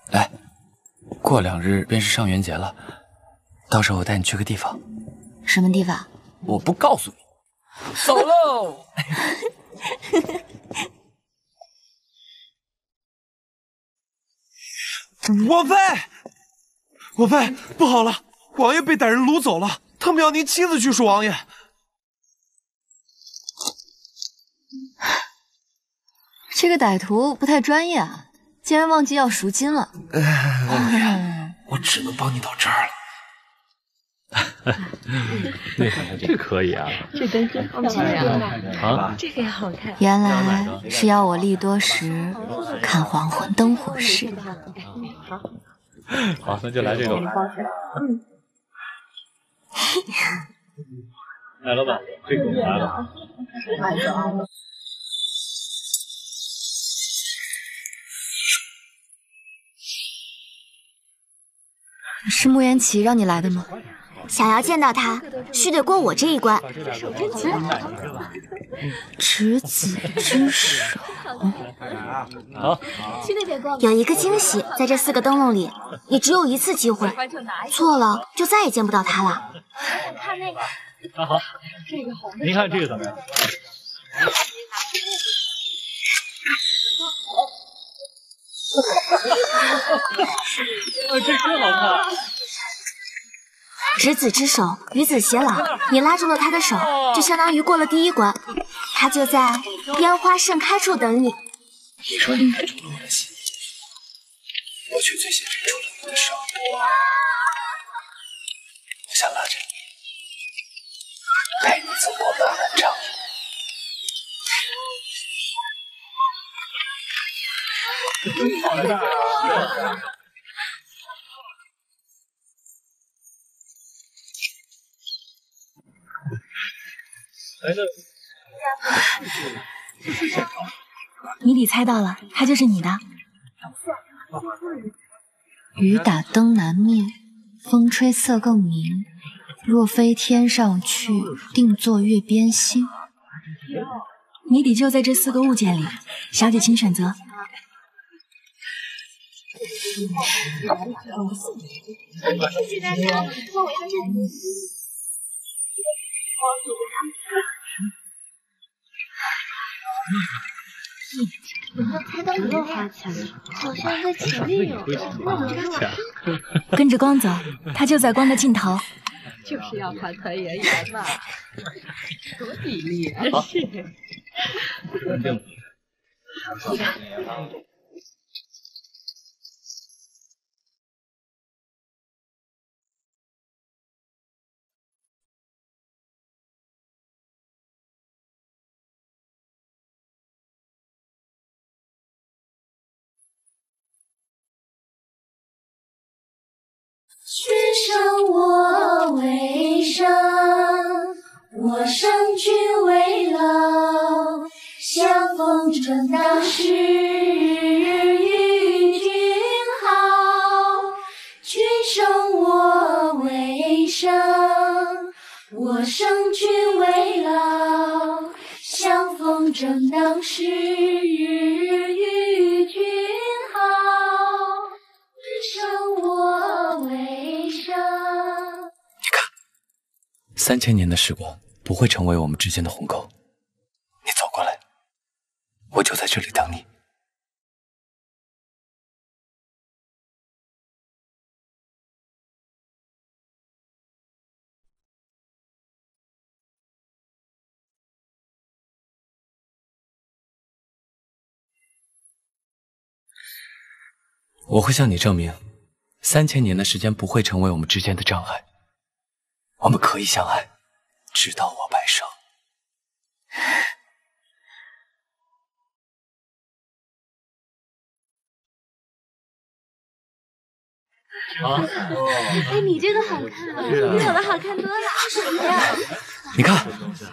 来，过两日便是上元节了，到时候我带你去个地方。什么地方？我不告诉你。走喽！王妃，王妃，不好了，王爷被歹人掳走了，他们要您亲自去赎王爷。这个歹徒不太专业啊，竟然忘记要赎金了。王爷，我只能帮你到这儿了。对，这可以啊，这灯真好看啊，这个也好看。原来是要我立多时看黄昏灯火时。好，那就来这个。嗯。来，老板，这个我来了。是穆言启让你来的吗？想要见到他，须得过我这一关。执子之手。好，有一个惊喜在这四个灯笼里，你只有一次机会，错了就再也见不到他了。看那个。那好，这个好。您看这个怎么样？啊，这真好看。执子之手，与子偕老。你拉住了他的手，就相当于过了第一关。他就在烟花盛开处等你。你说你看中了我的心意，我却最先伸出了你的手。我想拉着你，带你走过漫漫长夜。好谜底猜到了，他就是你的。雨打灯难灭，风吹色更明。若非天上去，定做月边星。谜底就在这四个物件里，小姐请选择。猜到你花钱了，好像在前面有。跟着光走，他就在光的尽头。就是要团团圆圆嘛，多吉利啊！稳我为上，我生君为老。相逢正当时，与君好。君生我为生，我生君为老。相逢正当时，与君三千年的时光不会成为我们之间的鸿沟。你走过来，我就在这里等你。我会向你证明，三千年的时间不会成为我们之间的障碍。我们可以相爱，直到我白首。哎，你这个好看啊，比我的好看多了。什么呀？你看，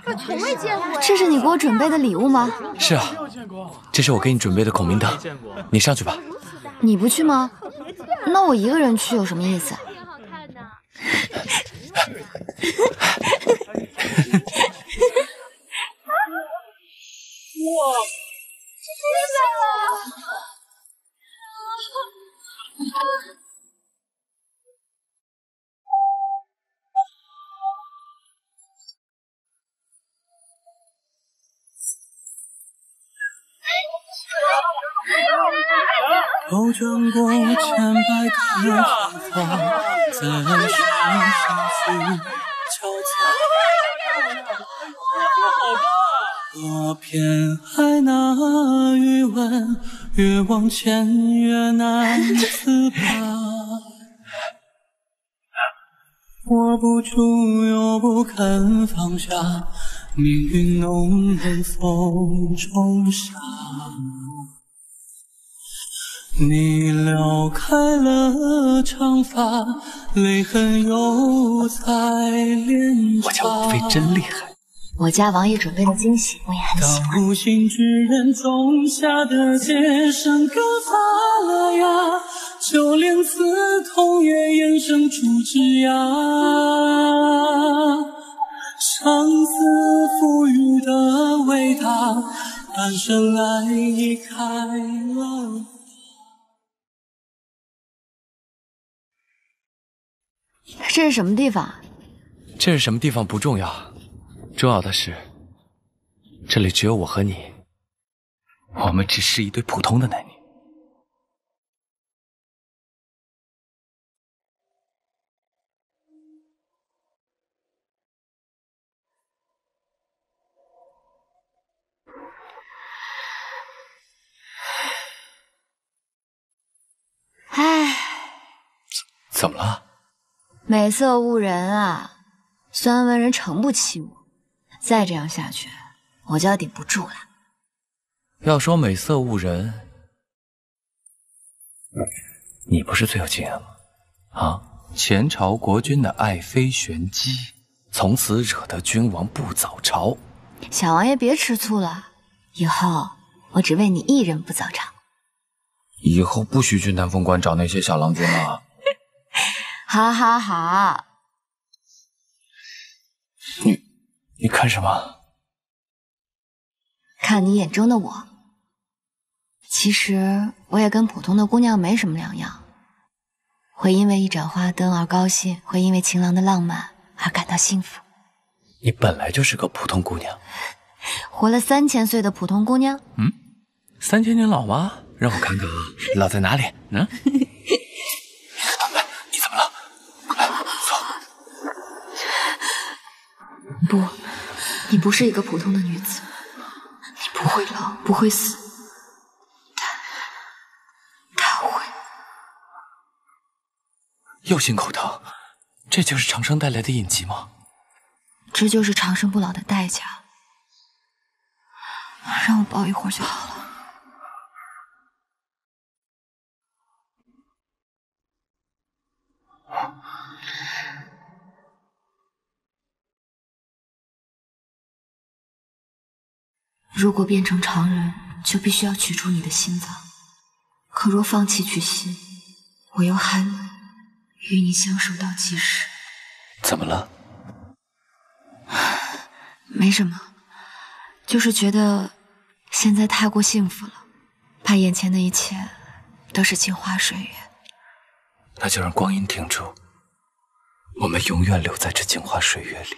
我从未见过。这是你给我准备的礼物吗？是啊，这是我给你准备的孔明灯，你上去吧。你不去吗？那我一个人去有什么意思？哇，真的了！都转过千百个春风，在人世相许交错。我偏爱那余温，越往前越难自拔。握不住又不肯放下，命运弄人风中沙。你撩开了长发，泪痕又在脸我家王妃真厉害。我家王爷准备的惊喜，我也很喜欢。当无心之人种下的结，生根发了芽，就连刺痛也衍生出枝芽。生死赋予的伟大，半生爱已开了。这是什么地方？这是什么地方不重要，重要的是，这里只有我和你，我们只是一对普通的男女。唉，怎么了？美色误人啊！酸文人诚不欺我，再这样下去，我就要顶不住了。要说美色误人，你不是最有经验吗？啊，前朝国君的爱妃玄机，从此惹得君王不早朝。小王爷别吃醋了，以后我只为你一人不早朝。以后不许去南风馆找那些小郎君了。好好好，你你看什么？看你眼中的我。其实我也跟普通的姑娘没什么两样，会因为一盏花灯而高兴，会因为情郎的浪漫而感到幸福。你本来就是个普通姑娘，活了三千岁的普通姑娘。嗯，三千年老吗？让我看看啊，老在哪里？嗯。你怎么了不，你不是一个普通的女子，你不会老，不会死，他，他会。又心口疼，这就是长生带来的隐疾吗？这就是长生不老的代价。让我抱一会儿就好了。如果变成常人，就必须要取出你的心脏。可若放弃取心，我又还能与你相守到几时？怎么了？没什么，就是觉得现在太过幸福了，怕眼前的一切都是镜花水月。那就让光阴停住，我们永远留在这镜花水月里。